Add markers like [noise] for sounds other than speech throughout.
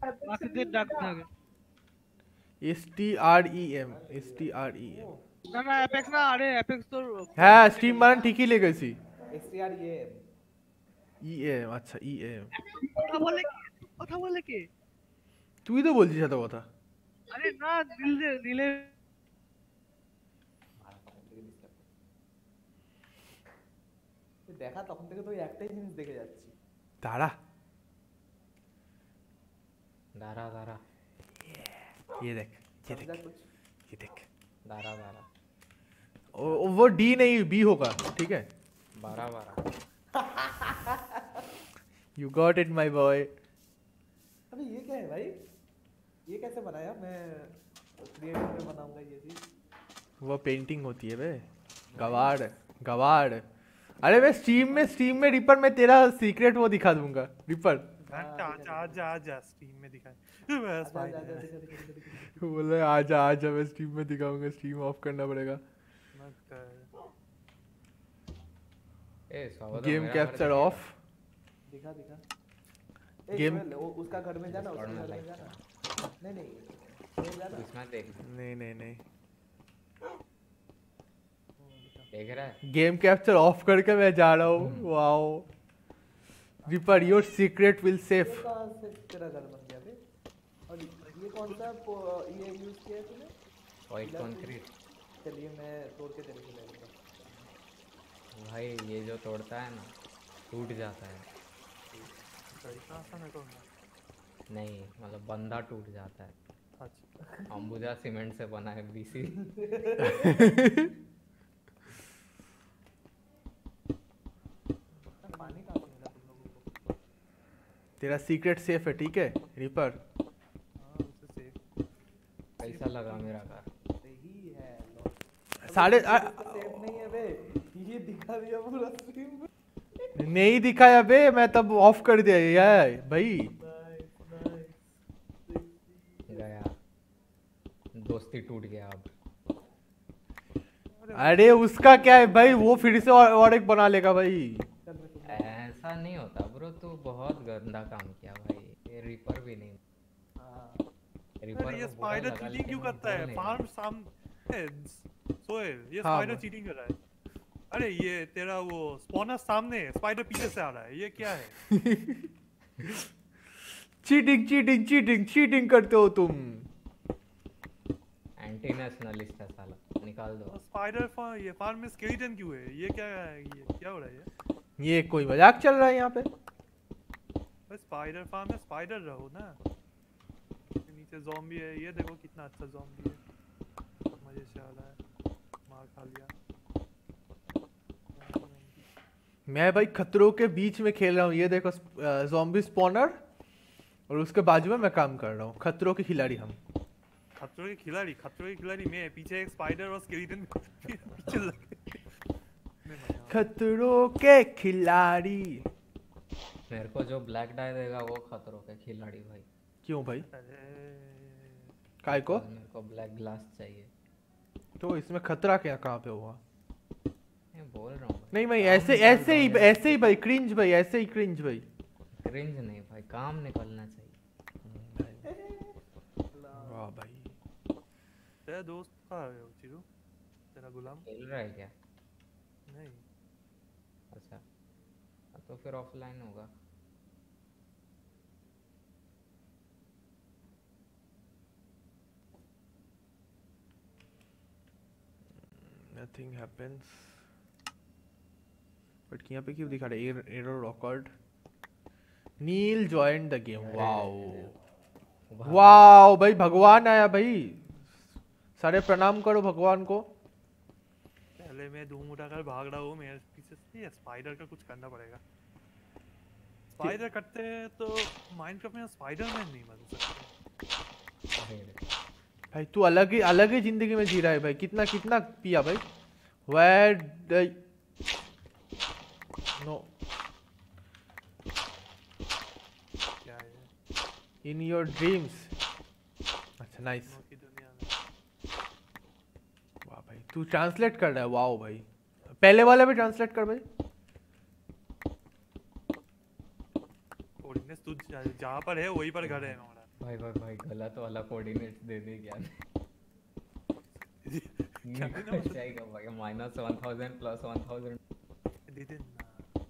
বাকিদের ডাক দে আগে S T R E M S T R E M না না অ্যাপেক্স না আরে অ্যাপেক্স তোর হ্যাঁ বানান ঠিকই লেগেছি। এসটিআর ইয়ে ই এম আচ্ছা ই এম কথা বলে কথা বলে কে? তুই তো বলছিস এত কথা। আরে না দিলে দিলে। দেখা তখন থেকে তো একটাই জিনিস দেখে যাচ্ছি। দাঁড়া। दारा दारा। ये देख ये देख ये देख। दारा दारा। ओ, वो डी नहीं बी होगा ठीक है? बारह बारह you got it my boy अबे ये क्या है भाई? ये कैसे बनाया? मैं क्रिएटिव में बनाऊँगा ये चीज़। वो पेंटिंग होती है बे। गवाड़ गवाड़ अरे मैं स्ट्रीम में स्टीम में रिपर में तेरा सीक्रेट वो दिखा दूँगा। रिपर हाँ, हाँ, हाँ, आजा आजा [laughs] बोले आजा आजा मैं स्ट्रीम में दिखाऊँगा स्ट्रीम ऑफ़ करना पड़ेगा। गेम कैप्चर ऑफ़ दिखा। दिखा गेम उसका घर में जाना उसका घर में जाना। नहीं नहीं नहीं नहीं नहीं। देख। रहा है। गेम कैप्चर ऑफ़ करके मैं जा रहा हूँ। Wow ripper your secret will safe तेरा घर बन गया बे? और ये कौन सा ये यूज़ किया तूने? पॉइंट कंक्रीट चलिए मैं तोड़ के तेरे को ले लूँगा भाई ये जो तोड़ता है ना टूट जाता है। है नहीं मतलब बंदा टूट जाता है। अच्छा। अंबुजा सीमेंट से बना है बीसी [laughs] [laughs] पानी कहाँ से मिला तुम लोगों को तेरा सीक्रेट सेफ़ है ठीक है? रिपर हाँ कैसा लगा मेरा घर सही है साढ़े नहीं है बे। ये दिखा दिया पूरा स्ट्रीम में नहीं दिखाया बे मैं तब ऑफ़ कर दिया यार भाई। गया दोस्ती टूट गया अब। अरे उसका क्या है भाई? वो फिर से और, और एक बना लेगा भाई। ऐसा नहीं बहुत गंदा काम किया भाई। ये रिपर भी नहीं। हाँ। रिपर ये स्पाइडर चीटिंग क्यों करता है? फार्म सामने सोहेल ये हाँ, स्पाइडर चीटिंग कर रहा है। अरे ये तेरा वो स्पॉनर सामने है स्पाइडर पीछे से आ रहा है। ये क्या है? चीटिंग चीटिंग चीटिंग चीटिंग करते हो तुम। एंटी नेशनलिस्ट है साला। निकाल दो। स्पाइडर फार्म ये फार्म में स्केलेटन क्यों है? ये क्या है? ये क्या हो रहा है? ये ये कोई मज़ाक चल रहा है यहाँ पे? स्पाइडर फार्म में स्पाइडर रहो ना नीचे जॉम्बी है ये देखो कितना अच्छा जॉम्बी है मज़े से आ रहा है मार खा लिया मैं भाई खतरों के बीच में खेल रहा हूँ। ये देखो जॉम्बी स्पॉनर और उसके बाजू में मैं काम कर रहा हूँ। खतरों के खिलाड़ी हम। खतरों के खिलाड़ी खतरों के खिलाड़ी मैं। पीछे एक स्पाइडर और स्केलेटन [laughs] पीछे लगे खतरों के खिलाड़ी। मेरे को जो ब्लैक डाई देगा वो खतरों के खिलाड़ी भाई। क्यों भाई? काय को? मेरे को ब्लैक ग्लास चाहिए। तो इसमें खतरा क्या कहाँ पे हुआ? मैं बोल रहा हूँ। नहीं भाई ऐसे ऐसे ही ऐसे ही भाई क्रिंज भाई ऐसे ही क्रिंज भाई। क्रिंज नहीं भाई काम निकलना चाहिए। वाह भाई। तेरा दोस्त कहाँ है वो चिरू? तेरा गुलाम? खेल रहा है क्या? नहीं। अच्छा हाँ, तो फिर ऑफलाइन होगा। Nothing happens. बट यहाँ पे क्यों दिखा रहा है? Error record Neil joined the game wow wow भाई। भगवान आया भाई। सारे प्रणाम करो भगवान को। पहले मैं धूम उठाकर भाग रहा हूँ। मेरे पीछे से ये स्पाइडर का कुछ करना पड़ेगा। स्पाइडर करते हैं तो माइनक्राफ्ट में स्पाइडर मैन नहीं बन सकते। भाई तू अलग ही अलग ही ज़िंदगी में जी रहा है भाई। कितना कितना पिया भाई। Where no in your dreams अच्छा नाइस वाह भाई तू ट्रांसलेट कर रहा है। वाह भाई। पहले वाला भी ट्रांसलेट कर भाई। तू जहाँ पर है वहीं पर घर है भाई भाई भाई गलत वाला कोऑर्डिनेट्स दे दे क्या? जाएगा [laughs] भाई minus one thousand plus one thousand दे दे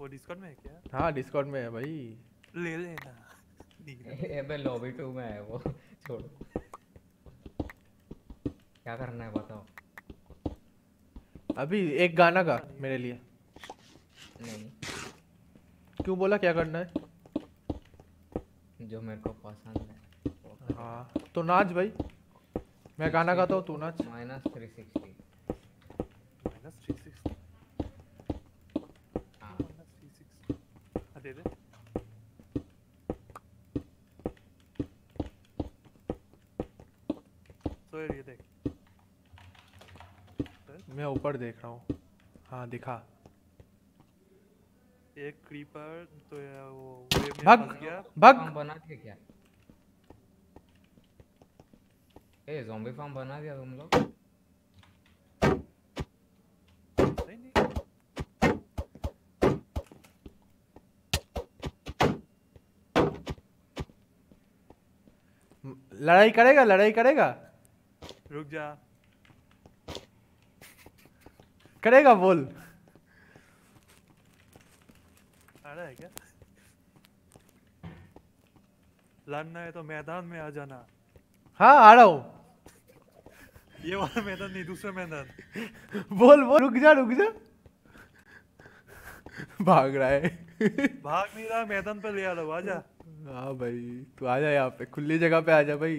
वो डिस्काउंट में है क्या? हाँ डिस्काउंट में है भाई। ले लेना। नीचे। लॉबी टू में है वो [laughs] छोड़। क्या करना है बताओ। अभी एक गाना गा मेरे लिए। नहीं। क्यों बोला क्या करना है? जो मेरे को पसंद है। हाँ। तो नाच भाई। मैं गाना गाता हूँ तू नाच। Minus three sixty. Minus three six हाँ। माइनस थ्री सिक्स हाँ दे दे। तो ये देख। मैं ऊपर देख रहा हूँ। हाँ दिखा। एक क्रीपर तो वो भाग। गया। भाग। बना दिया क्या? ए ज़ॉम्बी फार्म बना दिया तुम लोग लड़ाई करेगा लड़ाई करेगा रुक जा करेगा बोल आ रहा है क्या लड़ना है तो मैदान में आ जाना हाँ आ रहा हूँ। ये वाला मैदान नहीं दूसरा मैदान। बोल बोल रुक जा रुक जा। भाग रहा है। भाग नहीं रहा मैदान पे ले आ रहा हूँ, आजा हाँ भाई तू आ जा यहाँ पे खुली जगह पे आ जा भाई।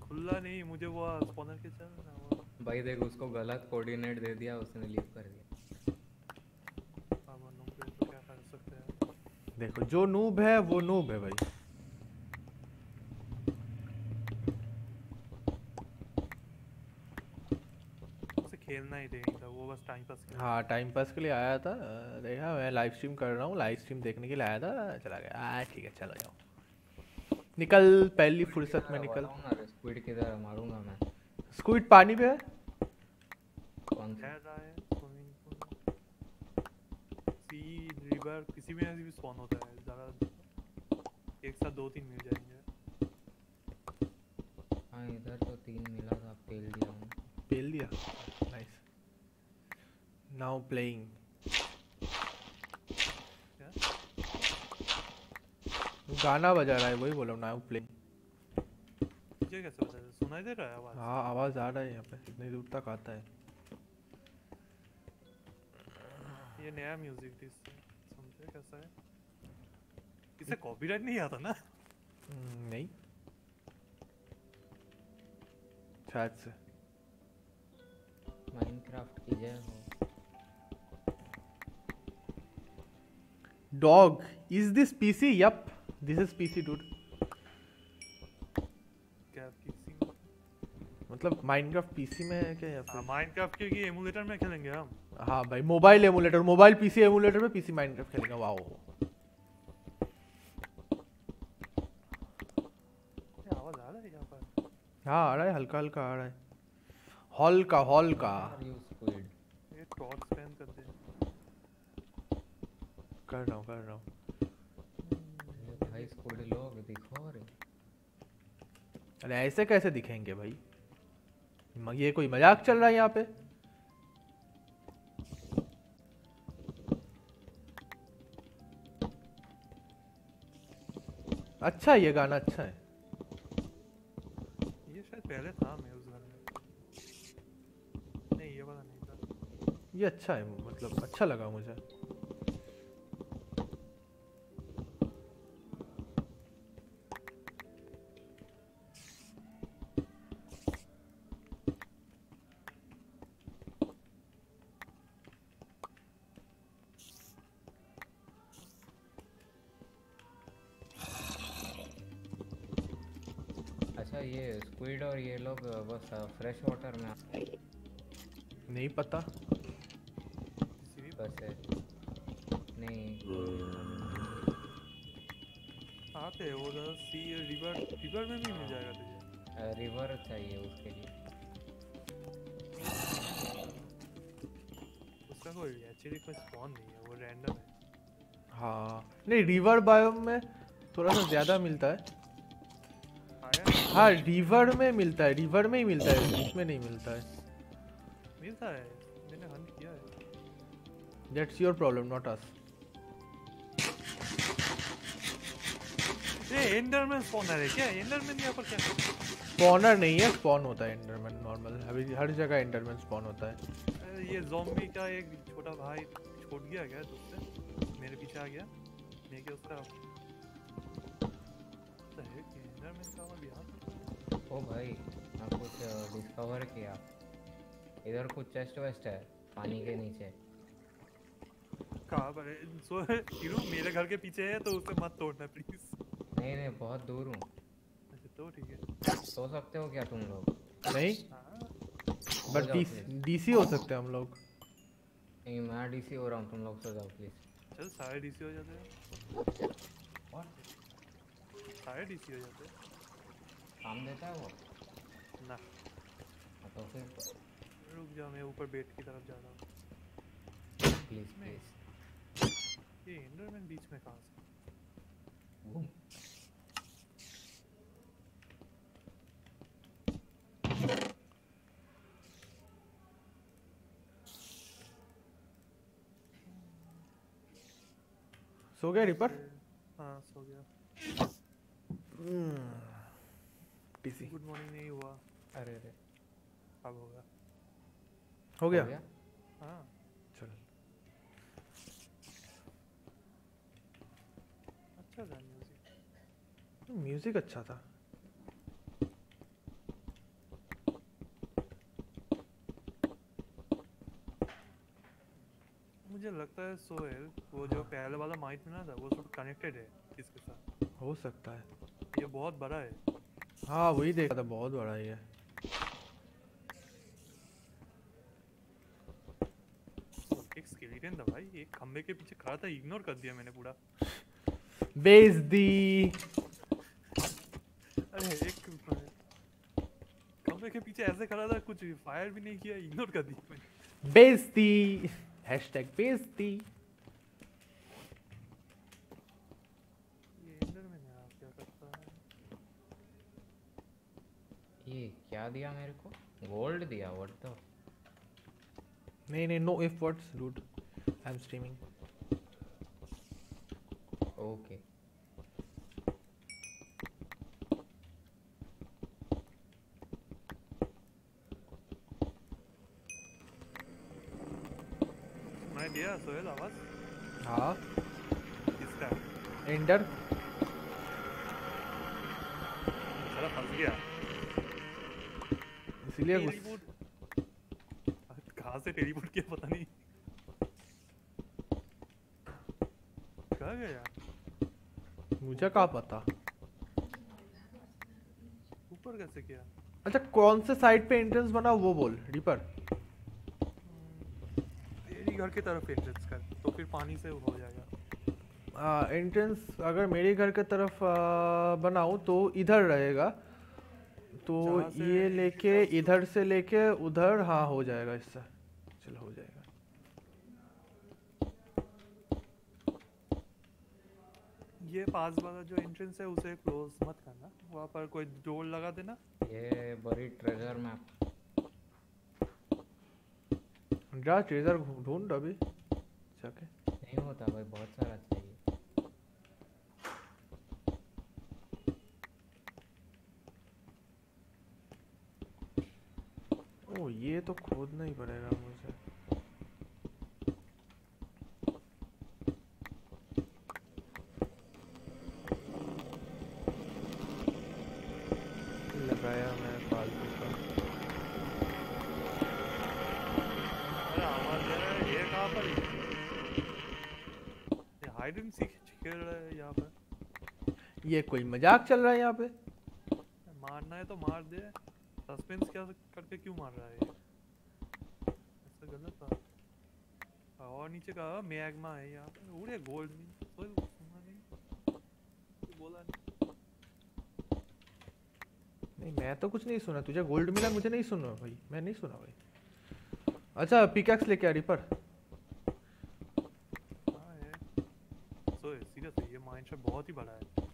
खुला नहीं मुझे वो स्पॉनर के चल भाई देख उसको गलत कोऑर्डिनेट दे दिया उसने लीव कर दिया। देखो जो नूब है वो नूब है भाई। खेलना ही नहीं था वो बस टाइम पास खेलना हाँ टाइम पास के लिए आया था। देखा मैं लाइव स्ट्रीम कर रहा हूँ लाइव स्ट्रीम देखने के लिए आया था चला गया। आ ठीक है चलो जाओ। निकल पहली फुर्सत में निकल। स्क्विड किधर? मारूँगा मैं। स्क्विड पानी पे है? कौन सा? सी रिवर किसी में भी स्पॉन होता है ज़्यादा एक साथ दो तीन मिल जाएँगे। हाँ इधर तो तीन मिला था पेल दिया हूँ पेल दिया? प्लेइंग क्या गाना बजा रहा है वही बोला नाउ प्लेइंग मुझे कैसे पता है सुनाई दे रहा है आवाज़? हाँ आवाज़ आ रहा है यहाँ पे। इतनी दूर तक आता है। ये नया म्यूज़िक डिस समझे कैसा है? इसे कॉपीराइट नहीं आता ना? हम्म, नहीं। शायद से। माइनक्राफ्ट की जय हो। Dog is this PC yup this is PC dude क्या किसी मतलब माइनक्राफ्ट पीसी में है क्या या फिर? माइनक्राफ्ट के की एमुलेटर में खेलेंगे हम। हाँ भाई mobile emulator mobile PC emulator में पीसी माइनक्राफ्ट खेलेगा वाओ आवाज़ आ रहा है यहाँ पर? हाँ आ रहा है हल्का हल्का आ रहा है। हॉल का हॉल का। ये टॉर्च स्पैन कर दे कर रहा हूँ कर रहा हूँ। भाई स्क्विड लोग दिखो रे। अरे ऐसे कैसे दिखेंगे भाई? ये कोई मज़ाक चल रहा है यहाँ पे? अच्छा ये गाना अच्छा है। ये शायद पहले था मैं उस घर में नहीं ये वाला नहीं था। ये अच्छा है मतलब अच्छा लगा मुझे। लोग फ्रेश वाटर में। नहीं पता। किसी भी बस है। नहीं। आते हैं वो सी रिवर रिवर में भी मिल जाएगा तुझे। रिवर चाहिए उसके लिए। उसका कोई एक्चुअली कोई स्पॉन नहीं है वो रैंडम है। हाँ। नहीं रिवर बायोम में थोड़ा सा ज़्यादा मिलता है। हाँ रिवर में मिलता है रिवर में ही मिलता है इसमें नहीं मिलता है। मिलता है मैंने हंट किया है। That's your problem not us ये एंडरमैन स्पॉनर है क्या? एंडरमैन यहाँ पर क्या? स्पॉनर नहीं है स्पॉन होता है एंडरमैन नॉर्मल अभी हर जगह एंडरमैन स्पॉन होता है। ये ज़ॉम्बी का एक छोटा भाई छोड़ गया क्या तुझसे मेरे पीछे आ गया। मैं क्या उसका एंडरमैन का पर? ओ भाई मैं कुछ डिस्कवर किया। इधर कुछ चेस्ट वेस्ट है पानी के नीचे। कहाँ पर है? सो हीरो मेरे घर के पीछे है तो उसे मत तोड़ना प्लीज़ नहीं नहीं बहुत दूर हूँ। अच्छा तो ठीक है। सो सकते हो क्या तुम लोग? नहीं। हाँ। बट डीसी हो सकते हैं हम लोग। नहीं मैं डीसी हो रहा हूँ तुम लोग सो जाओ प्लीज़ चल सारे डीसी हो जाते हैं। सारे डीसी हो जाते हैं। काम देता है वो? ना। हाँ, तो फिर? रुक जा मैं ऊपर बेड की तरफ़ जा रहा हूँ। प्लीज़ प्लीज़ ये एंडरमैन बीच में कहाँ से? सो गया रिपर हाँ सो गया। डीसी गुड मॉर्निंग नहीं हुआ। अरे अरे। अब होगा। हो गया? हो गया? हाँ। चल। अच्छा था म्यूज़िक म्यूज़िक अच्छा था। मुझे लगता है सोहेल वो जो पहले वाला माइक में ना था वो सब कनेक्टेड है इसके साथ। हो सकता है। ये बहुत बड़ा है। हाँ वही देखा था बहुत बड़ा ही है था भाई एक खंबे के पीछे खड़ा था इग्नोर कर दिया मैंने पूरा। बेच दी अरे एक खंबे के पीछे ऐसे खड़ा था कुछ फायर भी नहीं किया इग्नोर कर दिया मैंने। बेच दी हैशटैग बेच दी ये एंडर में यार क्या करता है ये क्या दिया मेरे को? गोल्ड दिया व्हाट द नहीं नहीं no if words dude I am streaming okay मैं दिया सोहेल आवाज़ हाँ? किसका? एंडर चला फंस गया। इसीलिए कहाँ से टेलीपोर्ट किया पता नहीं। कहाँ गया मुझे कहाँ पता? ऊपर कैसे किया? अच्छा कौन से साइड पे एंट्रेंस बना वो बोल रिपर तेरी घर की तरफ़ एंट्रेंस कर तो फिर पानी से हो जाएगा। एंट्रेंस अगर मेरे घर के तरफ़ आ, बनाऊँ तो इधर रहेगा। तो ये लेके इधर से लेके उधर हाँ हो जाएगा इससे। चलो हो जाएगा। ये पास वाला जो एंट्रेंस है उसे क्लोज मत करना। वहाँ पर कोई डोर लगा देना। ये बड़ी ट्रेजर मैप जा ट्रेजर ढूंढ अभी जाके। नहीं होता भाई बहुत सारा चाहिए ओ ये तो खोदना ही पड़ेगा मुझे। लगाया मैं फालतू का। ये कहाँ पर हाइड एंड सीक खेल रहा है यहाँ पर। ये कोई मज़ाक चल रहा है यहाँ पे? मारना है तो मार दे। सस्पेंस क्या करके क्यों मार रहा है ये? गलत था। और नीचे का मैग्मा है यहाँ पे उड़े गोल्ड में। कोई सुना नहीं। बोला नहीं। नहीं मैं तो कुछ नहीं सुना। तुझे गोल्ड मिला मुझे नहीं सुना भाई। मैं नहीं सुना भाई। अच्छा पिकैक्स लेके आ रिपर हाँ? है सो सीरियस ये माइनशॉट बहुत ही बड़ा है।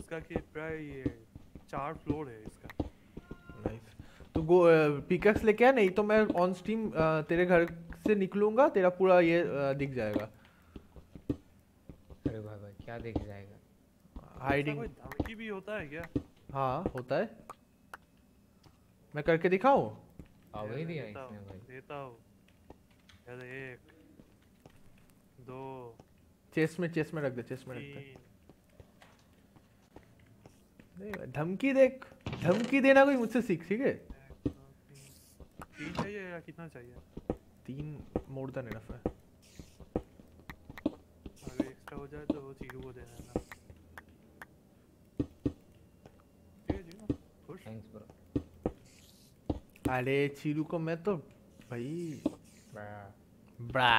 इसका कि प्राय ये चार फ्लोर है इसका। पिकैक्स लेके आ नहीं तो मैं ऑन स्ट्रीम तेरे घर से निकलूँगा तेरा पूरा ये दिख जाएगा। अरे भाई भाई क्या देख जाएगा? हाइडिंग धमकी भी होता है क्या? हाँ होता है। मैं करके दिखाऊँ? ही दिया इसने भाई। देता हूँ। अरे एक दो चेस्ट में चेस्ट में रख दे चेस्ट में रख दे। धमकी देख धमकी देना कोई मुझसे सीख ठीक है? तीन चाहिए या कितना चाहिए? तीन मोर देन इनफ है। अगर एक्स्ट्रा हो जाए तो वो चीरू को दे देना। ठीक है ज़ीरो खुश? थैंक्स ब्रो अरे चीरू को मैं तो भाई ब्रा ब्रा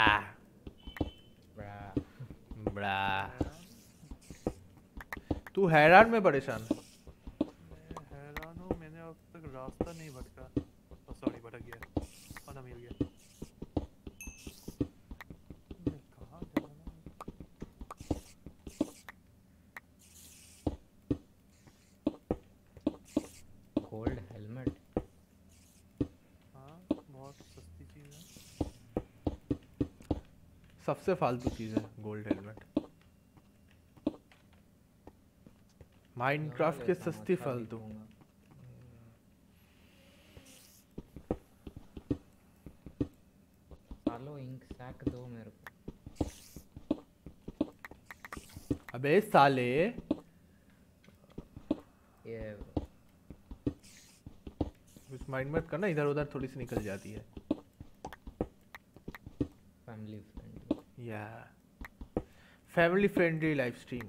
ब्रा ब्रा हैरान तू हैरान में परेशान? मैं हैरान हूँ मैंने अब तक रास्ता नहीं भटका। सॉरी भटक गया खाना मिल गया हूँ गोल्ड हेलमेट हाँ बहुत सस्ती चीज़ है। सबसे फालतू चीज़ है गोल्ड हेलमेट माइनक्राफ्ट के सस्ती फालतू सालो इंक सैक दो मेरे को। अबे साले। ये कुछ माइंड मत करना इधर उधर थोड़ी सी निकल जाती है। फैमिली फ्रेंडली या फैमिली फ्रेंडली लाइव स्ट्रीम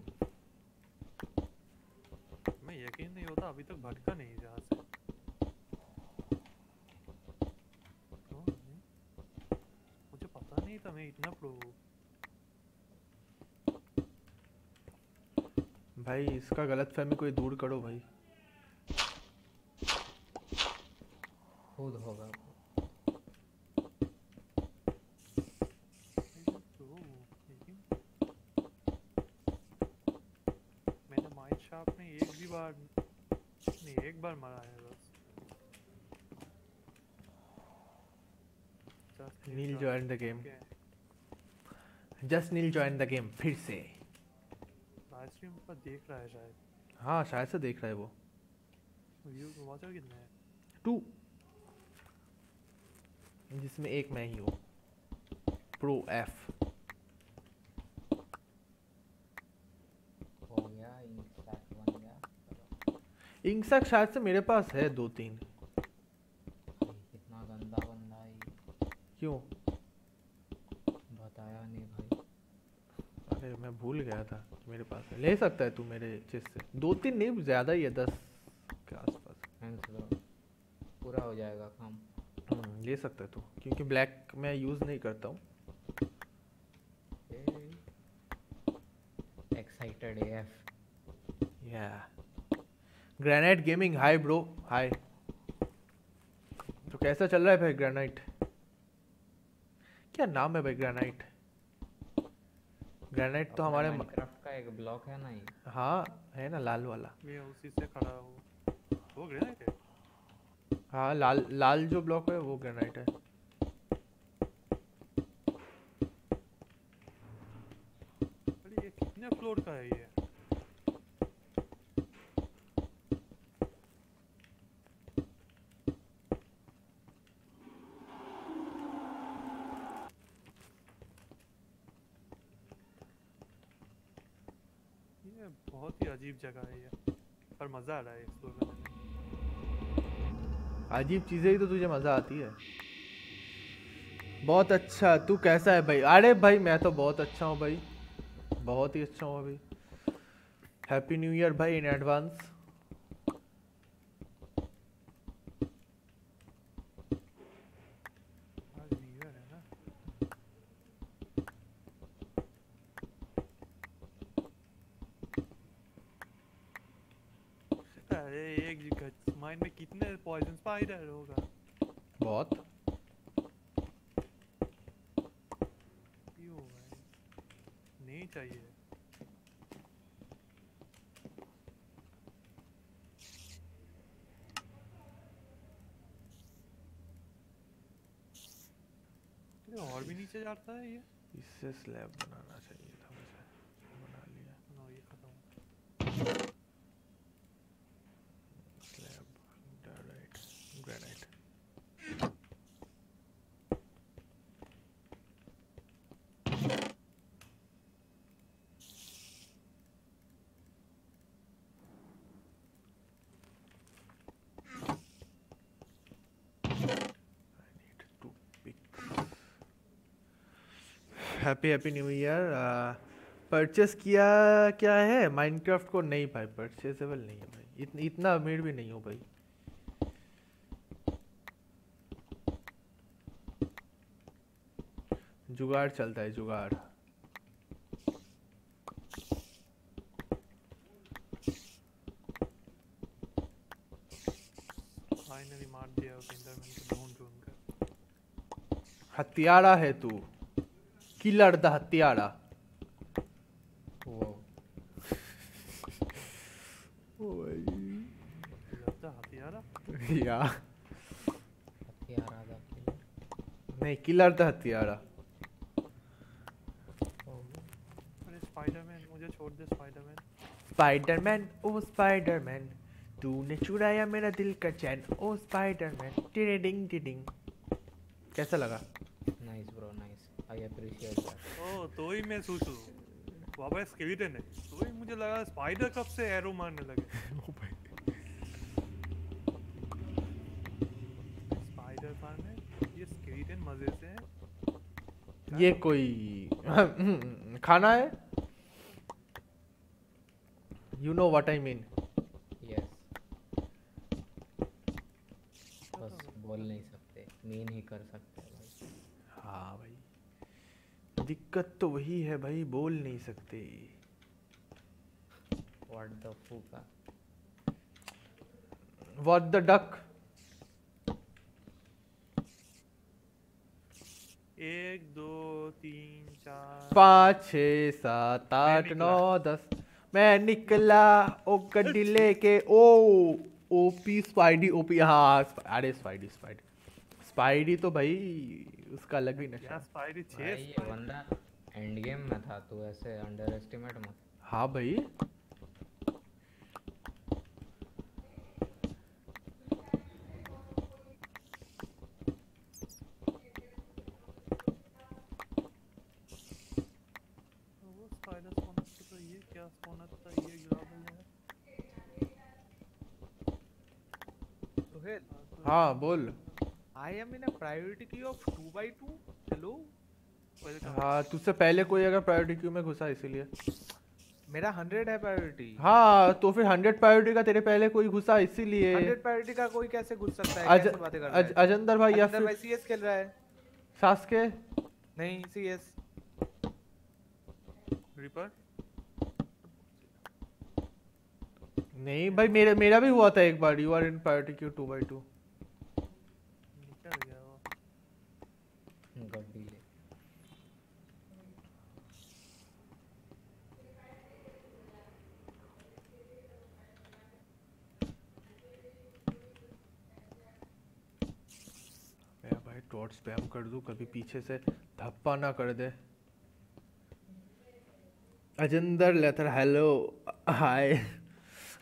मैं यकीन नहीं होता अभी तक भटका नहीं जहाँ से क्यों नहीं? मुझे मैं इतना प्रो भाई इसका गलत फहमी कोई दूर करो भाई। खुद होगा। मैंने माइंड शार्प में एक भी बार नहीं एक बार मारा है बस Just एक Neil join the game just Neil join the game फिर से। लाइव स्ट्रीम पर देख रहा है शायद। हाँ शायद से देख रहा है वो। व्यू वॉचर कितने हैं? टू जिसमें एक मैं ही हूँ। प्रो एफ़ इंकसैक शायद से मेरे पास है दो तीन भाई, कितना गंदा बंदा है ये। क्यों? बताया नहीं भाई। अरे मैं भूल गया था मेरे पास ले सकता है तू मेरे चेस्ट से। दो तीन नहीं ज़्यादा ही है दस के आसपास। पूरा हो जाएगा काम। हम्म, ले सकता है तू क्योंकि ब्लैक मैं यूज़ नहीं करता हूँ। एक्साइटेड एफ़ या granite gaming hi bro hi तो कैसा चल रहा है भाई ग्रेनाइट क्या नाम है भाई ग्रेनाइट? ग्रेनाइट तो हमारे माइनक्राफ्ट का एक ब्लॉक है ना ये। हाँ है ना लाल वाला। मैं उसी से खड़ा हूँ। वो ग्रेनेड है? हाँ लाल लाल जो ब्लॉक है वो ग्रेनाइट है। अरे ये कितने फ्लोर का है ये बहुत ही अजीब जगह है पर मज़ा आ रहा है एक्सप्लोर करने अजीब चीज़ें ही तो तुझे मज़ा आती है। बहुत अच्छा तू कैसा है भाई? अरे भाई, मैं तो बहुत अच्छा हूँ भाई। बहुत ही अच्छा हूँ अभी। हैप्पी न्यू ईयर भाई इन एडवांस एक माइंड में कितने पॉइजन स्पाइडर होगा बहुत क्यों भाई नहीं चाहिए ये और भी नीचे जाता है ये इससे स्लैब बनाना चाहिए था मुझे बना लिया नो ये खत्म slab diorite granite happy happy new year purchase किया क्या है? माइनक्राफ्ट को नहीं भाई परचेसेबल नहीं है भाई। इत, इतना अमीर भी नहीं हो भाई। जुगाड़ चलता है जुगाड़। फाइनली मार दिया हत्यारा है तू। नहीं किलर द हत्यारा। अरे स्पाइडरमैन मुझे छोड़ दे स्पाइडरमैन स्पाइडरमैन ओ स्पाइडरमैन तूने चुराया मेरा दिल का चैन ओ स्पाइडरमैन टिडिंग टिडिंग। कैसा लगा nice bro nice I appreciate that मैं सोच रहा हूँ। बाबा स्केलेटन है तो ही मुझे लगा स्पाइडर कब से एरो मारने लगे। ओ भाई स्पाइडर मारने ये स्केलेटन मज़े से है। ये कोई [laughs] खाना है? You know what I mean yes बस बोल नहीं सकते मीन ही कर सकते हैं भाई हाँ भाई दिक्कत तो वही है भाई बोल नहीं सकते। व्हाट द फूका व्हाट द डक एक दो तीन चार। पाँच छः सात आठ नौ दस। मैं निकला ओ गड्डी [laughs] लेके। ओ ओपी स्पाइडी ओपी हाँ अरे स्पाइडी स्पाइडी। स्पाइडी तो भाई उसका अलग ही नशा। स्पाइडर छह ये बंदा एंड गेम में था तू ऐसे अंडर एस्टिमेट मत। हाँ भाई। तो है। सुहेल। हाँ बोल। I am in a priority queue of 2 by 2. Hello हाँ तुझसे पहले कोई अगर प्रायोरिटी क्यू में घुसा इसीलिए। मेरा 100 है प्रायोरिटी हाँ तो फिर 100 प्रायोरिटी का तेरे पहले कोई घुसा इसीलिए। 100 प्रायोरिटी का कोई कैसे घुस सकता है? अज, कैसे बातें कर अज, अजंदर भाई या फिर सीएस खेल रहा है। सास के नहीं सीएस रिपर नहीं भाई मेरा मेरा भी हुआ था एक बार। You are in priority queue 2 by 2 torch spam कर दूँ, कभी पीछे से धप्पा ना कर दे। अजेंदर लेथर हेलो हाय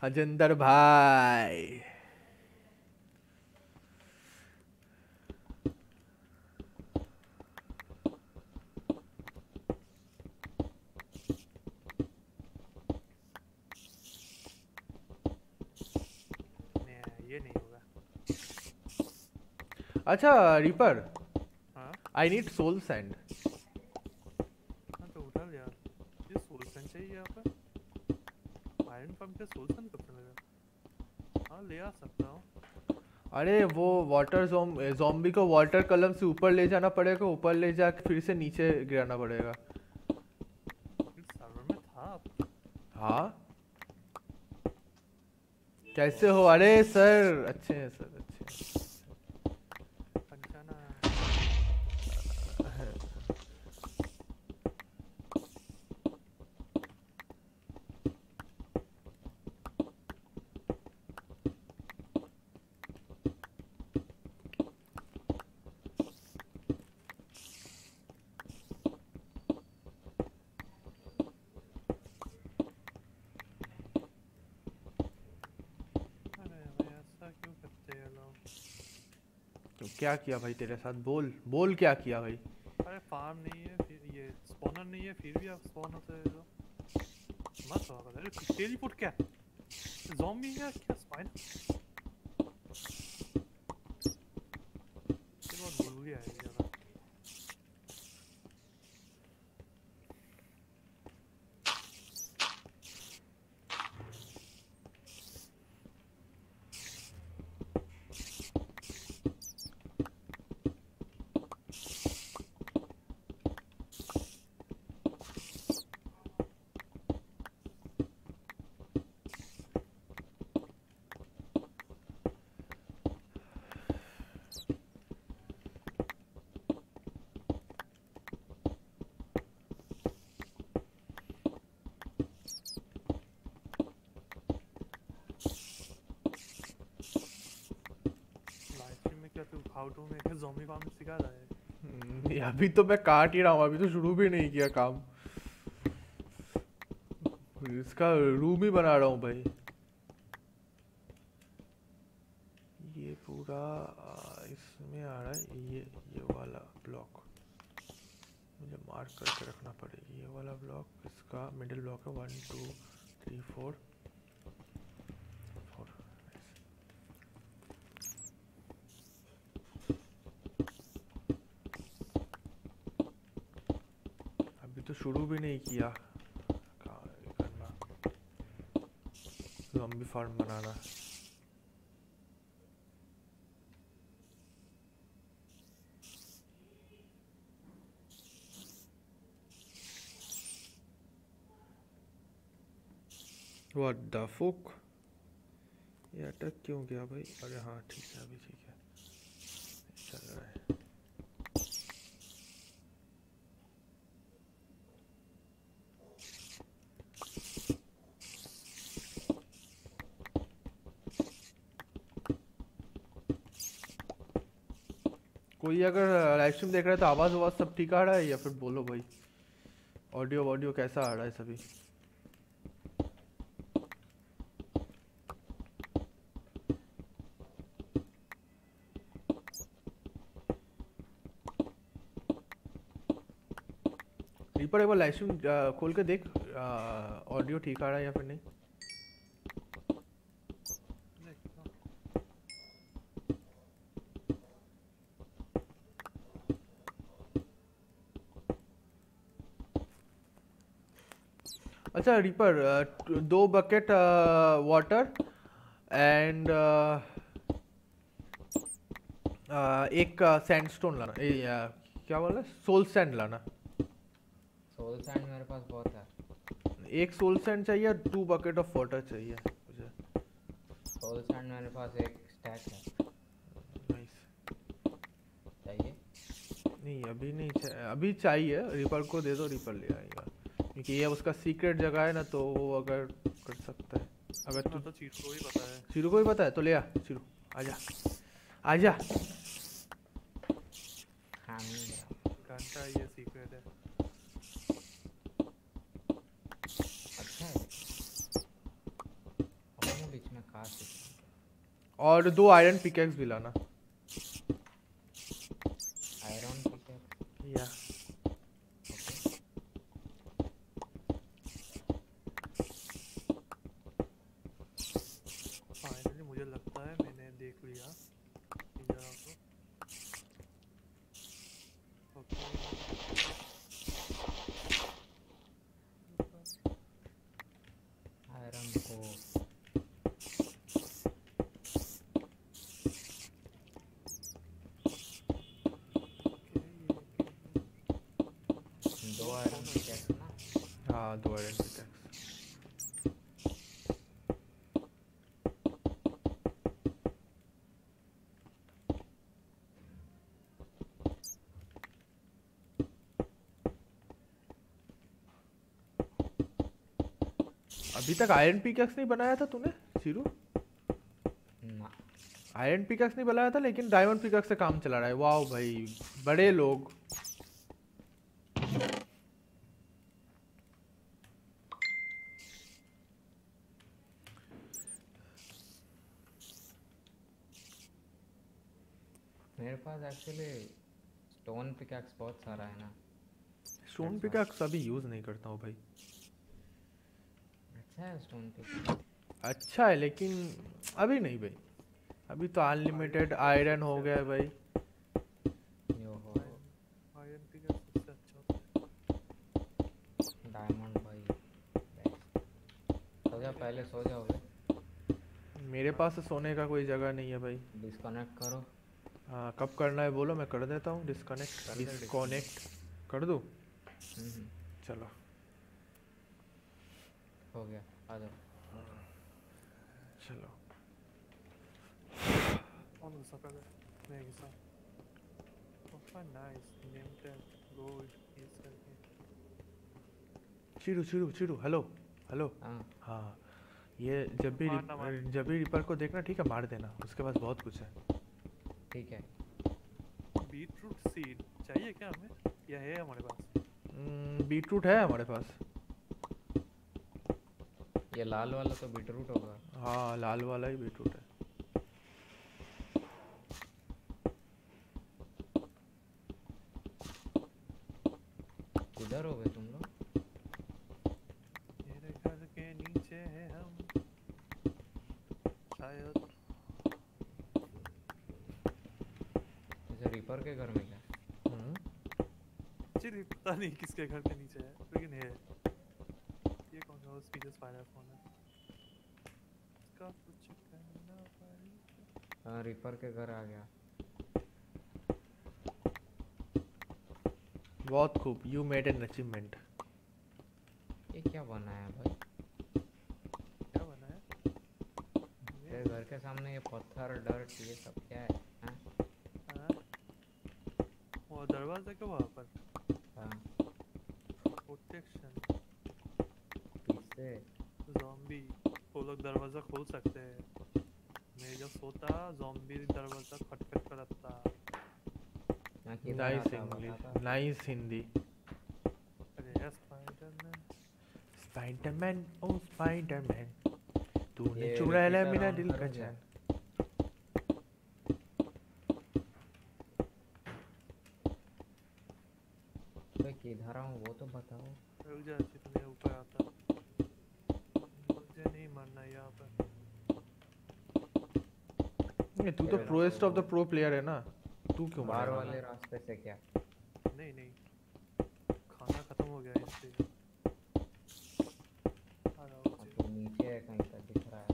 अजेंदर भाई नहीं ये नहीं होगा अच्छा रीपर हाँ? आई नीड सोल सैंड हाँ तो उठा यार। ये सोल सन चाहिए यहाँ पर? आयरन फर्म पे सोल सन कब से हाँ ले आ सकता हूँ। अरे वो वाटर जॉम्बी को वाटर कलम से ऊपर ले जाना पड़ेगा ऊपर ले जाके फिर से नीचे गिराना पड़ेगा। सर्वर में था हाँ? कैसे हो? अरे सर अच्छे हैं सर अच्छे हैं। पंचाना अरे भाई ऐसा क्यों करते हैं लोग तो क्या किया भाई तेरे साथ? बोल बोल क्या किया भाई? अरे फार्म नहीं है, फिर ये स्पॉनर नहीं है, फिर भी आप स्पॉन होते हैं तो। मत हो, अरे टेलीपोर्ट क्या? ज़ॉम्बी है क्या? स्पाइडर ये बहुत भूल गया है ये ज़्यादा लाइव स्ट्रीम में क्या तू हाउ टू मेक अ रहा है। हम्म, अभी तो मैं काट ही रहा हूँ अभी तो शुरू भी नहीं किया काम। इसका रूम ही बना रहा हूँ भाई ये पूरा आ, इसमें आ रहा है ये ये वाला ब्लॉक मुझे मार्क करके रखना पड़ेगा ये वाला ब्लॉक इसका मिडिल ब्लॉक है one two three four four अभी तो शुरू भी नहीं किया। ज़ॉम्बी फार्म बनाना। What the fuck? ये अटक क्यों गया भाई? अरे हाँ ठीक है, अभी ठीक है चल रहा है कोई अगर लाइव स्ट्रीम देख रहा है तो आवाज़ आवाज़ सब ठीक आ रहा है या फिर बोलो भाई? ऑडियो ऑडियो कैसा आ रहा है सभी? रीपर एक बार लाइव स्ट्रीम खोल के देख ऑडियो ठीक आ रहा है या फिर नहीं देखता हूँ। अच्छा रीपर दो बकेट वाटर एंड एक सैंडस्टोन लाना। ए, क्या बोला? सोल सैंड लाना। सोल सैंड मेरे पास बहुत है। एक सोल सैंड चाहिए टू बकेट ऑफ़ वाटर चाहिए। मुझे सोल सैंड मेरे पास एक स्टैक है। चाहिए? नहीं अभी नहीं चाहिए अभी चाहिए। रीपर को दे दो रिपर ले आएगा। क्योंकि ये उसका सीक्रेट जगह है ना तो वो अगर कर सकता है। अगर तू तो चीज़ को ही पता है। चिरू को भी पता है? तो ले आ चिरू आजा आजा हाँ मिल गया घंटा ये सीक्रेट है। अच्छा है। और दो आयरन पिकेक्स भी लाना आयरन पिकर या फाइनली मुझे लगता है मैंने देख लिया इन जगह को ओके आयरन को दो आयरन पिकर ना हाँ दो आयरन पिकेक्स अभी तक आयरन पिकैक्स नहीं बनाया था तूने सीरू आयरन पिकैक्स नहीं बनाया था लेकिन डायमंड पिकैक्स से काम चला रहा है। वाह भाई बड़े लोग। मेरे पास एक्चुअली स्टोन पिकैक्स बहुत सारा है ना। स्टोन पिकैक्स अभी यूज़ नहीं करता हूँ भाई। अच्छा है स्टोन पिकैक्स अच्छा है लेकिन अभी नहीं भाई। अभी तो अनलिमिटेड आयरन हो गया है भाई। यो हो। आयरन पिक सबसे अच्छा होता है। डायमंड भाई। सो जा पहले सो जाओगे मेरे पास सोने का कोई जगह नहीं है भाई। डिस्कनेक्ट करो। हाँ कब करना है बोलो मैं कर देता हूँ। डिस्कनेक्ट डिस्कनेक्ट कर दूँ? हम्म, चलो। हो गया। आ जाओ चलो On the sucker there. मैं घिसा Oh nice. Name tag. Gold. Is करके चिड़ू चिड़ू चिड़ू हेलो हेलो हाँ। हाँ। ये जब भी। रिप- जब भी रिपर को देखना ठीक है? मार देना। उसके पास बहुत कुछ है। ठीक है। बीटरूट सीड चाहिए क्या हमें? या है हमारे पास? बीटरूट है हमारे पास। ये लाल वाला तो बीटरूट होगा। हाँ लाल वाला ही बीटरूट है। किधर हो गए तुम लोग? मेरे घर के नीचे है हम। शायद। अच्छा रिपर के घर में क्या? हम्म, पता नहीं किसके घर के नीचे है लेकिन है। कौन सा स्पीकर स्पाइडर फ़ोन है हाँ रिपर के घर आ गया। बहुत खूब। यू मेड एन अचीवमेंट ये क्या बना है भाई? क्या बना है? तेरे घर के सामने ये पत्थर डर्ट ये सब क्या है हाँ? हाँ? वो दरवाज़ा क्यों वहाँ पर। हाँ। प्रोटेक्शन किससे जॉम्बी वो लोग दरवाज़ा खोल सकते हैं। मैं जब सोता जॉम्बी दरवाज़ा खटखट करता नाइस आता इंग्लिश नाइस हिंदी अरे है स्पाइडरमैन स्पाइडरमैन ओ स्पाइडरमैन तूने ये चुरा लिया मेरा दिल का मैं किधर आऊँ वो तो बताओ। रुक जा मैं ऊपर आता मुझे नहीं मरना यहाँ पर नहीं तू तो proest of the pro player है। ना। तू क्यों बाहर वाले रास्ते से क्या? नहीं नहीं। खाना खत्म हो गया हाँ, तो नीचे है कहीं पर दिख रहा है।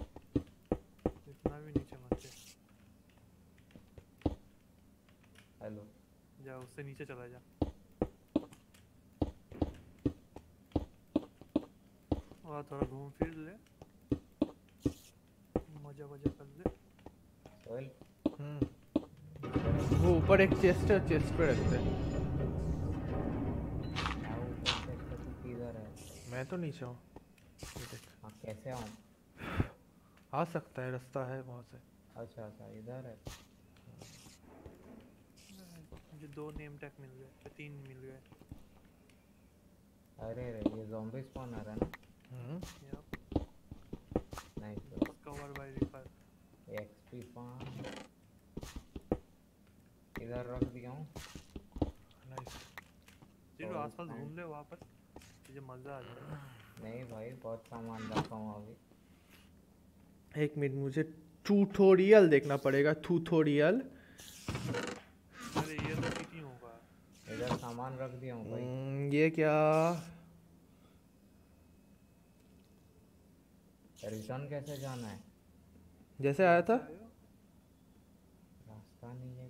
इतना भी नीचे मत जा। हेलो। जा उससे नीचे चला जा। और थोड़ा घूम फिर ले मज़ा मज़ा कर ले सोहेल हम्म। वो ऊपर एक चेस्ट है चेस्ट पे रखते हैं मैं तो नीचे हूँ। ये देख। हाँ कैसे आऊँ आ सकता है रास्ता है वहाँ से। अच्छा अच्छा इधर है। मुझे दो नेम टैग मिल गए तीन मिल गए। अरे रे ये ज़ॉम्बी स्पॉनर है ना? हम्म, nice cover by reaper XP पान इधर रख दिया हूँ। Nice. चलो आसपास घूम ले वहाँ पर तुझे मज़ा आ जाएगा। नहीं भाई बहुत सामान रखा हूँ अभी। एक मिनट मुझे ट्यूटोरियल देखना पड़ेगा ट्यूटोरियल अरे ये तो कितनी होगा। इधर सामान रख दिया हूँ भाई। हम्म, ये क्या? रिटर्न कैसे जाना है? जैसे आया था? रास्ता नहीं है।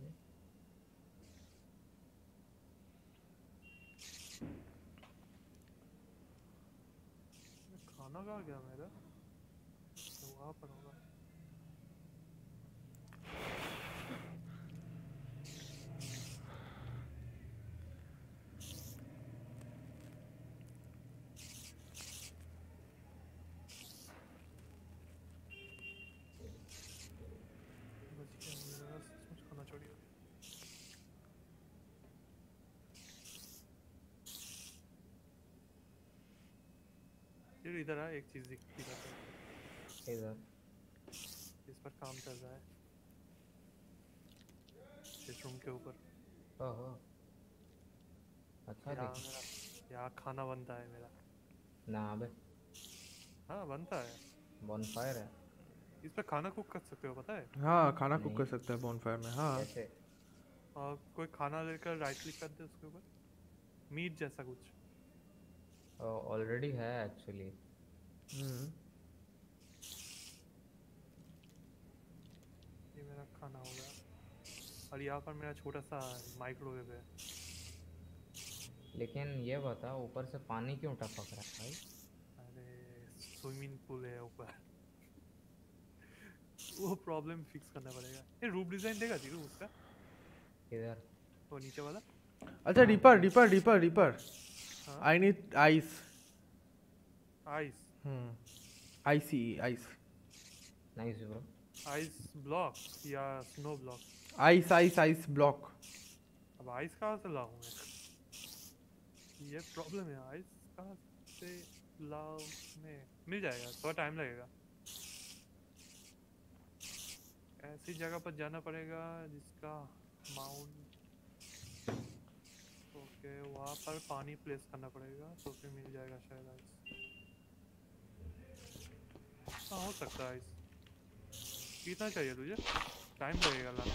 बे। खाना कहाँ गया मेरा तो वहाँ पर होगा फिर इधर आ एक चीज़ दिख दिखाता हूँ इधर। इस पर काम चल रहा है। इस रूम के ऊपर। ओहो। अच्छा देख। यहाँ खाना बनता है मेरा। ना अबे हाँ बनता है। बॉनफायर है। इस पर खाना कुक कर सकते हो पता है? हाँ खाना कुक कर सकता है बॉनफायर में हाँ। कैसे? और कोई खाना लेकर राइट क्लिक कर दे उसके ऊपर। मीट जैसा कुछ। ऑलरेडी है एक्चुअली हम्म, ये मेरा खाना हो गया। और यहाँ पर मेरा छोटा सा माइक्रोवेव है। लेकिन ये बता ऊपर से पानी क्यों टपक रहा है भाई? अरे स्विमिंग पूल है ऊपर। वो प्रॉब्लम फिक्स करना पड़ेगा। ये रूप डिज़ाइन देगा ज़ीरो उसका? इधर। वो नीचे वाला? अच्छा reaper reaper reaper reaper I need ice ice icy ice nice bro ice block या snow block ice ice ice block अब आइस कहाँ से लाऊं मैं ये प्रॉब्लम है आइस कहाँ से लाऊं मैं मिल जाएगा थोड़ा टाइम लगेगा। ऐसी जगह पर जाना पड़ेगा जिसका माउंट ओके वहाँ पर पानी प्लेस करना पड़ेगा तो फिर मिल जाएगा शायद आइस हाँ हो सकता है कितना चाहिए तुझे? टाइम लगेगा लाने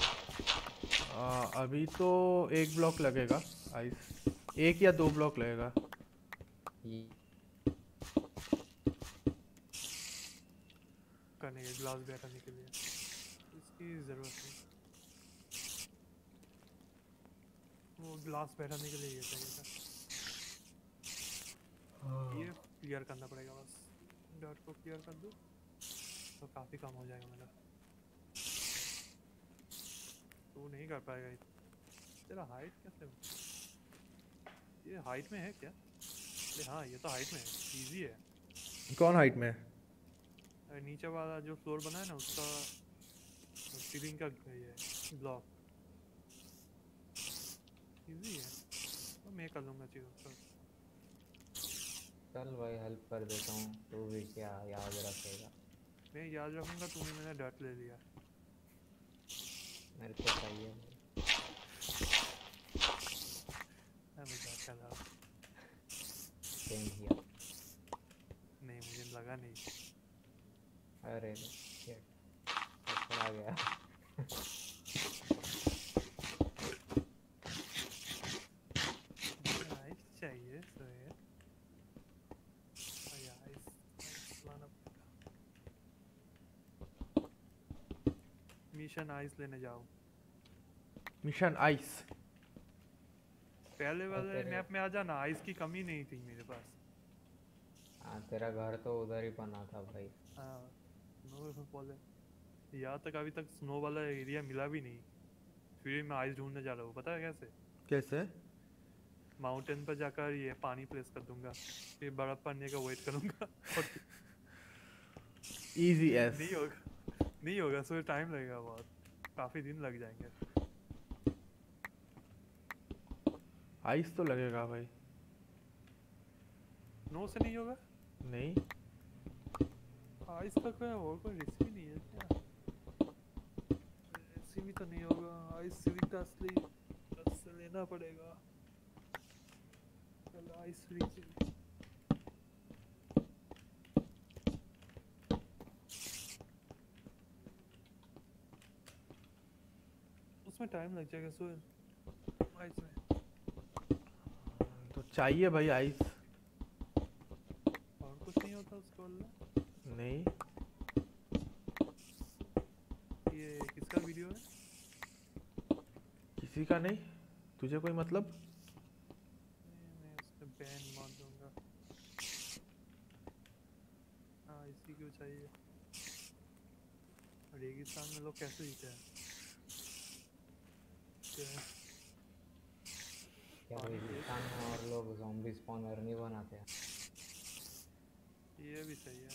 अभी तो एक ब्लॉक लगेगा आइस एक या दो ब्लॉक लगेगा। करने के ग्लास बैठाने के लिए। इसकी ज़रूरत नहीं। वो ग्लास बैठाने के लिए ये चाहिए था। ये क्लियर करना पड़ेगा बस। डॉट को क्लियर कर दो। तो काफ़ी कम हो जाएगा मेरा तू नहीं कर पाएगा। तेरा हाइट कैसे हो? ये हाइट में है क्या? अरे हाँ ये तो हाइट में है। इजी है। कौन हाइट में है? नीचे वाला जो फ्लोर बना है ना उसका सीलिंग का ये ब्लॉक इजी है। तो मैं कर लूँगा चीज़ उसका चल भाई हेल्प कर देता हूँ। तू भी क्या याद रखेगा। मैं याद रखूँगा तूने मेरा डट ले लिया। मेरे को चाहिए कर रहा हूँ सेम हियर नहीं मुझे लगा नहीं। अरे शिट पकड़ा गया आइस चाहिए सोए आइस आइस लाना पड़ेगा मिशन आइस लेने जाओ। Mission ice. पहले वाले मैप में आ जाना आइस की कमी नहीं थी मेरे पास। हाँ तेरा घर तो उधर ही बना था भाई। हाँ नो बोले। यहाँ तक अभी तक स्नो वाला एरिया मिला भी नहीं। फिर मैं आइस ढूँढने जा रहा हूँ पता है कैसे? कैसे? माउंटेन पर जाकर ये पानी प्लेस कर दूँगा। फिर बर्फ़ पड़ने का वेट करूँगा। इजी एस नहीं होगा नहीं होगा सो टाइम लगेगा बहुत। काफ़ी दिन लग जाएँगे। आइस तो लगेगा भाई। नो से नहीं होगा? नहीं। आइस का कोई और कोई रेसिपी नहीं है क्या? रेसिपी तो नहीं होगा। आइस सिविक असली लेना पड़ेगा। चलो आइस सिविक उसमें टाइम लग जाएगा सो आइस में। तो चाहिए भाई आइस। और कुछ नहीं होता उसके बदले नहीं। ये किसका वीडियो है? किसी का नहीं? तुझे कोई मतलब? बैन मार दूँगा। हाँ इसी क्यों चाहिए। रेगिस्तान में लोग कैसे जीते हैं? क्या- रेगिस्तान में और लोग जॉम्बी स्पॉनर नहीं बनाते हैं। ये भी सही है।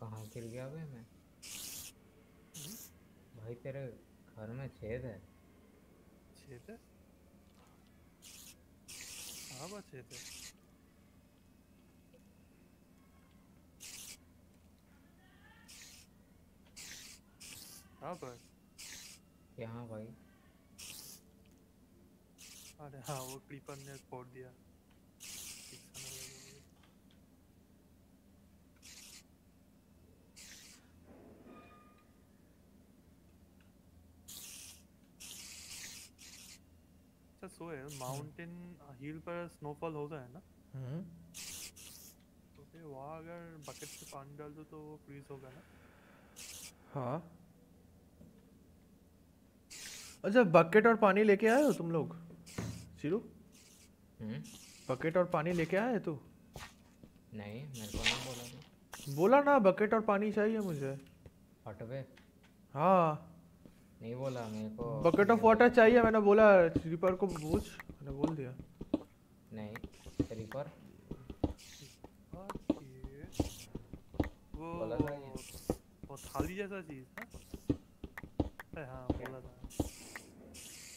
कहाँ गिर गया भाई मैं? भाई तेरे घर में छेद है। छेद है? हाँ बस छेद है। हाँ पर यहाँ भाई। अरे हाँ वो क्रीपर ने फोड़ दिया। अच्छा सो है माउंटेन हिल पर स्नोफॉल होता है ना? हम्म। तो फिर वहाँ अगर बकेट से पानी डाल दो तो वो फ्रीज होगा ना? हाँ। अच्छा बकेट और पानी लेके आए हो तुम लोग? हम्म। बकेट और पानी लेके आए तू? नहीं मेरे को नहीं बोला तू। बोला ना बकेट और पानी चाहिए मुझे। हटवे हाँ। नहीं बोला मेरे को। बकेट ऑफ़ वाटर चाहिए मैंने बोला रिपर को पूछ। मैंने बोल दिया। नहीं रिपर वो था। वो थाली जैसा चीज़ अरे हाँ बोला था।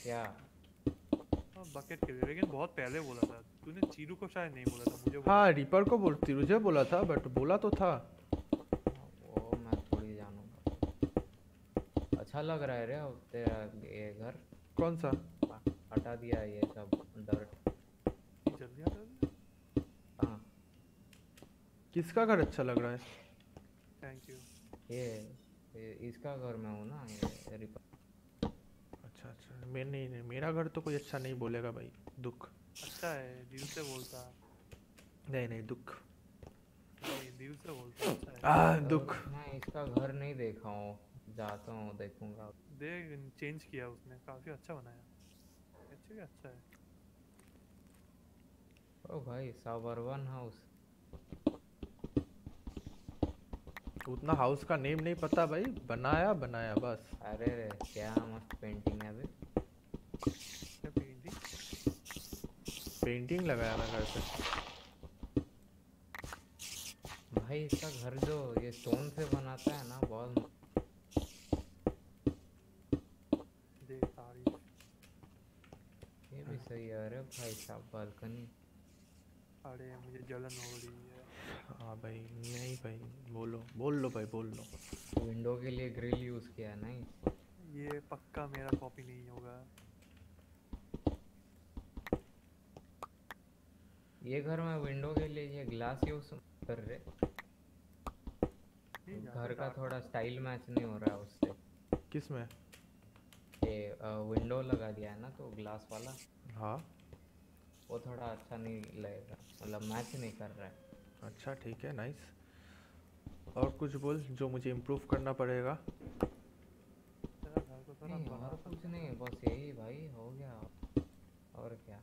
क्या बकेट के लिए। लेकिन बहुत पहले बोला था। तूने चीरू को शायद नहीं बोला था मुझे बोला हाँ रिपर को बोल तुझे बोला था बट बोला तो था। वो मैं थोड़ी जानूँगा। अच्छा लग रहा है रे अब तेरा ये घर। कौन सा? हटा दिया ये सब डर्ट। जल्दी आ हाँ। किसका घर अच्छा लग रहा है? थैंक यू ये, ये इसका घर में हूँ ना ये रिपर अच्छा अच्छा मैं नहीं नहीं मेरा घर तो कोई अच्छा नहीं बोलेगा भाई दुख। अच्छा है दिल से बोलता नहीं नहीं दुख। नहीं दिल से बोलता अच्छा है। आ दुख। मैं इसका घर नहीं देखा हूँ जाता हूँ देखूँगा। देख चेंज किया उसने काफ़ी अच्छा बनाया। एक्चुअली अच्छा है। ओ भाई सबर्बन हाउस उतना हाउस का नेम नहीं पता भाई बनाया बनाया बस। अरे रे क्या मस्त पेंटिंग है अभी। क्या पेंटिंग पेंटिंग लगाया मैं घर पे भाई इसका घर जो ये स्टोन से बनाता है ना बहुत देख ये भी सही है अरे भाई साहब बालकनी अरे मुझे जलन हो रही है। हाँ भाई नहीं भाई बोलो बोल लो भाई बोल। लो विंडो के लिए ग्रिल यूज़ किया है नहीं ये? पक्का मेरा कॉपी नहीं होगा। ये घर में विंडो के लिए ये ग्लास यूज़ कर रहे। घर का थोड़ा स्टाइल मैच नहीं हो रहा है उससे। किसमें? ये विंडो लगा दिया है ना तो ग्लास वाला। हाँ। वो थोड़ा अच्छा नहीं लगेगा मतलब मैच नहीं कर रहा है। अच्छा ठीक है नाइस और कुछ बोल जो मुझे इम्प्रूव करना पड़ेगा? तेरा घर को थोड़ा नहीं और कुछ नहीं बस यही भाई हो गया। और क्या?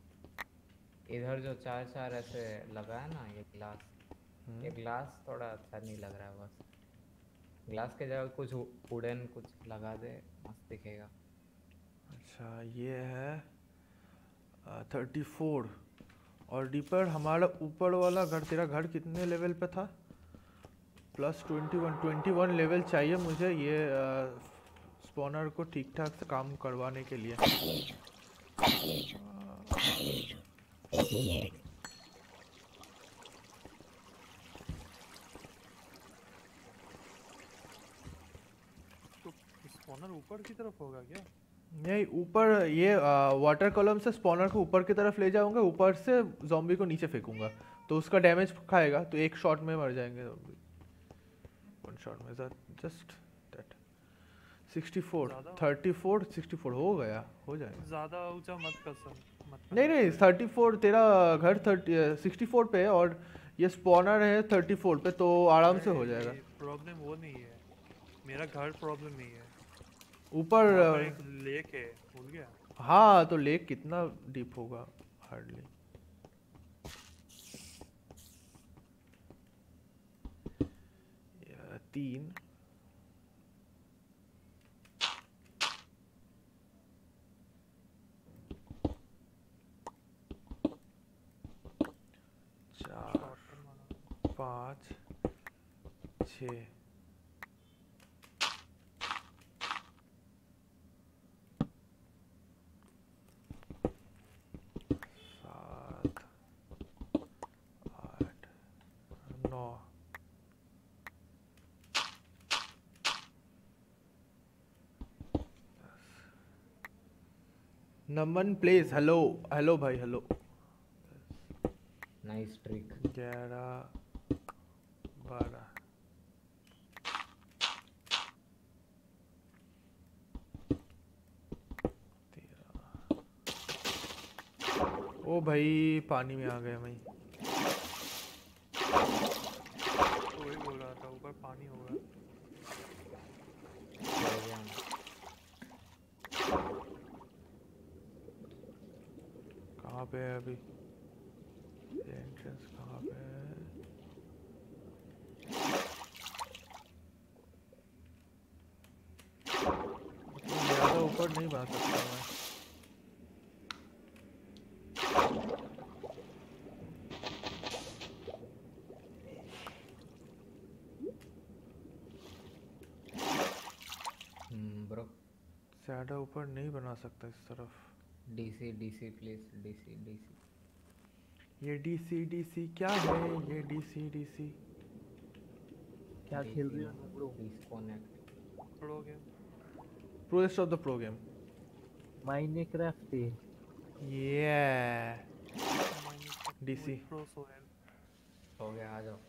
इधर जो चार चार ऐसे लगा है ना ये ग्लास ये ग्लास थोड़ा अच्छा नहीं लग रहा है बस। ग्लास के जगह कुछ वुडन कुछ लगा दे मस्त दिखेगा। अच्छा ये है थर्टी फोर और डीपर हमारा ऊपर वाला घर तेरा घर कितने लेवल पे था? Plus twenty one twenty one level चाहिए मुझे ये स्पॉनर को ठीक ठाक से काम करवाने के लिए। [coughs] तो स्पॉनर ऊपर की तरफ़ होगा क्या? नहीं ऊपर ये वाटर कॉलम से स्पॉनर को ऊपर की तरफ़ ले जाऊँगा ऊपर से जॉम्बी को नीचे फेंकूँगा। तो उसका डैमेज खाएगा तो एक शॉट में मर जाएँगे zombie। वन शॉट में जस्ट दैट 64 34 64 हो गया हो जाएगा। ज़्यादा ऊँचा मत कर सर नहीं नहीं 34 तेरा घर 30 64 पे है और ये स्पॉनर है 34 पे तो आराम से हो जाएगा। प्रॉब्लम वो नहीं है। मेरा घर प्रॉब्लम नहीं है। ऊपर लेक है भूल गया? हाँ तो लेक कितना डीप होगा? हार्डली तीन। पाँच छ। नमन प्लेस हेलो हेलो भाई हेलो। नाइस ट्रिक ग्यारह बारह ओ भाई, पानी में आ गए भाई। वही बोल रहा था, ऊपर पानी होगा हो मैं। कहाँ पे है अभी एंट्रेंस कहाँ पे है ज़्यादा ऊपर नहीं बना सकता मैं ब्रो ज़्यादा ऊपर नहीं बना सकता इस तरफ़। DC DC please DC DC ये डीसी डीसी क्या है? ये डीसी डीसी क्या खेल रहे हो bro? Disconnect pro game project of the pro game Minecraft है ये DC. प्रो सोहेल हो गया आ जाओ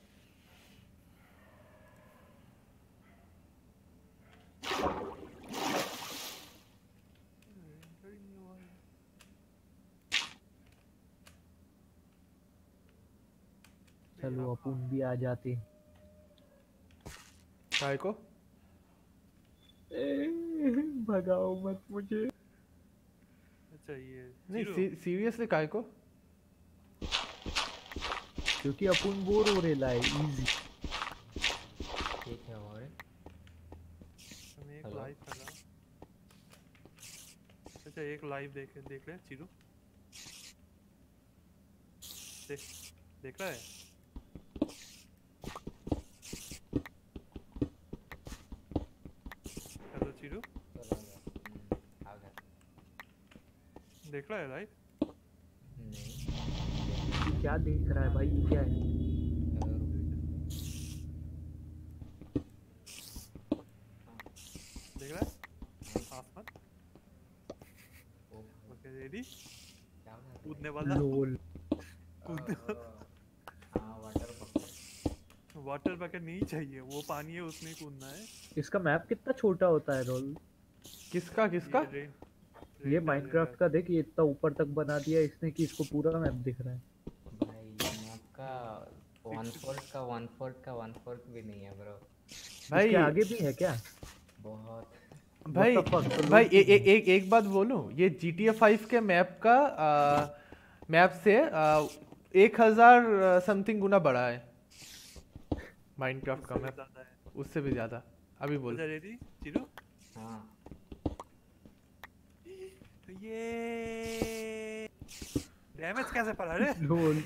चलो अपन भी आ जाते काय को भगाओ मत मुझे। अच्छा ये नहीं सीरियसली काय को क्योंकि? अपन बोर हो रहे लाए इजी ठीक है और मैं एक लाइव रहा अच्छा एक लाइव देख देख ले चीरू देख देख रहा है हेलो चीरू चलो आ जाओ हम्म, आ गया देख रहा है लाइव नहीं। क्या देख रहा है भाई? ये क्या है? देख रहा है? आसमान। ओके रेडी कूदने वाला। लोल कूदने? हाँ वाटर बकेट वाटर बकेट नहीं चाहिए वो पानी है उसमें कूदना है। इसका मैप कितना छोटा होता है रोल किसका किसका? ये माइनक्राफ्ट का देख ये इतना ऊपर तक बना दिया इसने कि इसको पूरा मैप दिख रहा है। भाई मैप का वन फोर्थ का वन फोर्थ का वन फोर्थ भी नहीं है ब्रो भाई इसके आगे भी है क्या? बहुत। भाई? तो भाई लोग ए, ए, एक एक बात बोलूँ ये जी टी फाइव के मैप का आ, मैप से आ, एक हज़ार समथिंग गुना बड़ा है। माइनक्राफ्ट का उससे भी मैप ज़्यादा उससे भी ज़्यादा। अभी बोल। अच्छा रेडी चीरू हाँ। ये डैमेज कैसे पड़ा रे लोल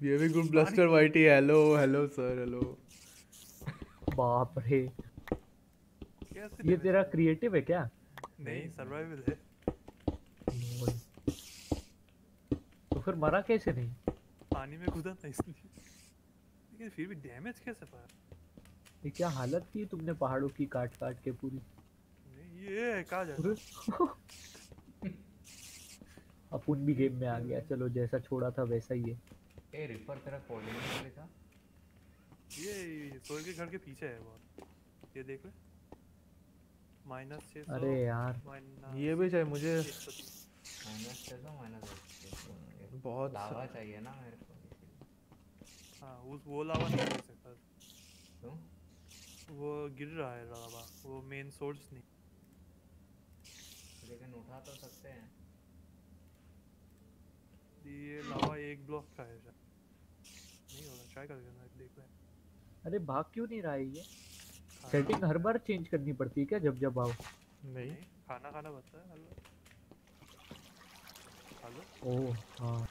ये भी गुड ब्लस्टर वाइटी हेलो हेलो सर हेलो बाप रे ये तेरा क्रिएटिव है क्या? नहीं सर्वाइवल है। तो फिर मरा कैसे नहीं? पानी में कूदा था इसलिए। लेकिन फिर भी डैमेज कैसे पड़ा ये क्या हालत की तुमने पहाड़ों की काट काट के पूरी? ये कहा जाए अपन भी गेम में आ गया। चलो जैसा छोड़ा था वैसा ही है। ए रिपर तेरा कोऑर्डिनेट लिखा ये सोल के घर के पीछे है बहुत ये देख ले। माइनस छः अरे यार। ये भी चाहिए मुझे। माइनस छः सौ माइनस बहुत लावा चाहिए ना मेरे को। हाँ उस वो लावा नहीं ले सकता। क्यों? वो गिर रहा है लावा। वो मेन सोर्स नहीं। लेकिन उठा तो सकते हैं। ये लावा एक ब्लॉक का है शायद नहीं होगा ट्राई करके ना देख ले। अरे भाग क्यों नहीं रहा है ये? सेटिंग हर बार चेंज करनी पड़ती है क्या जब जब आओ? नहीं खाना खाना बनता है हेलो हेलो ओह हाँ।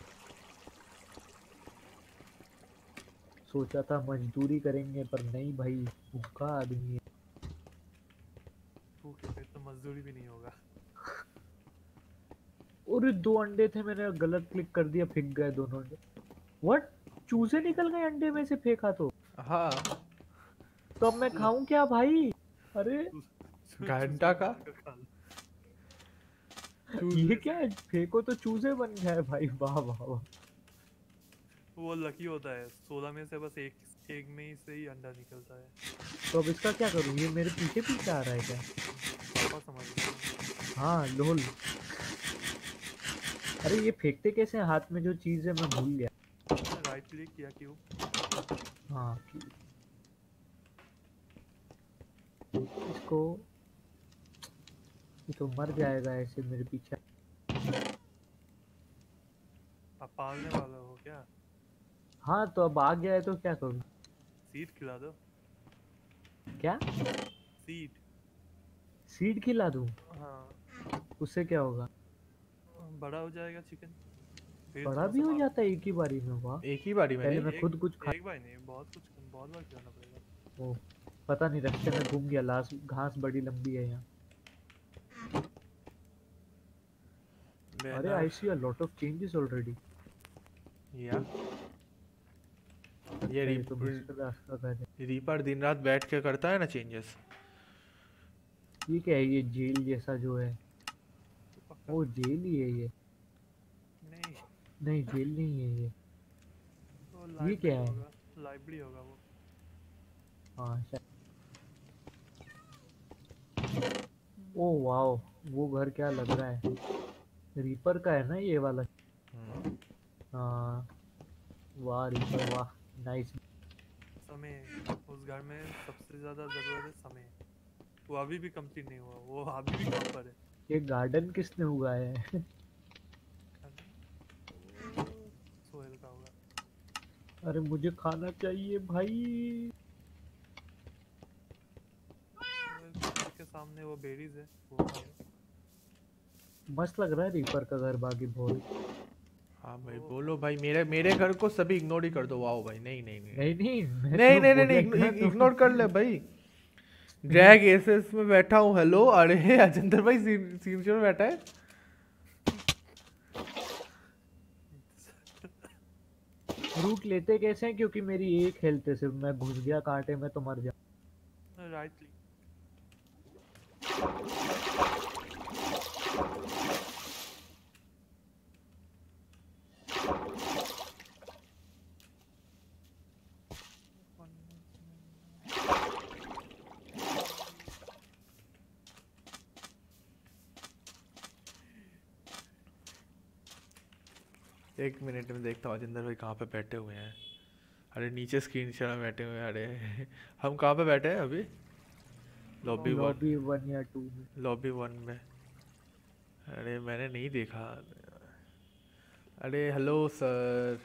सोचा था मजदूरी करेंगे पर नहीं भाई भूखा आदमी है। भूख पे तो मजदूरी भी नहीं होगा। और दो अंडे थे मैंने गलत क्लिक कर दिया फेंक गए दोनों अंडे। व्हाट चूजे निकल गए अंडे में से फेंका तो। हाँ। तो अब मैं खाऊं क्या भाई? अरे। घंटा का? ये क्या फेंको तो चूजे बन गए भाई वाह वाह वाह। वो लकी होता है सोलह में से बस एक एक में ही से ही अंडा निकलता है। तो अब इसका क्या करूँ? ये मेरे पीछे पीछे आ रहा है क्या? पापा समझ हाँ लोल। अरे ये फेंकते कैसे हैं? हाथ में जो चीज़ है मैं भूल गया। राइट क्लिक किया क्यों? हाँ इसको ये तो मर जाएगा ऐसे मेरे पीछे। आप पालने वाला हो क्या? हाँ तो अब आ गया है तो क्या करूँ? सीड खिला दो। क्या? सीड सीड खिला दूँ? हाँ। उससे क्या होगा? बड़ा हो जाएगा चिकन बड़ा भी हो जाता है एक ही बारी में वाह। एक ही बारी में पहले मैं खुद कुछ खा एक बार नहीं बहुत कुछ बहुत बार खिलाना पड़ेगा। ओ, पता नहीं रास्ते में घूम गया लास्ट घास बड़ी लंबी है यहाँ। अरे I see a lot of changes already या। ये ये तो रीपर दिन रात बैठ के करता है ना चेंजेस ये क्या है ये जेल जैसा जो है। तो ओ जेल ही है ये। नहीं। नहीं जेल नहीं है ये। वो ये क्या है? लाइब्रेरी होगा वो। हाँ शायद। ओ वाओ वो घर क्या लग रहा है? रीपर का है ना ये वाला? हाँ। वाह रीपर वाह नाइस समय उस घर में सबसे ज़्यादा ज़रूरत है समय। वो अभी भी कंप्लीट नहीं हुआ वो अभी भी काम पर है। ये गार्डन किसने उगाया है? अरे मुझे खाना चाहिए भाई। के सामने वो बेरीज है वो मस्त लग रहा है रीपर का घर बाकी बहुत। हाँ भाई बोलो भाई मेरे मेरे घर को सभी इग्नोर ही कर दो। वाओ भाई नहीं नहीं नहीं। नहीं नहीं मैं नहीं तो नहीं नहीं बोला नहीं क्या इग्नोर कर ले भाई। ड्रैग एसएस में बैठा हूँ। हेलो अरे अजंतर भाई सीन सीन में बैठा है। रूट लेते कैसे हैं? क्योंकि मेरी एक हेल्थ है सिर्फ़ मैं घुस गया कांटे में तो मर जाऊँ राइट क्लिक एक मिनट में देखता हूँ अजिंदर भाई कहाँ पे बैठे हुए हैं। अरे नीचे स्क्रीन शेयर में बैठे हुए हैं अरे। [laughs] हम कहाँ पे बैठे हैं अभी? लॉबी वन लॉबी वन या टू में। लॉबी वन में। अरे मैंने नहीं देखा। अरे हेलो सर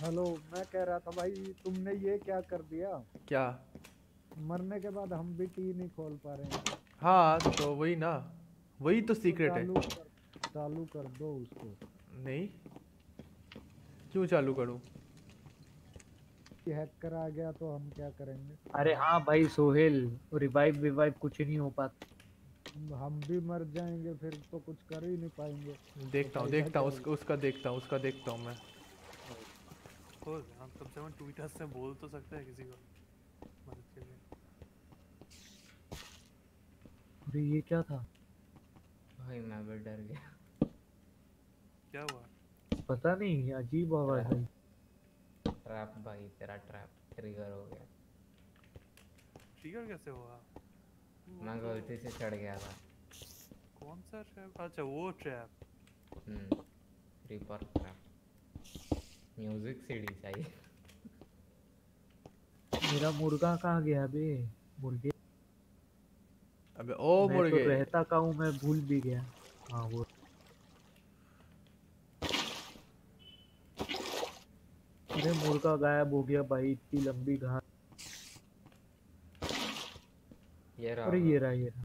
हेलो मैं कह रहा था भाई तुमने ये क्या कर दिया? क्या? मरने के बाद हम भी टी नहीं खोल पा रहे हैं। हाँ तो वही ना। वही तो तो सीक्रेट है। चालू कर दो उसको। नहीं? क्यों चालू करूँ? हैकर आ गया तो हम क्या करेंगे? अरे हाँ भाई सोहेल रिवाइव विवाइव कुछ नहीं हो पाता। हम भी मर जाएँगे फिर तो कुछ कर ही नहीं पाएँगे। देखता हूँ देखता हूँ उसका उसका देखता हूँ उसका देखता हूँ मैं। हो हम कम से कम ट्विटर से बोल तो सकते हैं किसी को मदद के लिए। अरे ये क्या था? भाई मैं भी डर गया। क्या हुआ? पता नहीं अजीब आवाज़ है। ट्रैप भाई तेरा ट्रैप ट्रिगर हो गया। ट्रिगर कैसे हुआ? मैं तो- गलती से चढ़ गया था। कौन सा ट्रैप अच्छा वो trap hmm reaper trap music CD चाहिए। मेरा मुर्गा कहाँ गया बे मुर्गे? अबे ओ मैं तो रहता का हूँ मैं भूल भी गया। हाँ वो अरे मुर्गा गायब हो गया भाई? इतनी लंबी घास ये रहा। अरे ये रहा ये रहा।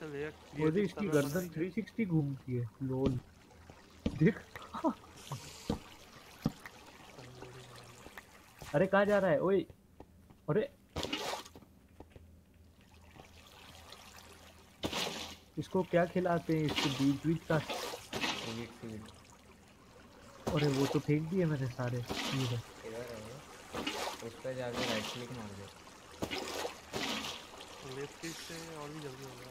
चल वो creative इसकी गर्दन 360 घूमती है लोल देख। अरे कहाँ जा रहा है? ओए। अरे इसको क्या खिलाते हैं? इसको बीज बीज का। अरे वो तो फेंक दिए मैंने सारे। है उस पे जाके राइट क्लिक मार दे लेफ़्ट क्लिक से और भी जल्दी होगा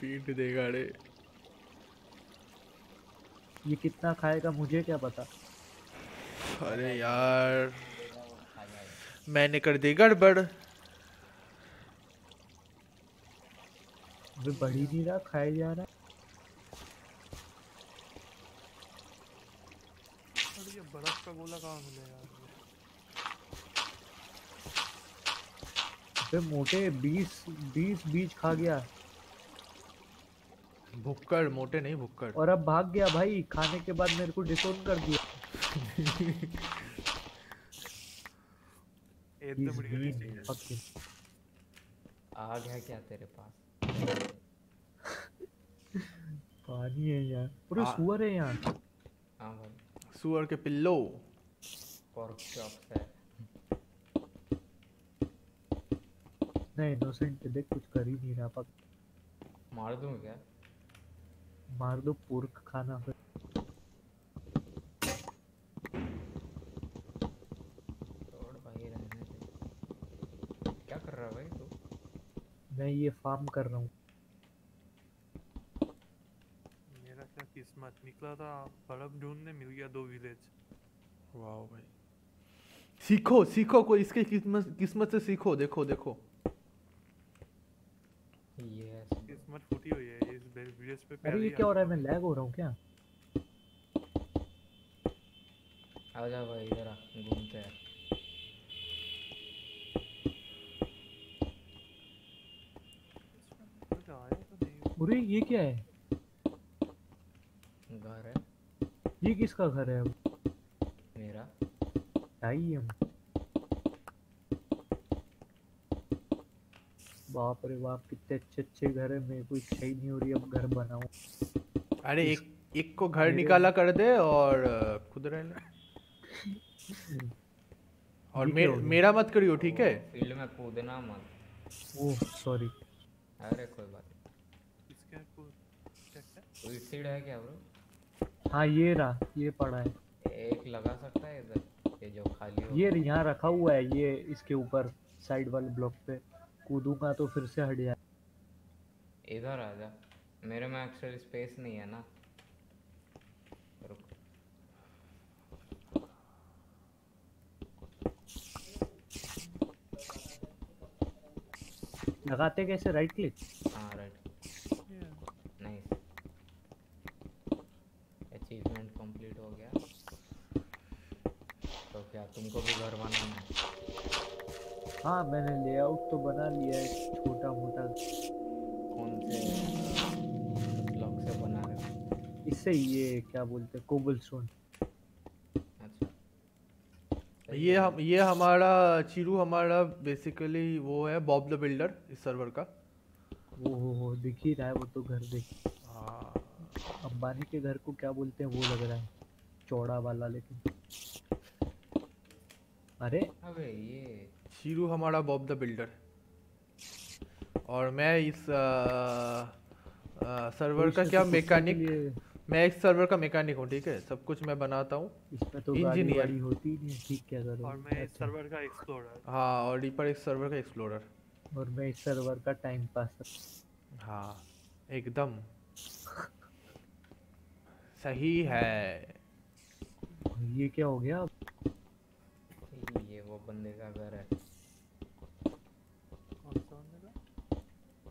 पीट देगा रे। ये कितना खाएगा मुझे क्या पता? अरे यार मैंने कर दी गड़बड़। अबे बढ़ ही नहीं रहा खाए जा रहा ये बर्फ़ का गोला कहाँ मिलेगा अबे मोटे बीस बीस बीज खा गया। भुक्कड़ मोटे नहीं भुक्कड़। और अब भाग गया भाई खाने के बाद मेरे को डिसोन कर दिया। [laughs] एकदम बढ़िया है। आ गया क्या तेरे पास? पानी है यार। पूरे सुअर है यहाँ। हाँ भाई। सुअर के पिल्लो। Pork chops है। नहीं इनोसेंट देख कुछ कर ही नहीं रहा पक। मार दूँ क्या? मार दो पुर्क खाना फिर। छोड़ भाई रहने दे। क्या कर रहा है भाई तू? मैं ये फार्म कर रहा हूँ मेरा किस्मत निकला था बर्फ़ ढूँढने मिल गया दो विलेज वाह भाई। सीखो सीखो कोई इसके किस्मत किस्मत से सीखो देखो देखो। यस किस्मत फूटी हुई है इस विलेज पे अरे पहले ये क्या हो रहा है? मैं लैग। हो रहा हूँ क्या? आ जा भाई इधर आ घूमते हैं। तो नहीं। अरे ये क्या है घर है ये किसका घर है मेरा। आई हम बाप रे बाप कितने अच्छे अच्छे घर है। मेरे को इच्छा ही नहीं हो रही अब घर बनाऊँ। अरे एक एक को घर निकाला कर दे और खुद रह ले। [laughs] और मे? मेरा मत करियो ठीक है? फ़ील्ड में कूदना मत। Oh sorry. अरे कोई बात नहीं। इसके कोई सीड है क्या ब्रो? हाँ ये रहा ये पड़ा है। एक लगा सकता है इधर ये जो खाली हो ये यहाँ रखा हुआ है ये इसके ऊपर साइड वाले ब्लॉक पे। कूदूँगा तो फिर से हट जाए इधर आ जा। मेरे में एक्चुअली स्पेस नहीं है ना। लगाते कैसे? राइट क्लिक हाँ राइट ये नाइस अचीवमेंट कंप्लीट हो गया तो क्या तुमको भी घर बनाना है। हाँ मैंने लेआउट तो बना लिया है छोटा मोटा कौन से ब्लॉक से बना रहे इससे ये क्या बोलते हैं कोबलस्टोन अच्छा। ये हम ये हमारा चिरू हमारा बेसिकली वो है बॉब द बिल्डर इस सर्वर का। वो हो हो दिख ही रहा है वो तो घर देख। हाँ। अंबानी के घर को क्या बोलते हैं वो लग रहा है चौड़ा वाला लेकिन। अरे। अबे ये। चिरू हमारा बॉब द बिल्डर और मैं इस आ, आ, सर्वर का क्या मैकेनिक मैं इस सर्वर का मैकेनिक हूँ ठीक है? सब कुछ मैं बनाता हूँ। इसमें तो। होती नहीं ठीक क्या करूँ? और मैं इस अच्छा। सर्वर का एक्सप्लोरर हाँ और रीपर इस सर्वर का एक्सप्लोरर और मैं इस सर्वर का टाइम पास हाँ एकदम। सही है। ये क्या हो गया? बंदे का घर है।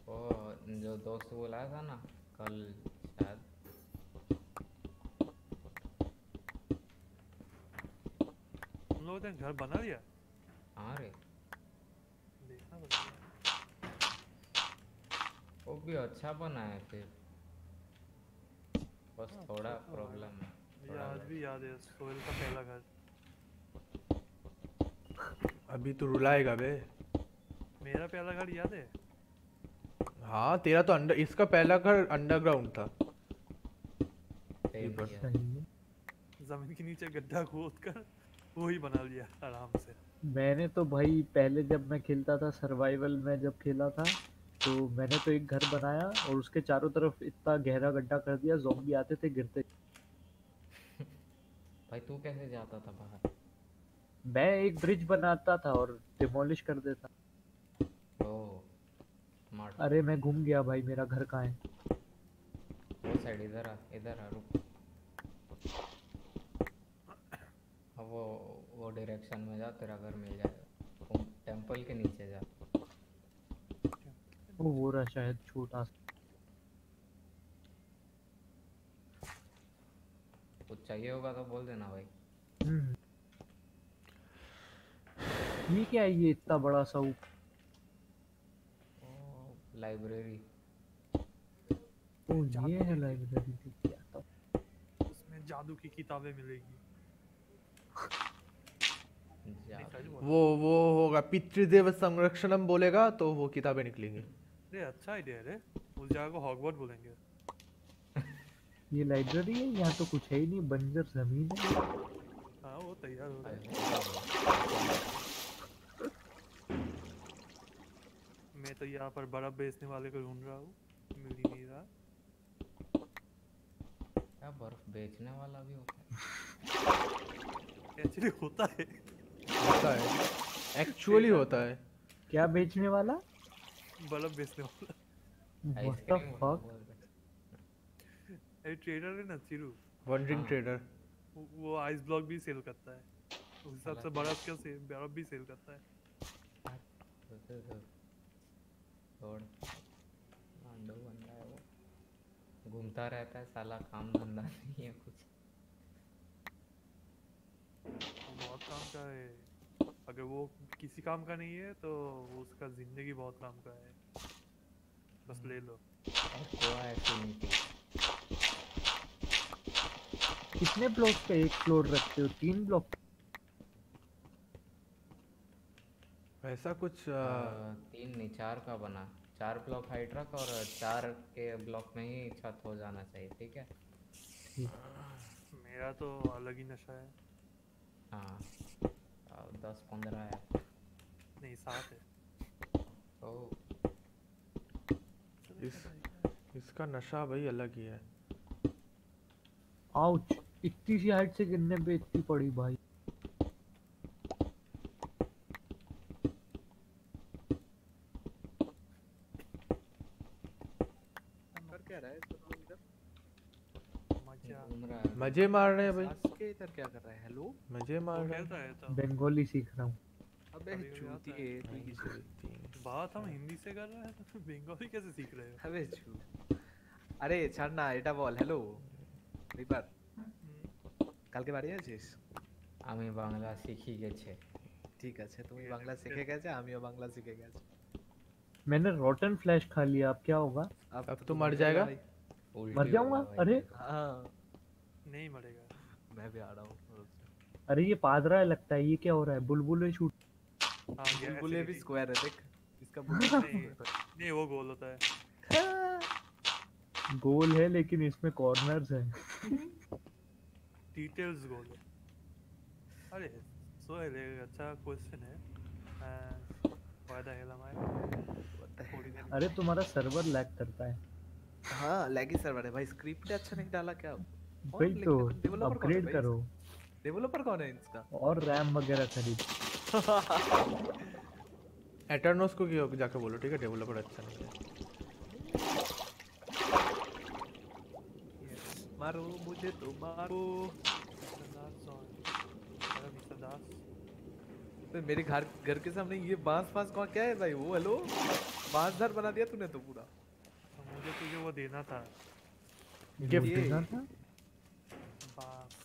वो जो दोस्त बुलाया था ना कल शायद। लोगों ने घर बना लिया हाँ रे। देखना वो भी अच्छा बना है फिर। बस थोड़ा प्रॉब्लम है। मुझे थोड़ा आज भी याद है सोहेल का पहला घर। अभी तो रुलाएगा बे मेरा पहला घर याद है? हाँ तेरा तो अंडर इसका पहला घर अंडरग्राउंड था। ही है। है ज़मीन के नीचे गड्ढा खोद कर वही बना लिया आराम से। मैंने तो भाई पहले जब मैं खेलता था सर्वाइवल में जब खेला था तो मैंने तो एक घर बनाया और उसके चारों तरफ़ इतना गहरा गड्ढा कर दिया जोम्बी आते थे गिरते [laughs] भाई तू कैसे जाता था बाहर? मैं एक ब्रिज बनाता था और डिमोलिश कर देता। अरे मैं घूम गया भाई मेरा घर कहाँ है? वो साइड इधर आ इधर आ रुक। अब वो वो डायरेक्शन में जा तेरा घर मिल जाएगा। टेंपल के नीचे जा। वो वो रहा शायद छोटा कुछ चाहिए होगा तो बोल देना भाई। हम्म। ये क्या है ये इतना बड़ा सा लाइब्रेरी। ओ ये है लाइब्रेरी के आता जादू की किताबें मिलेगी। वो वो होगा पितृदेव संरक्षणम बोलेगा तो वो किताबें निकलेंगी। अरे अच्छा आइडिया है रे। उस जगह को हॉगवर्ड बोलेंगे। ये लाइब्रेरी है यहाँ तो कुछ है ही नहीं बंजर ज़मीन है। हाँ वो तैयार हो रहा है। मैं तो यहाँ पर बर्फ़ बेचने वाले को ढूंढ रहा हूँ। मिल ही नहीं रहा। क्या बर्फ़ बेचने वाला भी होता है? एक्चुअली होता है। होता है। एक्चुअली होता है। क्या बेचने वाला? बर्फ़ बेचने वाला। व्हाट द फक अरे ट्रेडर है ना चिरू। वंडरिंग हाँ। ट्रेडर वो- वो आइस ब्लॉक भी सेल करता है। उस हिसाब से बर्फ़ का से बर्फ़ भी सेल करता है। छोड़ मांडो बंदा है वो। घूमता रहता है साला काम धंधा नहीं है कुछ। बहुत काम का है। अगर वो किसी काम का नहीं है तो उसका ज़िंदगी बहुत काम का है। बस ले लो। नहीं कितने ब्लॉक पे एक फ्लोर रखते हो? तीन ब्लॉक ऐसा कुछ आ, अ, तीन नहीं चार का बना। चार ब्लॉक हाइट रख और चार के ब्लॉक में ही छत हो जाना चाहिए ठीक है? मेरा तो अलग ही नशा है। हाँ। दस पंद्रह है। नहीं सात है। तो इस इसका नशा भाई अलग ही है। आउच इतनी सी हाइट से गिरने पे इतनी पड़ी भाई कर क्या रहा है तो तू इधर मज़ा घूम रहा है मजे मार रहे हैं भाई सास के इधर क्या कर रहा है हेलो मजे मार वो रहे हैं खेलता है तो बंगाली सीख रहा हूँ अबे कभी कभी आता चूतिए तू एक, ये दो, तीन। बात हम हिंदी से कर रहे हैं तो तुम बंगाली कैसे सीख रहे हो अबे चू আরে ছাড় না এটা বল হ্যালো রিপার কালকে বাড়ি আছিস আমি বাংলা শিখি গেছে ঠিক আছে তুমি বাংলা শিখে গেছে আমিও বাংলা শিখে গেছি मैंने रोटन फ्लैश खा लिया अब क्या होगा अब तो तो तू मर मर जाएगा? भाई। उल्टी मर जाऊंगा होगा भाई अरे तेरा। हाँ नहीं मरेगा। मैं भी आ रहा हूँ। अरे ये पादरा है लगता है ये क्या हो रहा है? बुलबुल शूट हाँ गया बुलबुल भी स्क्वायर है देख। इसका नहीं नहीं वो गोल होता है। गोल है लेकिन इसमें कॉर्नर्स हैं। डिटेल्स गोल है। अरे सो है अच्छा क्वेश्चन है। अरे तुम्हारा सर्वर लैग करता है। हाँ लैगी सर्वर है भाई। स्क्रिप्ट अच्छा नहीं डाला क्या? वही तो अपग्रेड करो डेवलपर कौन है इसका? और रैम वगैरह खरीद। [laughs] एटर्नोस को क्यों जाके बोलो? ठीक है डेवलपर अच्छा नहीं है। मारो मुझे तो मारो। तो मेरे घर घर के सामने ये बाँस बाँस कौन क्या है भाई? वो हेलो बाँस घर बना दिया तूने तो पूरा। तो मुझे तुझे वो देना था। गिफ्ट देना था?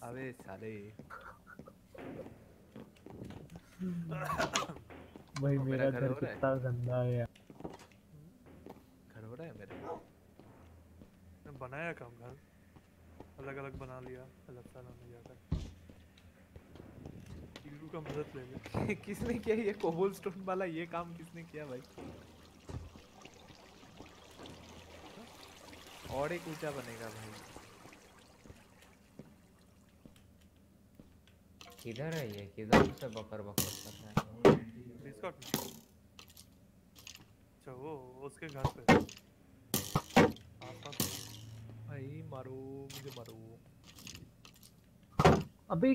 अबे साले भाई तो मेरा घर। कितना गंदा है घर हो रहा है मेरा बनाया कम घर अलग अलग बना लिया अलग सालों में जाकर टीरू का मदद ले ले किसने किया ये कोबल स्टोन वाला ये काम किसने किया भाई और एक ऊँचा बनेगा भाई किधर है ये? किधर से बकर बकर कर रहा है? डिस्कॉर्ड में। अच्छा वो उसके घर पे। आसपास। भाई मारो मुझे मारो। अबे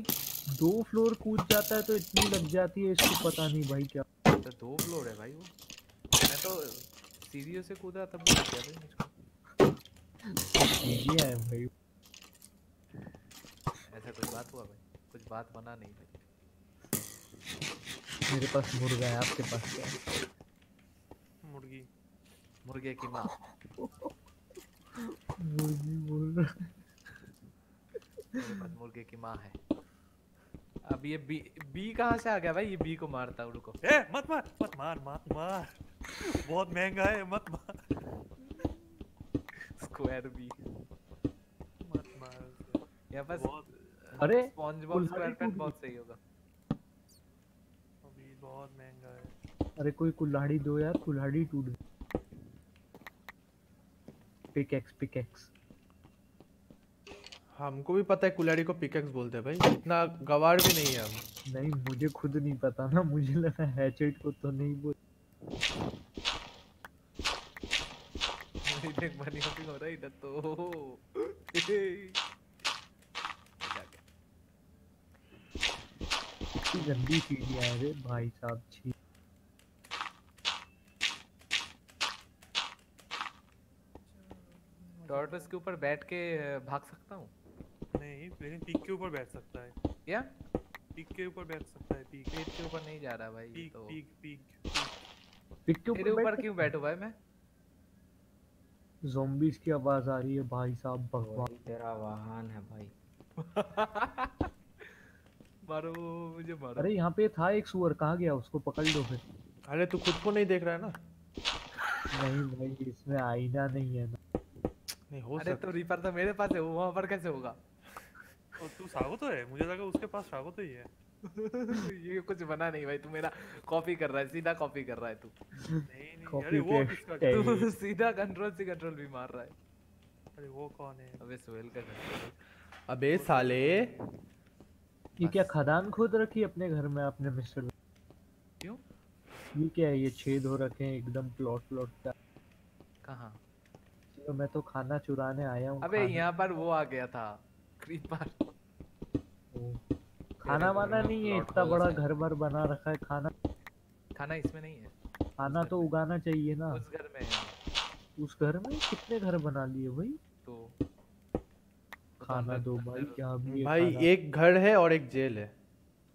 दो फ्लोर कूद जाता है तो इतनी लग जाती है इसको पता नहीं भाई क्या। तो दो फ्लोर है भाई वो। मैं तो सीढ़ियों से कूदा तब भी लग गया भाई मुझको। ये है भाई। ऐसा कोई बात हुआ भाई? कुछ बात बना नहीं भाई मेरे पास मुर्गा है आपके पास क्या मुर्गी। मुर्गे की माँ। मुर्गी बोल रहा मेरे पास मुर्गे की माँ है। अब ये बी बी कहाँ से आ गया भाई? ये बी को मारता हूँ रुको। ए मत मार मत मार मत मार। बहुत महँगा है मत मार। स्क्वायर बी मत मार। यहाँ पर बहुत अरे स्पॉन्ज बॉब कुल्हाड़ी स्क्वायर पेन बहुत सही होगा। अभी बहुत महँगा है। अरे कोई कुल्हाड़ी दो यार कुल्हाड़ी टूट गई। Pickaxe pickaxe. हमको भी पता है कुल्हाड़ी को पिकेक्स बोलते हैं भाई। इतना गवार भी नहीं है हम। नहीं मुझे खुद नहीं पता ना मुझे लगा हैचेट को तो नहीं बोल [laughs] देख बनी हो रहा है इधर तो इतनी गंदी सीढ़ियाँ हैं रे भाई साहब छी। टॉर्टस के ऊपर बैठ के भाग सकता हूँ? नहीं लेकिन पीक के ऊपर बैठ सकता है। क्या? पीक के ऊपर बैठ सकता है पीक। पेट के ऊपर नहीं जा रहा भाई पीक तो। Pick pick pick. के ऊपर ऊपर क्यों बैठो भाई मैं? zombies की आवाज़ आ रही है भाई साहब भगवान। तेरा वाहन है भाई। [laughs] मारो मुझे मारो। अरे यहाँ पे था एक सुअर कहाँ गया उसको पकड़ लो फिर। अरे तू खुद को नहीं देख रहा है ना? नहीं भाई इसमें आईना नहीं है ना। नहीं हो अरे तो रीपर तो मेरे पास है वो वहाँ पर कैसे होगा? और तू सागो तो है मुझे लगा उसके पास सागो तो ही है। [laughs] ये कुछ बना नहीं भाई तू मेरा कॉपी कर रहा है सीधा कॉपी कर रहा है तू। नहीं नहीं अरे वो किसका? तू सीधा कंट्रोल से कंट्रोल भी मार रहा है। अरे वो कौन है? अबे सोहेल का कंट्रोल अबे साले। ये क्या खदान खोद रखी अपने घर में आपने मिस्टर क्यों? ये क्या है ये छेद हो रखे हैं एकदम प्लॉट प्लॉट का। कहाँ? चलो मैं तो खाना चुराने आया हूँ अबे यहाँ पर वो आ गया था क्रीपर खाना वाना नहीं है इतना बड़ा घर भर बना रखा है खाना। खाना इसमें नहीं है। खाना तो उगाना चाहिए ना। उस घर में उस घर में कितने घर बना लिए भाई? तो खाना दो भाई क्या भी है भाई एक घर है और एक जेल है।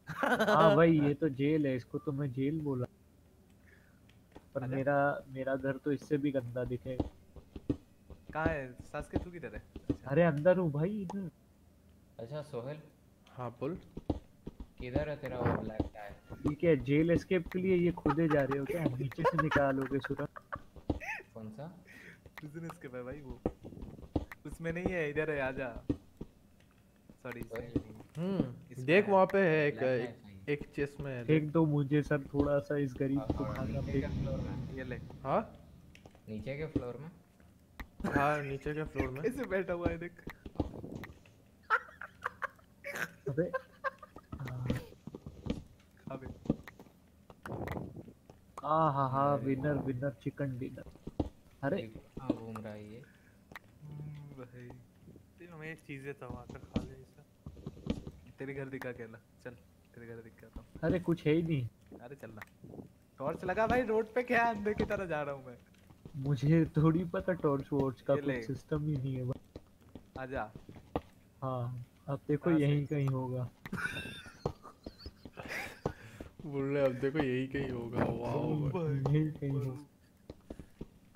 [laughs] हाँ भाई ये तो जेल है इसको तो मैं जेल बोला। पर। मेरा मेरा घर तो इससे भी गंदा दिखेगा कहाँ है? सास के तू किधर है? अच्छा, अरे अंदर हूँ भाई इधर। अच्छा सोहेल? हाँ बोल। किधर है तेरा वो ब्लैक टायर ये क्या जेल एस्केप के लिए ये खुदे जा रहे हो क्या? नीचे से निकालोगे सुरंग? कौन सा? बिज़नेस के पे भाई वो? उसमें नहीं है इधर है आजा। सॉरी हम्म देख है। वहाँ पे है एक एक, है। एक चेस्ट में है देख। दो मुझे सर थोड़ा सा इस गरीब को खाना नीचे के फेंक फ्लोर में ये ले। हाँ? नीचे के फ्लोर में? हाँ नीचे के फ्लोर में। कैसे बैठा हुआ है देख। अबे हाँ। अबे। आ हा हा विनर विनर चिकन डिनर अरे। हाँ घूम रहा है ये। भाई तेरे में चीज़ें तो कर खा ले इसे तेरे घर दिखा अकेला चल तेरे घर दिखाता हूँ। अरे कुछ है ही नहीं। अरे चल ना। टॉर्च लगा भाई रोड पे क्या अंधे की तरह जा रहा हूँ मैं। मुझे थोड़ी पता टॉर्च वॉर्च का कुछ सिस्टम ही नहीं है भाई। आजा हाँ अब देखो यहीं कहीं होगा। बोल रहे अब देखो यही कहीं होगा। वाओ यहीं कहीं होगा।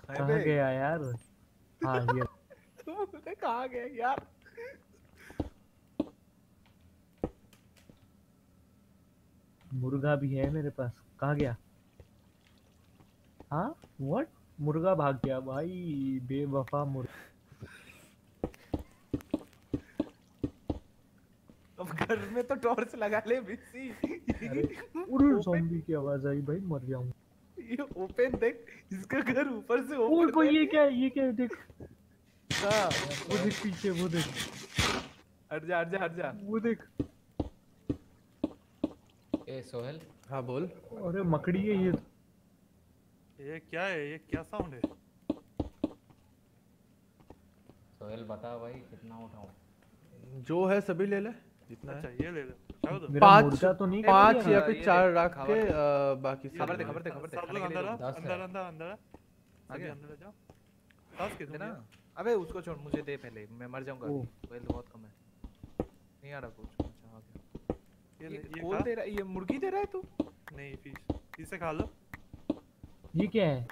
कहाँ गया यार? हाँ ये बोलते कहाँ गया यार। मुर्गा भी है मेरे पास। कहाँ गया? हाँ? व्हाट मुर्गा भाग गया भाई। बेवफा मुर्गा। अब घर में तो टॉर्च लगा ले बिस्सी ज़ॉम्बी की आवाज़ आई भाई मर जाऊँ। ये ओपन देख इसका घर ऊपर से ओपन कोई ये क्या है ये क्या है देख। वो देख पीछे वो देख। हट जा हट जा हट जा। वो देख। ए सोहेल? हाँ बोल। अरे मकड़ी है ये। ये क्या है? ये क्या साउंड है? सोहेल बता भाई कितना उठाऊं? जो है सभी ले ले। जितना अच्छा है। ये ले लो। तो। पाँच तो नहीं पाँच? या फिर चार रख के बाकी सब खबर दे खबर दे खबर दे। अंदर दस अंदर अंदर अंदर आ सभी गया? अंदर जाओ। सास के देना तुम अबे उसको छोड़ मुझे दे पहले मैं मर जाऊँगा। वेल बहुत कम है। नहीं आ रहा कुछ अच्छा आ गया। ये ये कोल दे रहा है ये मुर्गी दे रहा है तू? नहीं फ़िश इसे खा लो। ये क्या है?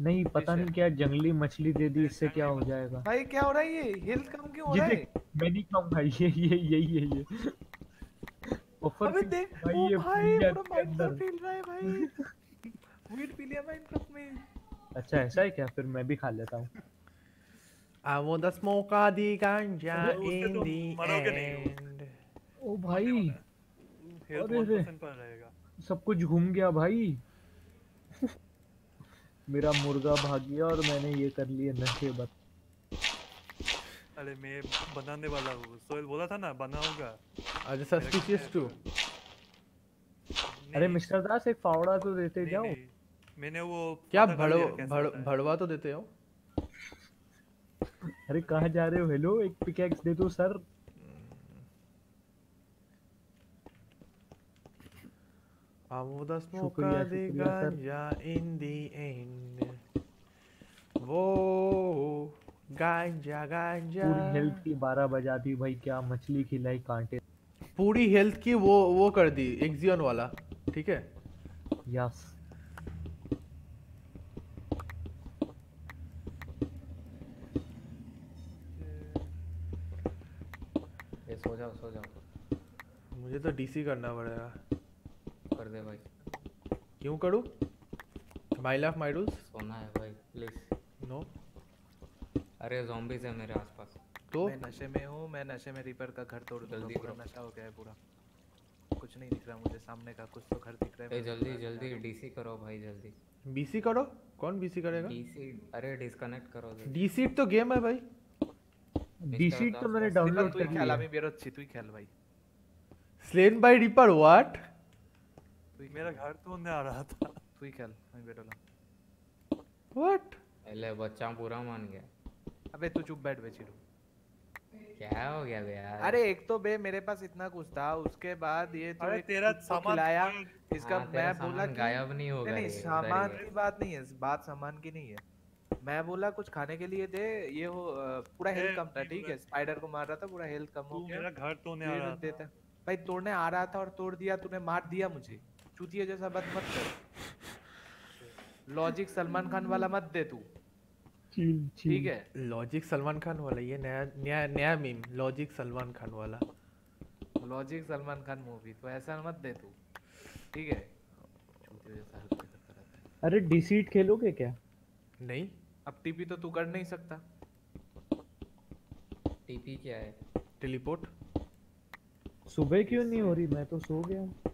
नहीं पता नहीं क्या जंगली मछली दे दी इससे क्या हो जाएगा। भाई क्या हो रहा है ये? हेल्थ कम क्यों हो रहा है? मैं नहीं खाऊँगा [laughs] ये ये यही है ये। ऑफ़र अबे देख भाई ये भाई पूरी पूरा के अंदर। रहा है भाई। [laughs] वीट पी लिया माइनक्राफ्ट में। अच्छा ऐसा है क्या? फिर मैं भी खा लेता हूँ। I want the smoke of the ganja in तो the end. ओ भाई। अरे सब कुछ घूम गया भाई। मेरा मुर्गा भाग गया और मैंने ये कर लिए नशे बत अरे मैं बनाने वाला हूँ। सोहेल बोला था ना बनाऊँगा। You suspicious too? अरे मिस्टर दास एक फावड़ा तो देते जाओ। मैंने वो क्या भड़वा भड़, भड़वा तो देते हो? अरे कहाँ जा रहे हो? हेलो एक पिकेक्स दे दो सर of the शुक्रिया, sir. ganja in the end. वो गांजा गांजा। पूरी हेल्थ की बारह बजा दी भाई क्या मछली खिलाई कांटे। पूरी हेल्थ की वो वो कर दी एक्सियन वाला ठीक है? यस ये सो जाओ सो जाओ। मुझे तो डीसी करना पड़ेगा। कर दे भाई। क्यों करूँ? माई लाइफ माई रूल्स सोना है भाई प्लीज़ नो अरे zombies है मेरे आसपास। तो? मैं नशे में हूँ मैं नशे में रीपर का घर तोड़ दूँगा जल्दी पूरा नशा हो गया है पूरा। कुछ नहीं दिख रहा मुझे सामने का कुछ तो घर दिख रहा है ए जल्दी जल्दी डीसी करो भाई जल्दी। बीसी करो? कौन बीसी करेगा? डीसी अरे डिस्कनेक्ट करो डीसी तो गेम है भाई। डीसी तो मैंने दास- है। डाउनलोड তুই कर খেল लिया আমি বেরোচ্ছি তুই খেল ভাই स्लेन बाय रिपर व्हाट তুই मेरा घर तोड़ने आ रहा था তুই খেল আমি বেরোলাম व्हाट पहले बच्चा पूरा मान गया अबे तू चुप बैठ बे चिड़ू क्या हो गया बे यार अरे एक तो बे मेरे पास इतना कुछ था उसके बाद ये तो अरे एक तेरा खुद को सामान खिलाया पूरा- इसका हाँ, तेरा मैं बोला सामान कि गायब नहीं होगा नहीं नहीं ये, उधर ही सामान है। की बात नहीं है बात सामान की नहीं है मैं बोला कुछ खाने के लिए दे ये हो पूरा हेल्थ कम था ठीक है स्पाइडर को मार रहा था पूरा हेल्थ कम हो गया। मेरा घर तोड़ने आ रहा था। देता भाई तोड़ने आ रहा था और तोड़ दिया तूने मार दिया मुझे। चूतिया जैसा बात मत कर। लॉजिक सलमान खान वाला मत दे तू। ठीक है? लॉजिक सलमान खान वाला ये नया नया नया मीम लॉजिक सलमान खान वाला। लॉजिक सलमान खान मूवी तो ऐसा मत दे तू। ठीक है? अरे डीसीट खेलोगे क्या? नहीं। अब टीपी तो तू कर नहीं सकता टीपी क्या है टेलीपोर्ट सुबह क्यों नहीं हो रही मैं तो सो गया हूँ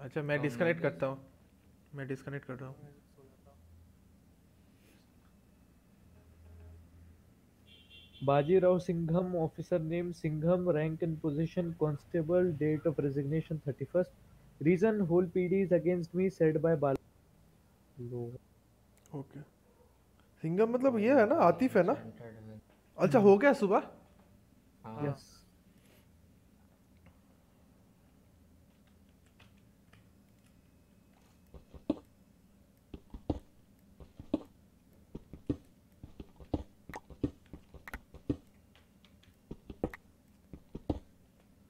अच्छा मैं हाँ, डिस्कनेक्ट मैं करता हूँ मैं डिस्कनेक्ट कर रहा हूँ Bajirao Singham, officer name Singham, rank and position constable, date of resignation 31st. Reason whole PD is against me, said by Bal. लो ओके सिंगम मतलब ये है ना आतिफ है ना? अच्छा हो गया सुबह? हाँ। यस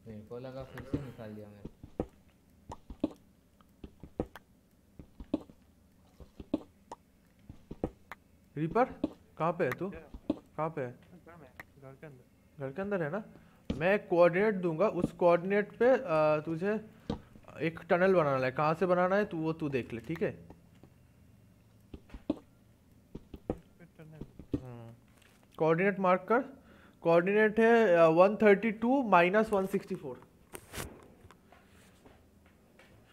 मेरे को लगा फिर से निकाल दिया मेरे रिपर कहाँ पे है तू? कहाँ पे है? घर के अंदर घर के अंदर है ना? मैं कोऑर्डिनेट दूँगा उस कोऑर्डिनेट पे तुझे एक टनल बनाना है। कहाँ से बनाना है? तू वो तू देख ले ठीक है। कोऑर्डिनेट मार्क कर। कोऑर्डिनेट है one thirty two minus one sixty four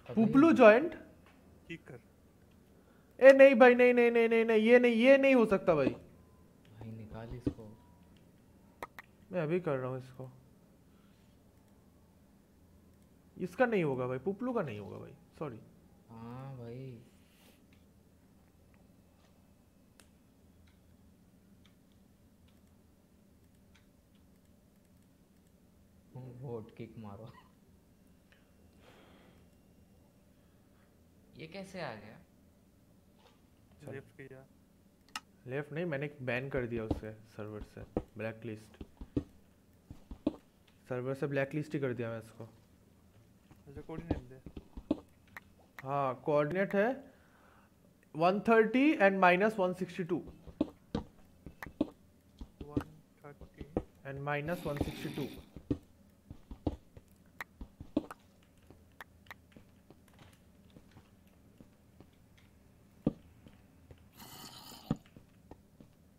पुपलू joint ठीक कर। ए नहीं भाई नहीं नहीं नहीं नहीं नहीं ये नहीं ये नहीं हो सकता भाई। भाई निकाल इसको। मैं अभी कर रहा हूँ इसको। इसका नहीं होगा भाई पुपलू का नहीं होगा भाई सॉरी हाँ भाई। वो बोट किक मारो। ये कैसे आ गया। लेफ़्ट किया। लेफ़्ट नहीं मैंने बैन कर दिया उससे सर्वर से ब्लैक लिस्ट सर्वर से ब्लैक लिस्ट ही कर दिया मैं इसको। अच्छा कोऑर्डिनेट दे। हाँ कोऑर्डिनेट है 130 and minus 162 130 and minus 162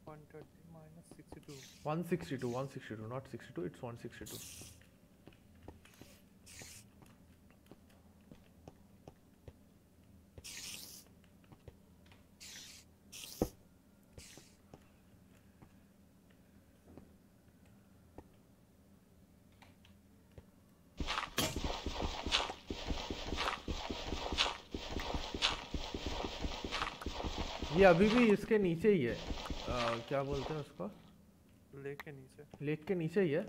130 minus 62 162 162 not 62 it's 162 ये अभी भी इसके नीचे ही है। आ, क्या बोलते हैं उसको? लेक के नीचे। लेक के नीचे ही है?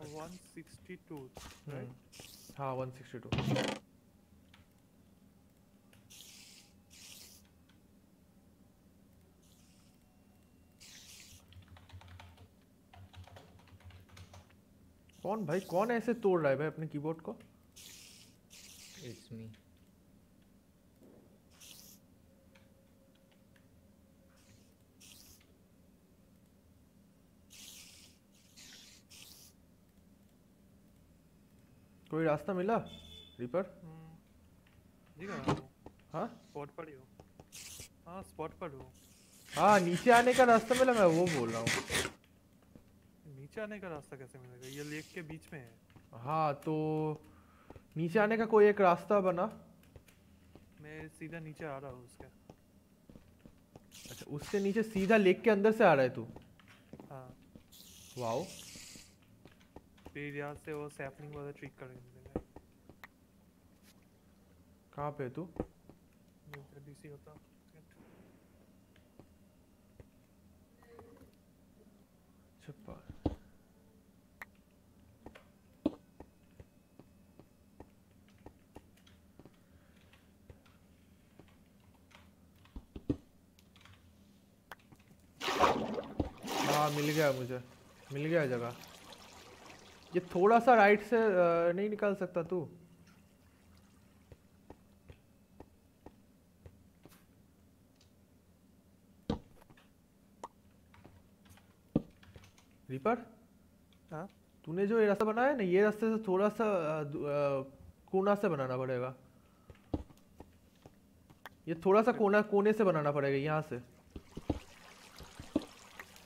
162 हम्म, राइट हाँ 162 कौन भाई कौन ऐसे तोड़ रहा है भाई अपने कीबोर्ड को? इट्स मी कोई रास्ता मिला? रीपर हूँ। हाँ? स्पॉट पर हो हाँ। स्पॉट पर हो। हाँ नीचे आने का रास्ता मिला मैं वो बोल रहा हूँ। नीचे आने का रास्ता कैसे मिलेगा? ये लेक के बीच में है। हाँ तो नीचे आने का कोई एक रास्ता बना। मैं सीधा नीचे आ रहा हूँ उसके। अच्छा उससे नीचे सीधा लेक के अंदर से आ रहा है तू? हाँ। वाओ यहाँ से वो सैपलिंग वाला ट्रिक करेंगे मिलेगा कहाँ पे तू? जल्दी से होता। छुपा हाँ मिल गया मुझे। मिल गया जगह। ये थोड़ा सा राइट से नहीं निकाल सकता तू। रीपर हाँ। तूने जो ये रास्ता बनाया ना ये रास्ते से थोड़ा सा कोना से बनाना पड़ेगा। ये थोड़ा सा कोना कोने से बनाना पड़ेगा यहाँ से।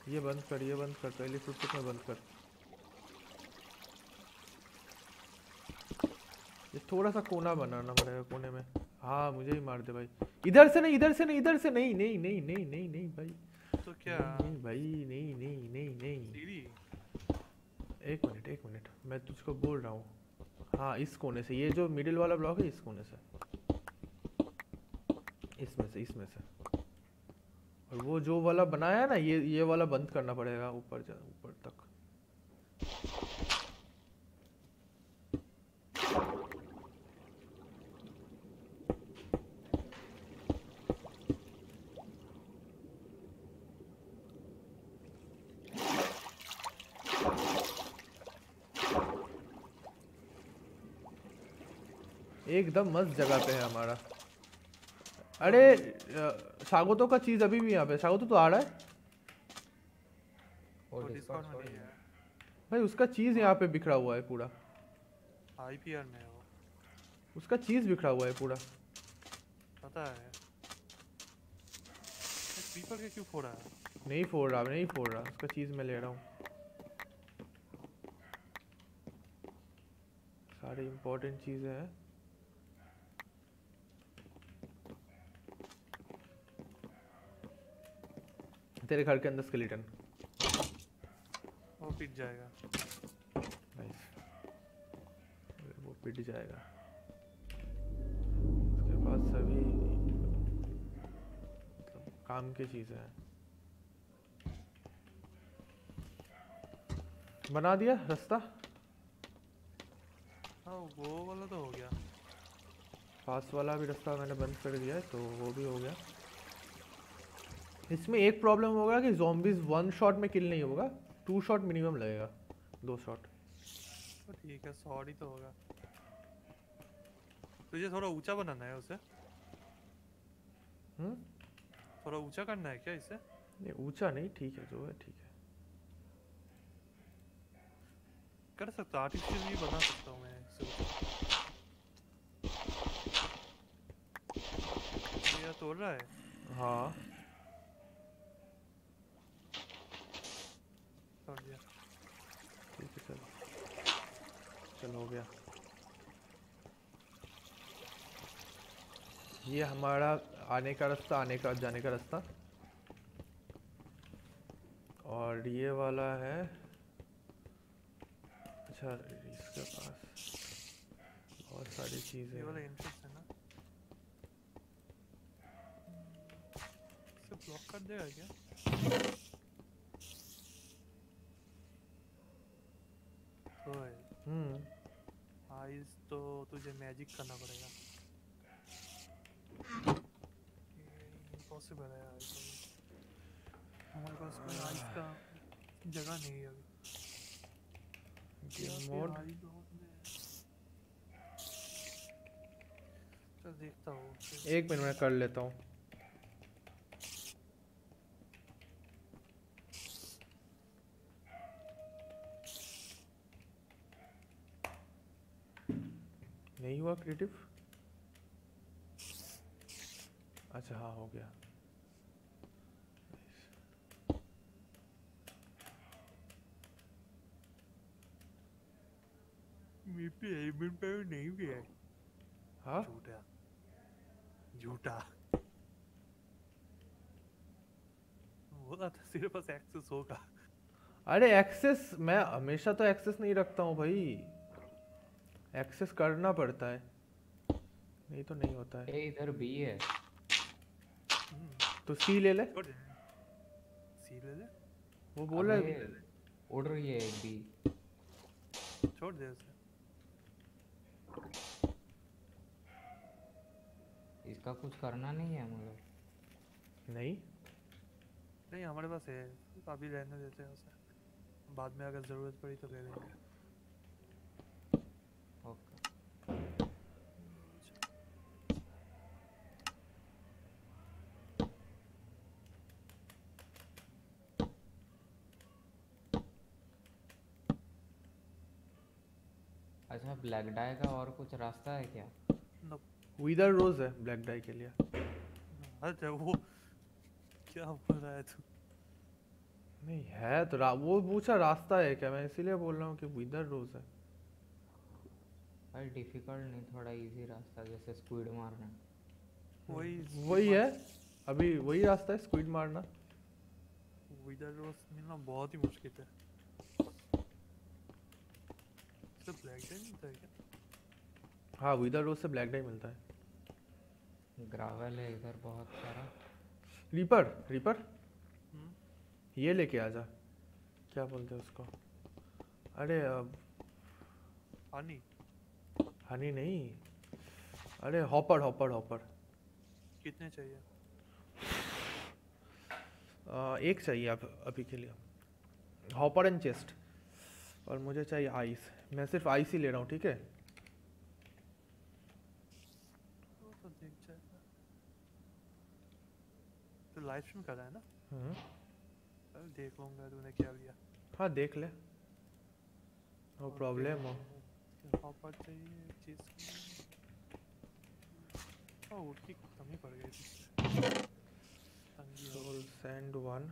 ये बंद कर ये बंद कर पहले फुटफुट में बंद कर। ये थोड़ा सा कोना बनाना पड़ेगा कोने में। हाँ मुझे ही मार दे भाई। इधर से नहीं इधर से नहीं इधर से नहीं नहीं नहीं नहीं नहीं नहीं भाई। तो क्या? नहीं भाई नहीं नहीं नहीं नहीं। एक मिनट एक मिनट। मैं तुझको बोल रहा हूँ। हाँ इस कोने से। ये जो मिडिल वाला ब्लॉक है इस कोने से। इसमें से इसमें से। और वो जो वाला बनाया ना ये ये वाला बंद करना पड़ेगा ऊपर ऊपर तक। एकदम मस्त जगह पे है हमारा। अरे स्वागतों का चीज़ अभी भी यहाँ पे। सागोतो तो आ रहा है। भाई उसका चीज़ यहाँ पे बिखरा हुआ है पूरा। आईपीआर में वो। उसका चीज़ बिखरा हुआ है पूरा। पता है। पीपल के क्यों फोड़ा है? नहीं फोड़ रहा नहीं फोड़ रहा। उसका चीज़ मैं ले रहा हूँ। सारी इम्पोर्टेंट चीज़ें हैं। तेरे घर के अंदर स्केलेटन वो पिट जाएगा। नाइस वो पिट जाएगा। उसके पास सभी मतलब काम की चीज़ें हैं। बना दिया रास्ता? हाँ वो वाला तो हो गया। पास वाला भी रास्ता मैंने बंद कर दिया है तो वो भी हो गया। इसमें एक प्रॉब्लम होगा कि zombies वन शॉट में किल नहीं होगा टू शॉट मिनिमम लगेगा दो शॉट ठीक है सॉरी तो होगा। तुझे थोड़ा ऊँचा बनाना है उसे। हम्म? थोड़ा ऊँचा करना है क्या इसे? नहीं ऊँचा नहीं ठीक है जो है ठीक है। कर सकता आर्टिफिशियल भी बना सकता हूँ मैं इसे। ये तोड़ रहा है? हाँ। तोड़ दिया। ठीक है चल। चल हो गया। ये हमारा आने का रास्ता आने का जाने का रास्ता। और ये वाला है अच्छा इसके पास बहुत सारी चीज़ें ये वाला। एंट्रेंस है ना? इसे ब्लॉक कर देगा क्या? ओए हम्म। आइस तो तुझे मैजिक करना पड़ेगा। इम्पॉसिबल है आइस हमारे पास कोई आइस का जगह नहीं है अभी। Game mode. चल देखता हूँ। एक मिनट में कर लेता हूँ। नहीं हुआ क्रिएटिव अच्छा हाँ हो गया। हेलमेट पे नहीं भी है। हाँ? झूठा। झूठा। बोला था तेरे पास एक्सेस होगा। अरे एक्सेस मैं हमेशा तो एक्सेस नहीं रखता हूँ भाई। एक्सेस करना पड़ता है। नहीं तो नहीं होता है। ए इधर बी है। तो सी ले ले। सी ले ले। वो बोल रहा है। उड़ रही है बी। छोड़ दे उसे। इसका कुछ करना नहीं है मगर नहीं। नहीं हमारे पास है। अभी रहने देते हैं उसे। बाद में अगर ज़रूरत पड़ी तो ले लेंगे। अच्छा ब्लैक डाई का और कुछ रास्ता है क्या? विदर रोज है ब्लैक डाई के लिए। अच्छा वो क्या बोल रहा है तू? नहीं है तो रा, वो पूछा रास्ता है क्या? मैं इसीलिए बोल रहा हूँ कि विदर रोज है। भाई डिफ़िकल्ट नहीं थोड़ा इजी रास्ता जैसे स्क्विड मारना। वही वही है। अभी वही रास्ता है स्क्विड मारना। विदर रोज मिलना बहुत ही मुश्किल है। तो ब्लैक डे मिलता है क्या? हाँ विदर रोज से ब्लैक डाई मिलता है। ग्रावल है इधर बहुत सारा। रीपर रीपर हम्म, ये लेके आ जा। क्या बोलते हैं उसको? अरे अब पानी हनी नहीं। अरे हॉपर हॉपर हॉपर कितने चाहिए? आ, एक चाहिए अब अभी के लिए। हॉपर एंड चेस्ट और मुझे चाहिए आइस मैं सिर्फ़ आइस ही ले रहा हूँ ठीक है? तो लाइव स्ट्रीम कर रहा है ना? हम्म, देख लूँगा तूने क्या लिया। हाँ देख ले। नो प्रॉब्लम हो। हॉपर चाहिए चीज़ ओ की कमी पड़ गई थी। Soul sand one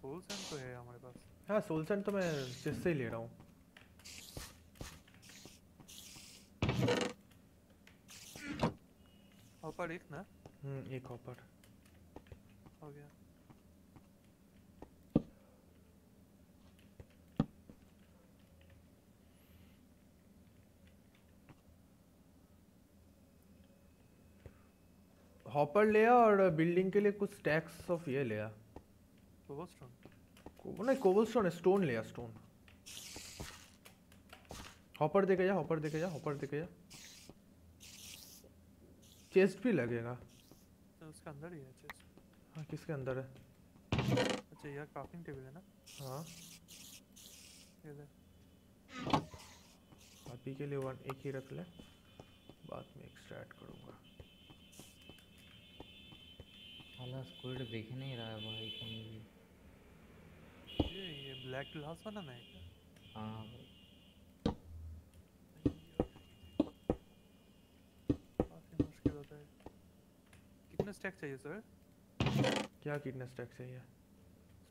soul sand तो है हमारे पास हाँ सोल सैंड तो मैं जिससे ही ले रहा हूँ। हॉपर एक ना? हम्म, एक हॉपर हो गया। हॉपर ले आ और बिल्डिंग के लिए कुछ टैक्स ऑफ़ ये ले आ। तो वो स्ट्रॉन्ग को नहीं कोबलस्टोन है स्टोन लिया स्टोन हॉपर देके जा हॉपर देके जा हॉपर देके जा. चेस्ट भी लगेगा. तो उसके अंदर ही है चेस्ट हाँ किसके अंदर है? अच्छा यार क्राफ्टिंग टेबल है ना? हाँ. ये ले अभी के लिए वन एक ही रख ले. बाद में एक्स्ट्रा ऐड करूँगा. साला स्क्विड दिख नहीं रहा है भाई कहीं भी. ये ब्लैक ग्लास बनाना है क्या हाँ। काफ़ी मुश्किल होता है। कितना स्टैक चाहिए सर क्या कितना स्टैक चाहिए?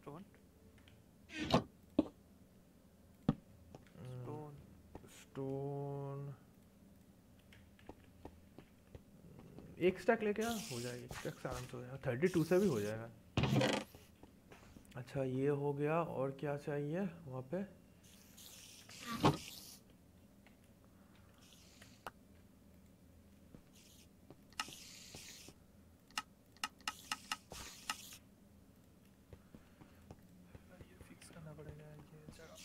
स्टोन स्टोन स्टोन एक स्टैक लेके आ हो जाएगी। एक स्टैक से आराम से हो जाएगा। थर्टी टू से भी हो जाएगा। अच्छा ये हो गया और क्या चाहिए वहाँ पे? ये फिक्स करना पड़ेगा ये जगह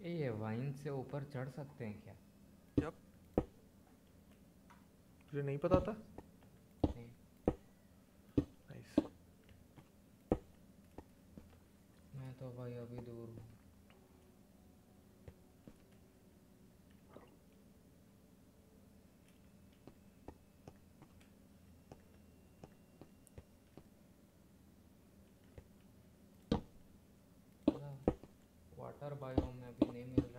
ए, ये वाइन से ऊपर चढ़ सकते हैं क्या? जब? तुझे नहीं पता था नहीं नाइस मैं तो भाई अभी दूर हूँ वाटर बायोम में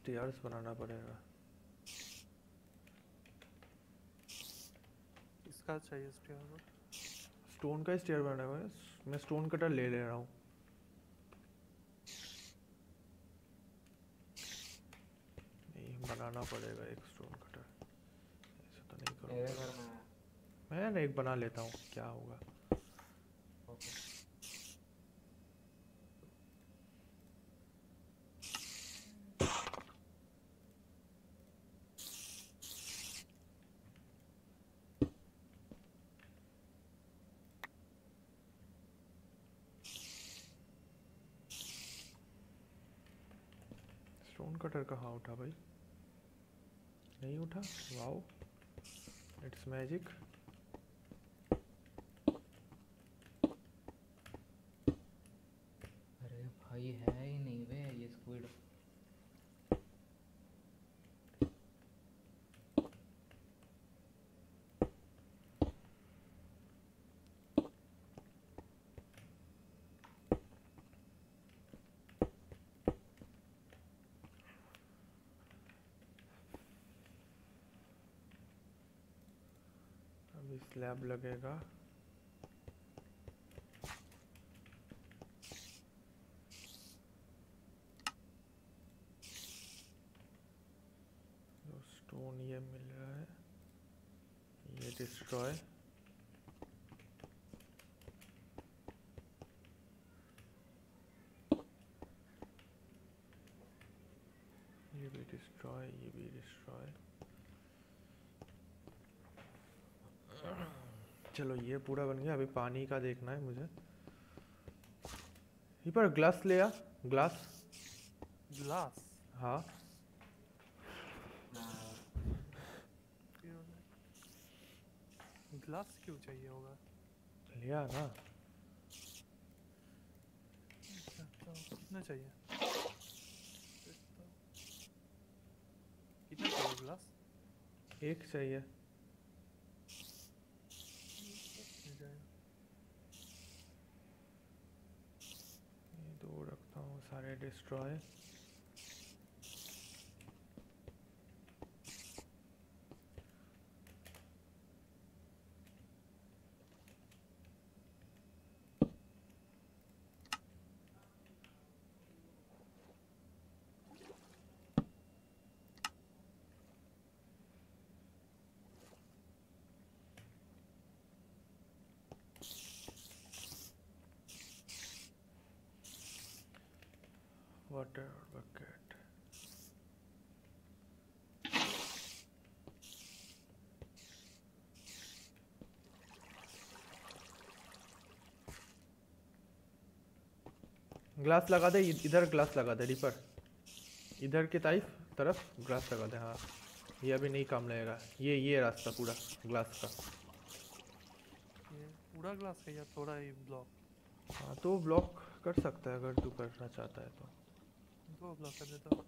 स्टेयर्स बनाना पड़ेगा। इसका चाहिए स्टेयर स्टोन का स्टेयर बनाना है। मैं स्टोन कटर ले ले रहा हूँ। नहीं बनाना पड़ेगा एक स्टोन कटर ऐसा तो नहीं करूँगा। मैं ना एक बना लेता हूँ। क्या होगा ओके स्टोन कहाँ उठा भाई? नहीं उठा? वाओ इट्स मैजिक अरे भाई है ही नहीं बे ये स्क्विड अभी स्लैब लगेगा। स्टोन ये मिल रहा है, ये डिस्ट्रॉय ये भी डिस्ट्रॉय ये भी डिस्ट्रॉय चलो ये पूरा बन गया। अभी पानी का देखना है मुझे। ये पर ग्लास ले आ। ग्लास। ग्लास? हाँ। ग्लास क्यों चाहिए होगा? ले आ ना। तो कितना चाहिए? कितना चाहिए ग्लास? एक चाहिए मिल जाएगा ये दो रखता हूँ वाटर बकेट ग्लास लगा दे इधर ग्लास लगा दे रिपर इधर के ताइफ तरफ़ ग्लास लगा दे हाँ। ये अभी नहीं काम लगेगा। ये ये रास्ता पूरा ग्लास का। ये पूरा ग्लास है या थोड़ा ही ब्लॉक हाँ तो ब्लॉक कर सकता है अगर तू करना चाहता है तो। दो ब्लॉक कर देता हूँ।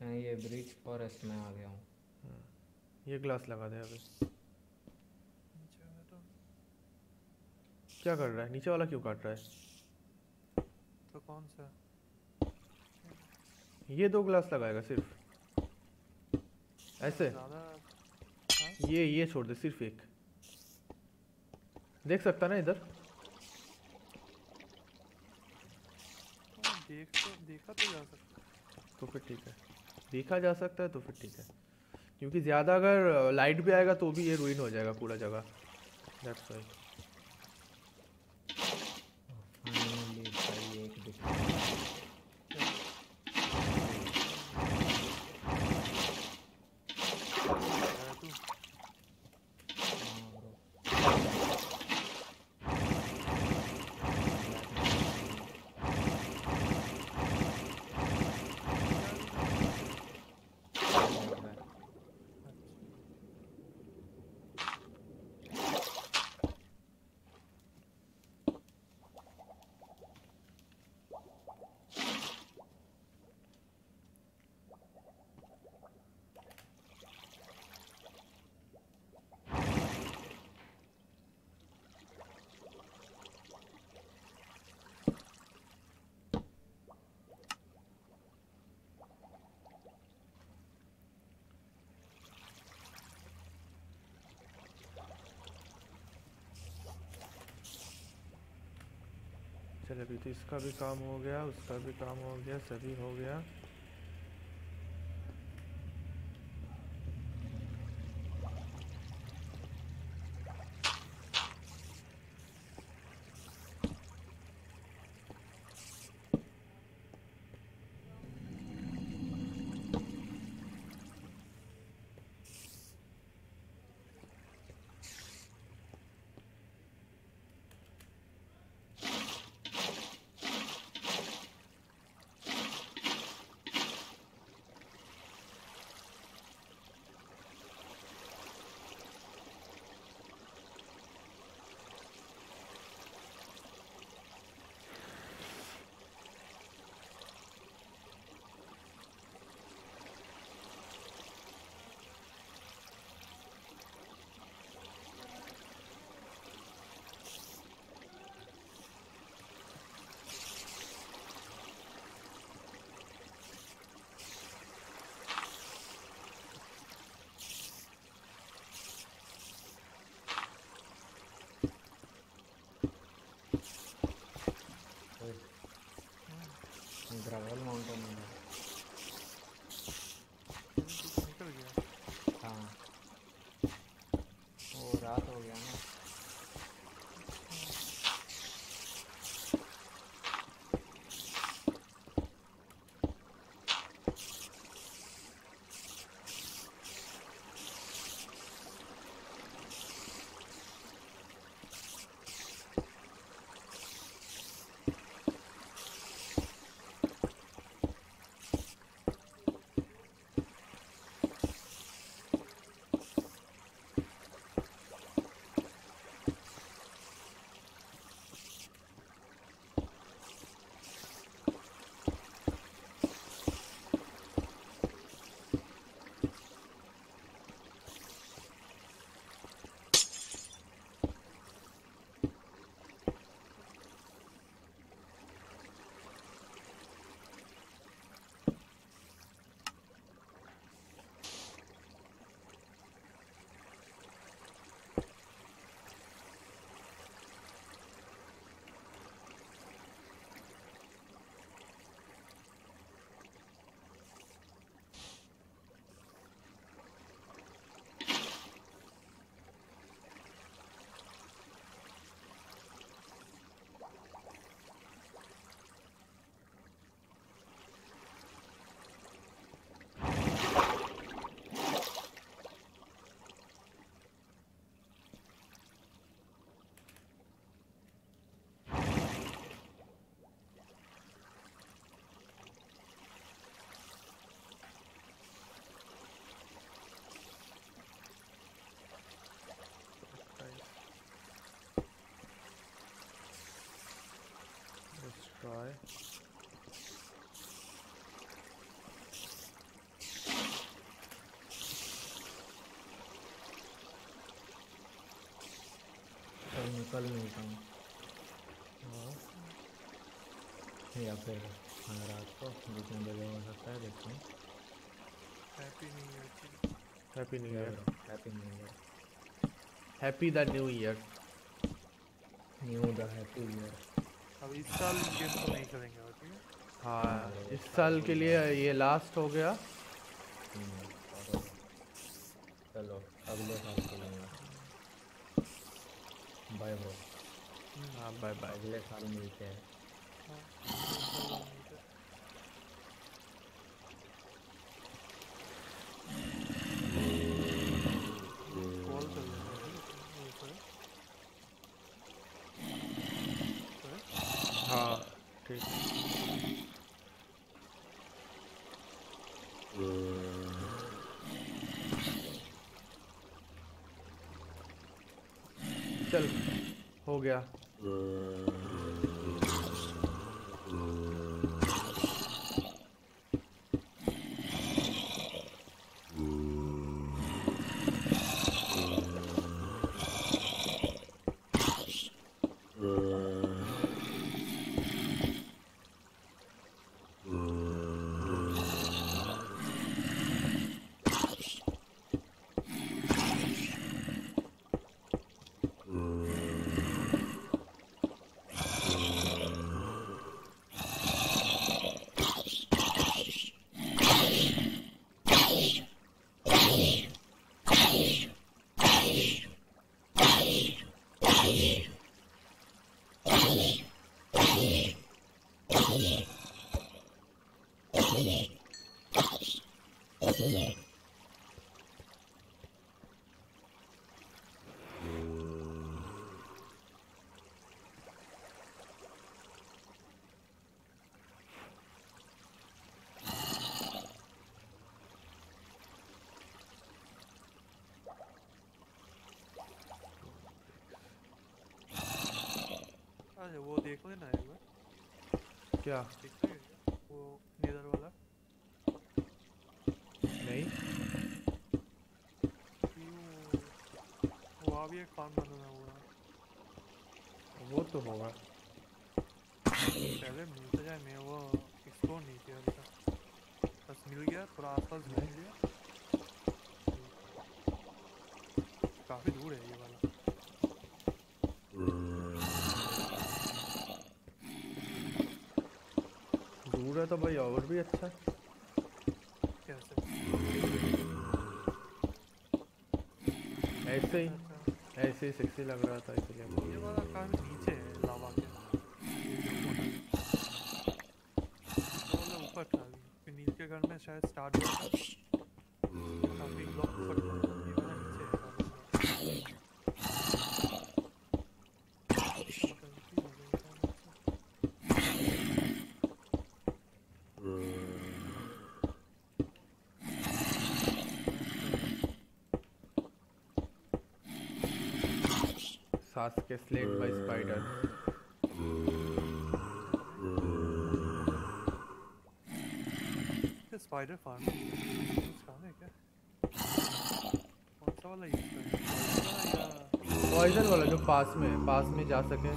मैं ये ब्रिज फॉरेस्ट में आ गया हूँ। ये ग्लास लगा दे अभी तो क्या कर रहा है? नीचे वाला क्यों काट रहा है? तो कौन सा? ये दो ग्लास लगाएगा सिर्फ़। ऐसे। ये ये छोड़ दे सिर्फ़ एक। देख सकता ना इधर हाँ, देख तो देखा तो जा सकता है। तो फिर ठीक है। देखा जा सकता है तो फिर ठीक है। क्योंकि ज़्यादा अगर लाइट भी आएगा तो भी ये रूइन हो जाएगा पूरा जगह। दैट्स वाई फाइनली भाई एक दिखा है तू हाँ bro। चल अभी तो इसका भी काम हो गया, उसका भी काम हो गया, सभी हो गया। Try. कल निकल मिलता हूँ या फिर हाँ रात को जितने बजे हो सकता है देखते हैं happy new year Happy New Year. Happy new year Happy the New Year. New the happy year अब इस साल गेम तो नहीं करेंगे ठीक है हाँ इस साल के लिए ये लास्ट हो गया। चलो अगले साल खेलेंगे बाय ब्रो हाँ बाय बाय अगले साल मिलते हाँ, इस साल हम नहीं थे। कॉल कर लेना है, वो करो। करो। हाँ ठीक चल हो गया। अरे वो देख लेना एक बार। क्या? वो नेदर वाला नहीं कि वो वहाँ भी एक फार्म बनाना हुआ वो तो होगा पहले मिलता जाए मैं वो एक्सप्लोर नहीं किया अभी तक बस मिल गया थोड़ा आसपास घूम लिया काफ़ी दूर है ये वाला दूर है तो भाई और भी अच्छा कैसे ऐसे ही ऐसे ही सेक्सी लग रहा था इसलिए। ये वाला काफ़ी नीचे है, लावा के। वाला ऊपर था नीचे के घर में शायद स्टार्ट हुआ था। काफ़ी ब्लॉक ऊपर था ये वाला नीचे है काफ़ी Sasuke slayed by spider. ये स्पाइडर फार्म क्या वाला यूज़ करें या पॉइजन वाला जो पास में पास में जा सके।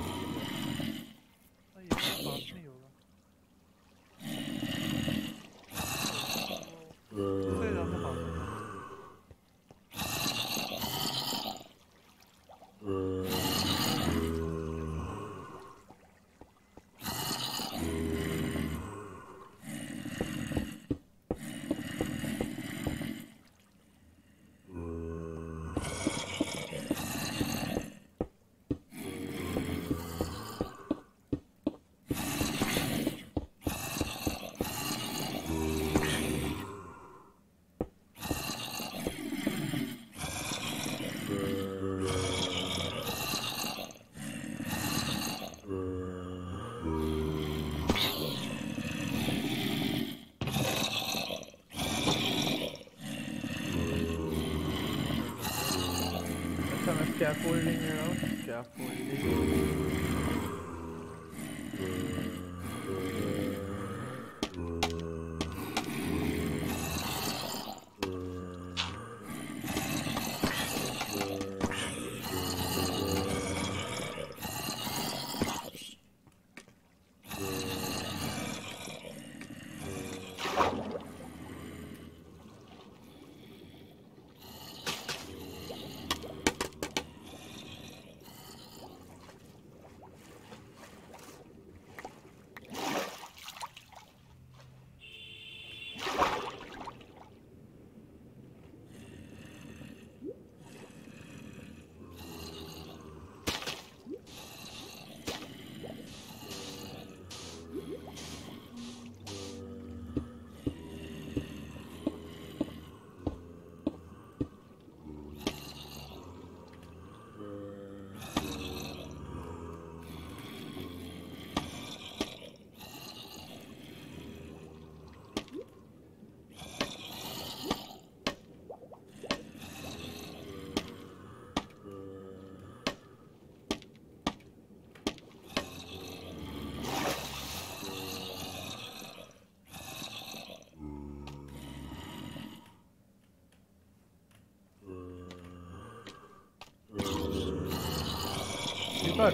कर।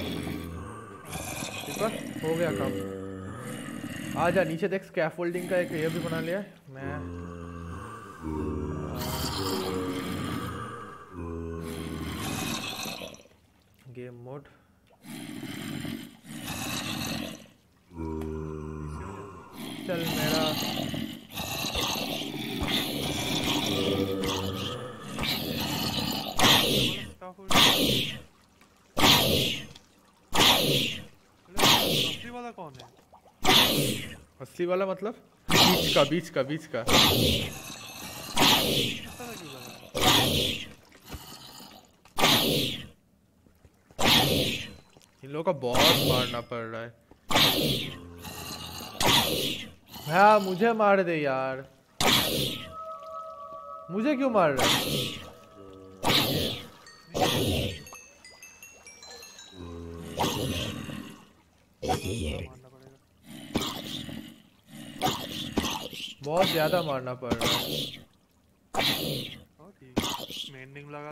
दीपक हो गया काम। आ जा, नीचे देख स्कैफोल्डिंग का एक ये भी बना लिया मैं गेम मोड चल मेरा असली वाला कौन है? असली वाला मतलब? बीच का बीच का बीच का? इन लोगों का बहुत मारना पड़ रहा है। हाँ मुझे मार दे यार। मुझे क्यों मार रहा है? ज़्यादा मारना पड़ रहा है। हाँ ठीक है मैं एंडिंग लगा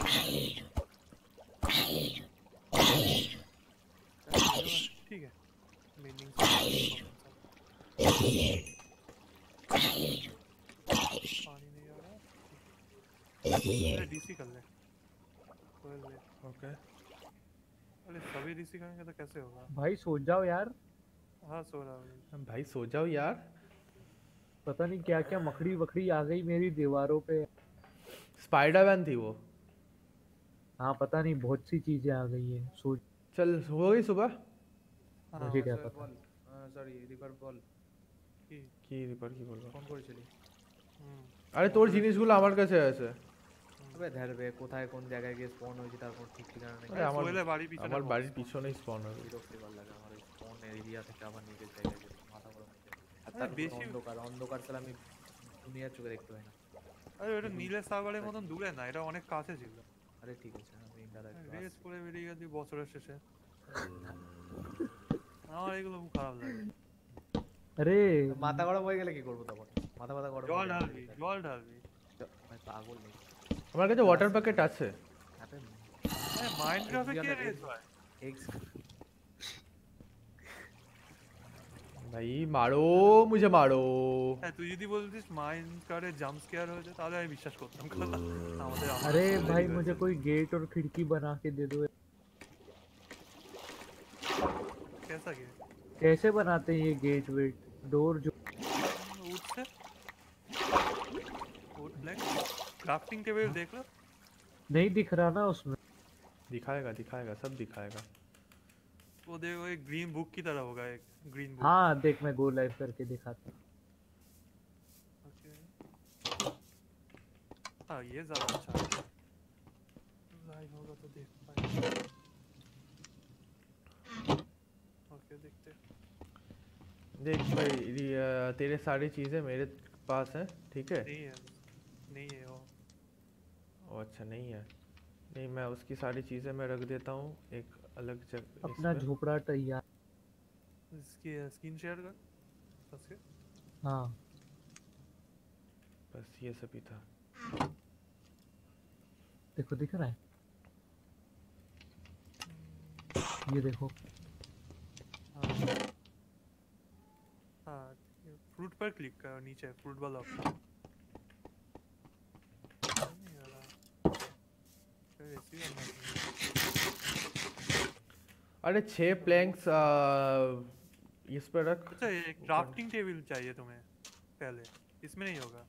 ठीक है मेंडिंग पानी नहीं आ रहा अरे डीसी कर ले ओके अरे सभी डीसी करेंगे तो कैसे होगा? भाई सो जाओ यार। हाँ सो रहा हूँ। भाई सो जाओ यार। पता नहीं क्या क्या मकड़ी वकड़ी आ गई मेरी दीवारों पे स्पाइडरमैन थी वो हाँ पता नहीं बहुत सी चीजें आ गई हैं सो चल हो गई सुबह मुझे क्या पता সরি রিভার বল কি কি রিপার কি বলবো ফোন করেছিলি হুম আরে তোর জিনিসগুলো আমার কাছে আছে তবে ধরবে কোথায় কোন জায়গায় গিয়ে স্পন হয়েছে তার কোনো ঠিক ঠিকানা নেই আরে আমার সোহেলের বাড়ির পিছনে আমার box বাড়ির টা। পিছনেই স্পন হবে বিরক্তিকর লাগে আমার ওই স্পন এরিয়া থেকে আবার নিজের জায়গায় তার বেশি- অন্ধকার অন্ধকার ছাড়া আমি দুনিয়ার চোখে দেখতে পাই না। আরে ওটা নীলের সাগরের মতন দূরে না এটা অনেক কাছে ছিল। আরে ঠিক আছে আমি রেস করে বেরিয়ে গেছি বছরের শেষে। আমার এগুলো খুব খারাপ লাগে। अरे মাথা গরম হয়ে গেলে কি করব তখন? মাথা মাথা গরম জল ঢালবি জল ঢালবি? ভাই পাগল নেই। আমার কাছে ওয়াটার প্যাকেট আছে। আরে মাইনক্রাফটে কে রেস হয়? ভাই মারো মুঝে মারো হ্যাঁ তুই যদি বলতিস মাইনক্রাফটে জাম্প স্কেয়ার হয়েছে তাহলে আমি বিশ্বাস করতাম কথা আমাদের আমার अरे সাথে भाई হয়েছে। मुझे कोई गेट और खिड़की बना के दे दो कैसा गे कैसे बनाते हैं ये गेट वेट डोर जो उठ से उठ ब्लैक क्राफ्टिंग टेबल देख लो नहीं दिख रहा ना उसमें दिखाएगा दिखाएगा सब दिखाएगा वो देखो एक ग्रीन बुक की तरह होगा एक ग्रीन बुक हाँ देख मैं गो लाइव करके दिखाता हूँ। हाँ ये ज़्यादा अच्छा है। लाइव होगा तो देख पाएँगे। ओके देखते हैं। देख भाई तेरे सारी चीज़ें मेरे पास हैं ठीक है? नहीं है नहीं है वो ओ अच्छा नहीं है। नहीं मैं उसकी सारी चीज़ें मैं रख देता हूँ एक अलग जगह अपना झोपड़ा तैयार इसकी स्क्रीन शेयर कर बस के हाँ। बस ये सभी था। देखो दिख रहा है? ये देखो। हाँ। हाँ फ्रूट पर क्लिक करो नीचे फ्रूट वाला ऑप्शन ही। अरे छः प्लैंक्स इस पर रख। अच्छा ये क्राफ्टिंग टेबल चाहिए तुम्हें पहले। इसमें नहीं होगा।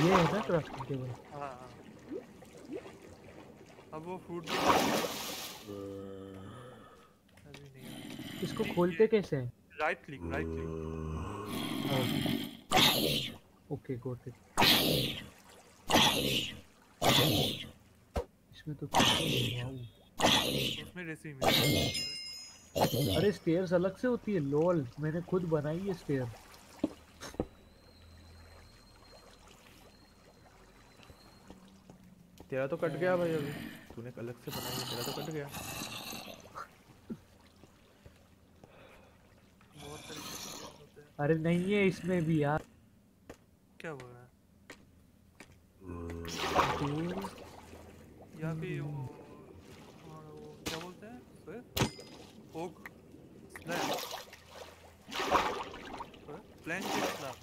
ये है ना क्राफ्टिंग टेबल हाँ हाँ। अब वो नहीं। इसको खोलते कैसे हैं? Right click right click okay go it इसमें तो है, वाओ। रेसिपी अरे [laughs] स्टेयर्स अलग से होती है लोल मैंने खुद बनाई है स्टेयर तेरा तो कट गया भाई अभी। तूने अलग से बनाई है तेरा तो कट गया। अरे नहीं है इसमें भी यार। क्या बोल रहा है? स्टेयर या फिर वो और वो क्या बोलते हैं? सोए plank plank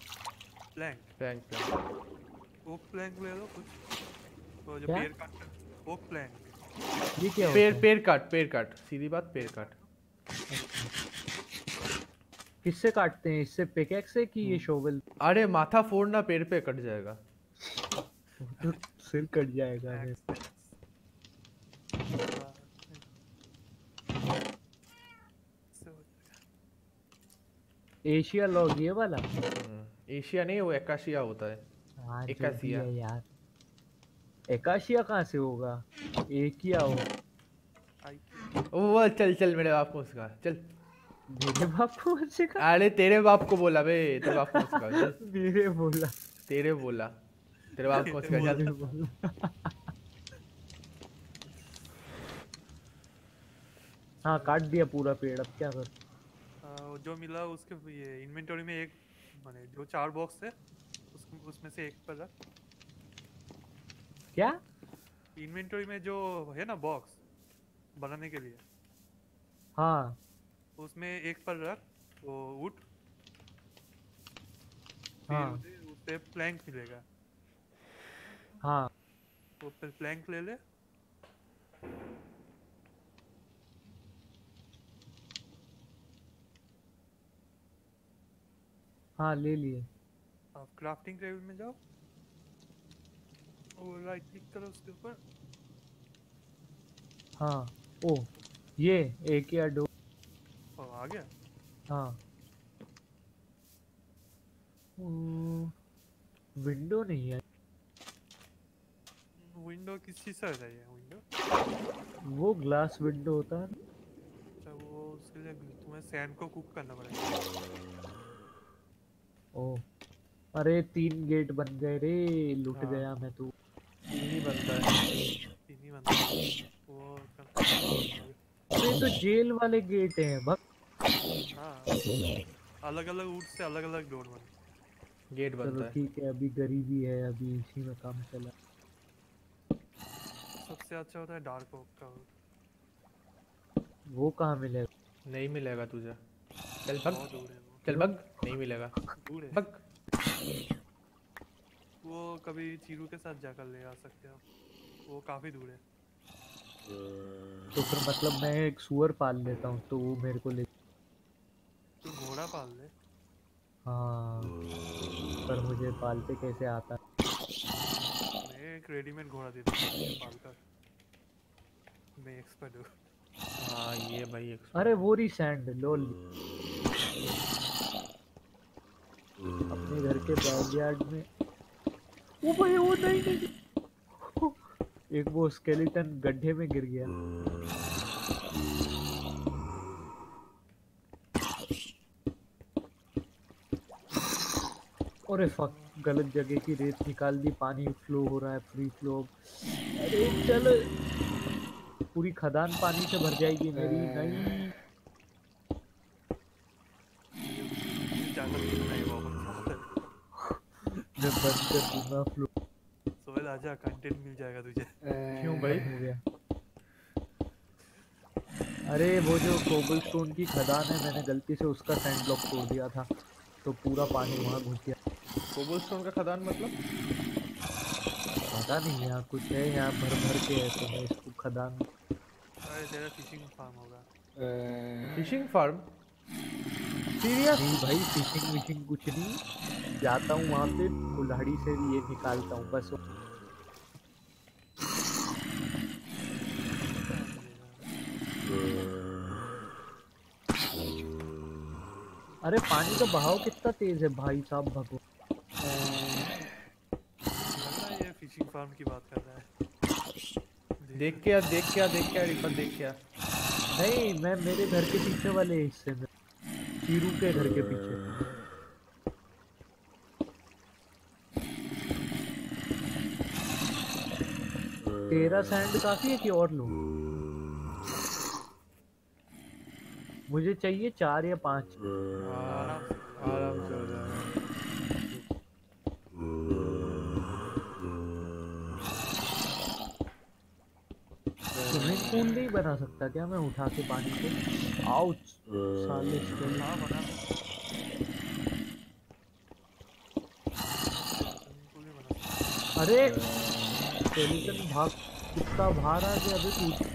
plank. Plank plank. Oak plank ले लो कुछ। तो जो? पेड़ काट ओक प्लैंक। ये क्या पेड़ होता है? पेड़ काट पेड़ काट। सीधी बात पेड़ काट। किससे काटते हैं? इससे पिकैक्स से कि ये हम्म। शोवल? अरे माथा फोड़ना पेड़ पे कट जाएगा। तो [laughs] सिर कट जाएगा है। एशिया लॉग ये वाला? हम्म, एशिया नहीं वो एकाशिया होता है। हाँ। है यार। एकाशिया कहाँ से होगा? एकिया हो वो चल चल मेरे बाप को उसका चल। मेरे बाप को से का अरे तेरे बाप को बोला बे तेरे बाप को उसका [laughs] मेरे बोला। तेरे बोला। तेरे बाप को उसका चल। हाँ काट दिया पूरा पेड़ अब क्या कर? जो मिला उसके ये इन्वेंटरी में एक माने जो चार बॉक्स है उस, उसमें से एक पर रख। क्या? इन्वेंटरी में जो है ना बॉक्स बनाने के लिए हाँ। उसमें एक पर रख वो वुड हाँ। उससे प्लैंक मिलेगा। हाँ। वो फिर प्लैंक ले ले। हाँ ले लिए। अब क्राफ्टिंग टेबल में जाओ। और राइट क्लिक करो उसके ऊपर। हाँ ओ ये एक या दो। और आ गया। हाँ। विंडो नहीं है। विंडो किस चीज़ से चाहिए विंडो वो ग्लास विंडो होता है। अच्छा वो उसके लिए तुम्हें सैंड को कुक करना पड़ेगा। ओ अरे तीन गेट बन गए रे। लुट हाँ। गया मैं तो। नहीं बनता है तीन ही बनता है। वो कर- अरे तो जेल वाले गेट हैं बक हाँ। अलग अलग वुड से अलग अलग डोर बने गेट बनता है। ठीक है अभी गरीबी है अभी इसी में काम चला। सबसे अच्छा होता है डार्क ओक का वो कहाँ मिलेगा? नहीं मिलेगा तुझे। चल भग दूर है चल भग नहीं मिलेगा। दूर है। भग वो कभी चीरू के साथ जाकर ले आ सकते हो वो काफ़ी दूर है। तो फिर मतलब मैं एक सुअर पाल लेता हूँ तो वो मेरे को ले तू घोड़ा पाल ले। हाँ। पर मुझे पालते कैसे आता? मैं एक रेडीमेड घोड़ा दे दूँगा पाल कर मैं एक्सपर्ट हूँ। हाँ ये भाई अरे वो री सैंड लोल। अपने घर के बैकयार्ड में। वो भाई वो नहीं नहीं। एक वो स्केलेटन गड्ढे में गिर गया। अरे फक गलत जगह की रेत निकाल दी पानी फ्लो हो रहा है फ्री फ्लो अरे चल। पूरी खदान पानी से भर जाएगी मेरी नहीं जाकर देखना है वापस मैं बंद कर दूँगा फ्लो सोहेल आजा कंटेंट मिल जाएगा तुझे। क्यों भाई? हो गया। अरे वो जो कोबलस्टोन की खदान है मैंने गलती से उसका सैंड ब्लॉक तोड़ दिया था तो पूरा पानी वहाँ घुस गया। कोबलस्टोन का खदान मतलब? पता नहीं यहाँ कुछ है यहाँ भर भर के है तो मैं इसको खदान। अरे तेरा फिशिंग फार्म होगा। फिशिंग फार्म सीरियस नहीं भाई फिशिंग विशिंग कुछ नहीं। जाता हूँ वहाँ पे कुल्हाड़ी से ये निकालता हूँ बस। अरे पानी का बहाव कितना तेज है भाई साहब भगवान। ये फिशिंग फार्म की बात कर रहा है। देख क्या देख क्या देख क्या रिपर देख के आ नहीं मैं मेरे घर के पीछे वाले हिस्से में। चीरू के घर के पीछे। तेरा सैंड काफ़ी है कि और लू? मुझे चाहिए चार या पाँच। आराम आराम आराम से हो नहीं बना सकता क्या? मैं उठा के पानी को। आउच साले। हाँ बना। अरे! स्केलेटन भाग कितना बाहर आ गया अभी तू।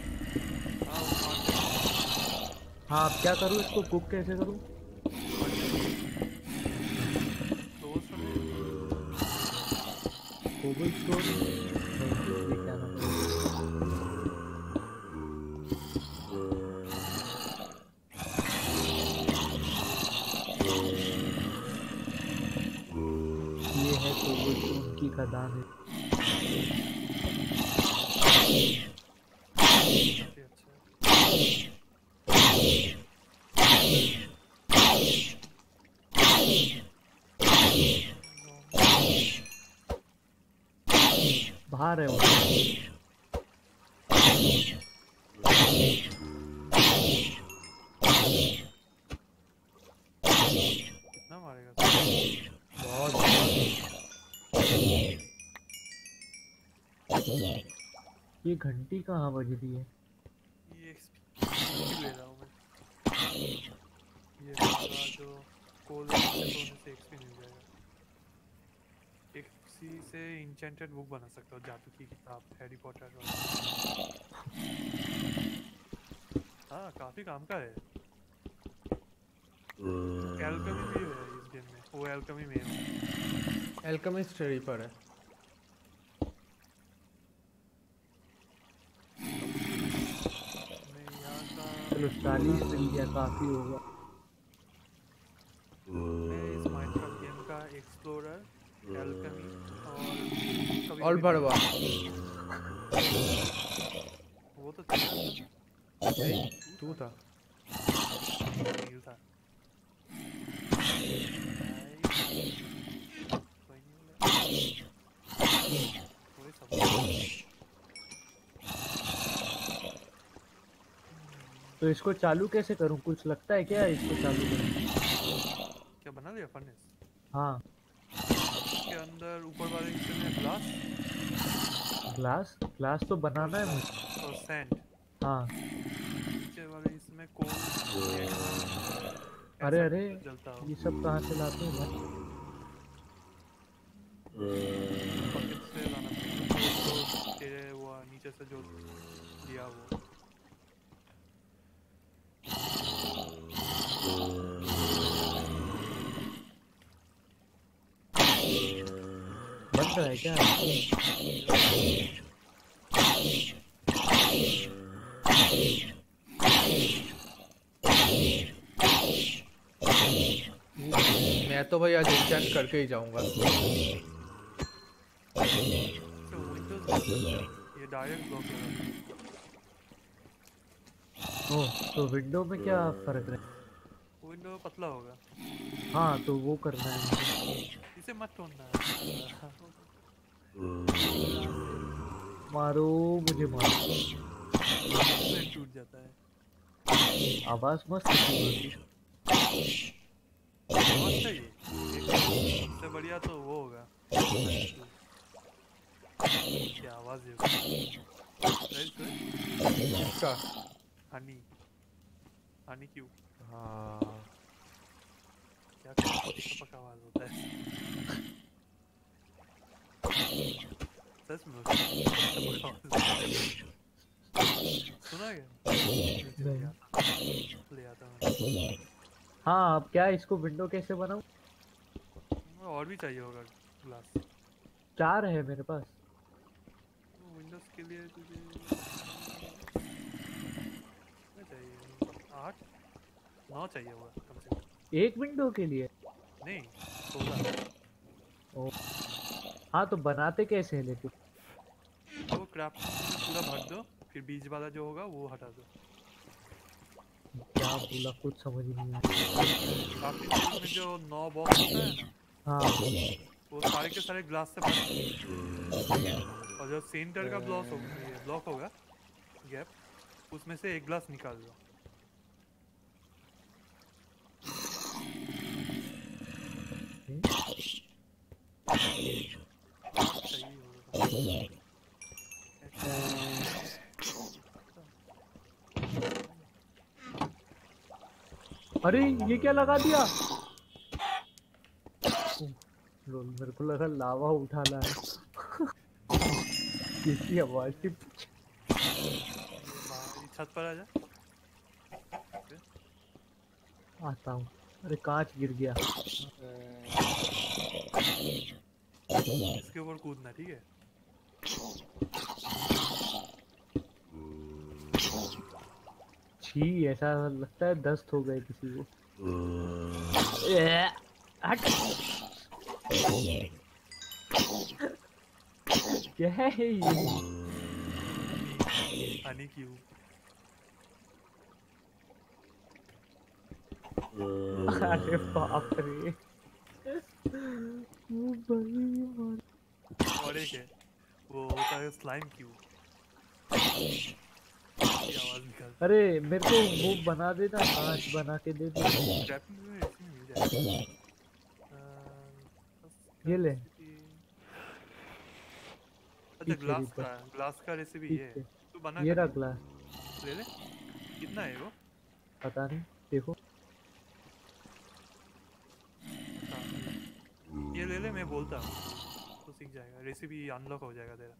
हाँ अब क्या करूँ इसको? कुक कैसे करूँ? कोबल स्टोन है तो वो उनकी खदान है काफ़ी अच्छा है बाहर है वो कितना मारेगा तू? बहुत बहुत। ये घंटी कहाँ बज रही है? ये ले रहा हूँ मैं। ये जो कोल से सोने से एक्सपी मिल जाएगा। एक सी से इंचेंटेड बुक बना सकता हो जादू की किताब हैरी पॉटर हाँ काफ़ी काम का है। एल्केमी भी है इस गेम में। वो एल्केमी में है। एल्केमिस्ट पर है मैं यहाँ चालीस काफ़ी होगा। मैं इस माइनक्राफ्ट गेम का एक्सप्लोरर और भड़वा वो तो तू था। कोई सब तो इसको चालू कैसे करूँ? कुछ लगता है क्या इसको चालू करूँ क्या बना लिया फर्नेस हाँ। के अंदर ऊपर वाले हिस्से में ग्लास ग्लास ग्लास तो बनाना है मुझे। और सैंड हाँ। नीचे वाले हिस्से में कोल अरे अरे ये सब कहाँ से लाते हैं भाई? तो तेरे वो नीचे से जो दिया वो क्या मैं तो भाई आज इंचेंट करके ही जाऊँगा। ये डायरेक्ट ब्लॉक ओह तो विंडो में क्या फ़र्क है विंडो पतला होगा। हाँ तो वो करना है। इसे मत तोड़ना। मारो मुझे मारो। टूट जाता है। आवाज़ मस्त थी। बहुत सही है। सबसे बढ़िया तो वो होगा। क्या आवाज़ है हनी हनी क्यों हाँ क्या टपक आवाज़ होता है सच में है। सुना क्या ले आता हूँ हाँ अब क्या इसको विंडो कैसे बनाऊँ और भी चाहिए होगा ग्लास चार है मेरे पास विंडोज़ के लिए तुझे कितने चाहिए आठ नौ चाहिए होगा कम से कम। एक विंडो के लिए? नहीं सोलह। ओ। हाँ तो बनाते कैसे हैं लेकिन? वो क्राफ्ट पूरा भर दो फिर बीच वाला जो होगा वो हटा दो। क्या बोला कुछ समझ नहीं आया। काफ़ी में जो नौ बॉक्स होता है ना हाँ। वो सारे के सारे ग्लास से भर और जो सेंटर का ब्लॉक होगा ब्लॉक होगा गैप उसमें से एक ग्लास निकाल लो। अरे ये क्या लगा दिया? मेरे को लगा लावा उठाना है। किसकी आवाज़ थी छत पर आ जा। आता हूँ। अरे कांच गिर गया। इसके ऊपर कूदना ठीक है? छी ऐसा लगता है दस्त हो गए किसी को। हट। क्या है ये? हनी क्यूब अरे बाप रे। और एक है वो होता है स्लाइम क्यूब अरे मेरे को वो बना देना कांच बना के दे दे। ये ले। अच्छा ग्लास का ग्लास का रेसिपी ये है। तू बना ये रख ला। ले ले। कितना है वो? पता नहीं देखो। ये ले ले मैं बोलता हूँ। तो सीख जाएगा। रेसिपी अनलॉक हो जाएगा तेरा।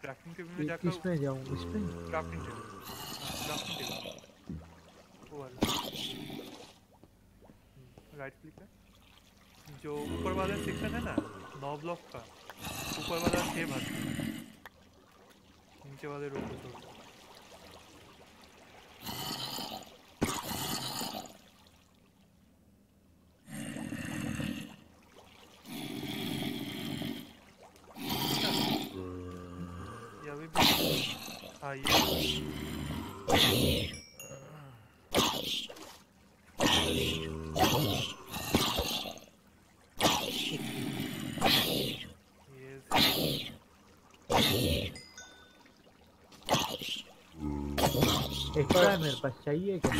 क्राफ्टिंग टेबल में जाकर किसमें जाऊँ? इसमें क्राफ्टिंग टेबल क्राफ्टिंग टेबल वो वाला। राइट क्लिक है। जो ऊपर वाला सेक्शन है ना नौ ब्लॉक का ऊपर वाला छः भाग नीचे वाले रो को छोड़ दो। ये अभी एक्स्ट्रा है मेरे पास चाहिए क्या?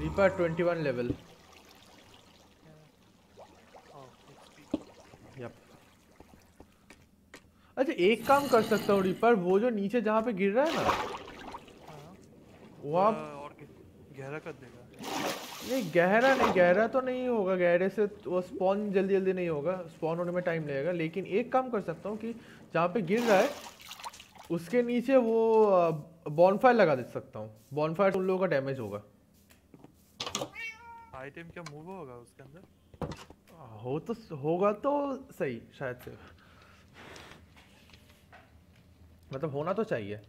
रीपर 21 लेवल अच्छा एक काम कर सकता हूँ रीपर वो जो नीचे जहाँ पे गिर रहा है ना वहाँ गहरा कर देगा। नहीं गहरा नहीं गहरा तो नहीं होगा। गहरे से वो स्पॉन जल्दी जल्दी नहीं होगा। स्पॉन होने में टाइम लगेगा। लेकिन एक काम कर सकता हूँ कि जहाँ पे गिर रहा है उसके नीचे वो बॉनफायर लगा दे सकता हूँ। बॉनफायर उन लोगों का डैमेज होगा। आइटम क्या मूव होगा उसके अंदर? हो तो होगा तो सही शायद से। मतलब होना तो चाहिए।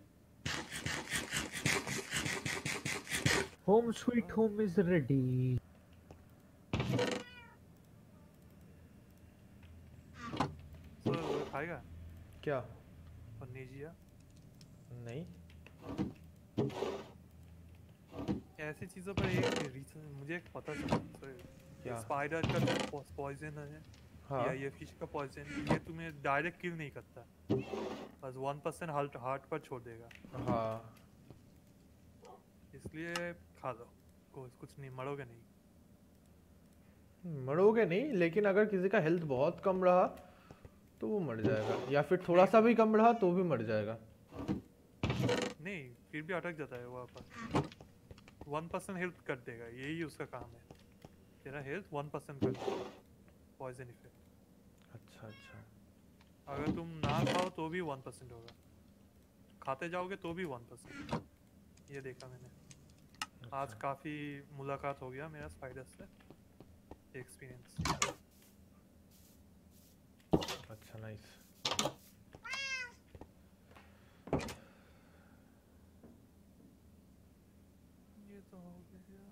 Home sweet home is ready तो खाएगा? क्या? और नेजिया नहीं। ऐसी चीज़ों पर एक रीजन मुझे एक पता चला स्पाइडर का पॉइजन है। हाँ। या ये फ़िश का पॉइजन ये तुम्हें डायरेक्ट किल नहीं करता। बस वन परसेंट हार्ट हार्ट पर छोड़ देगा। हाँ। इसलिए खा लो। कुछ नहीं मरोगे नहीं। मरोगे नहीं लेकिन अगर किसी का हेल्थ बहुत कम रहा तो वो मर जाएगा। या फिर थोड़ा सा भी कम रहा तो भी मर जाएगा। नहीं फिर भी अटक जाता है वहाँ पर। वन परसेंट हेल्थ कर देगा यही उसका काम है। तेरा हेल्थ वन परसेंट कर देगा। पॉइजन इफ़ेक्ट अच्छा अच्छा। अगर तुम ना खाओ तो भी वन परसेंट होगा। खाते जाओगे तो भी वन परसेंट ये देखा मैंने। अच्छा। आज काफ़ी मुलाकात हो गया मेरा स्पाइडर से। एक्सपीरियंस अच्छा नाइस ये तो हो गया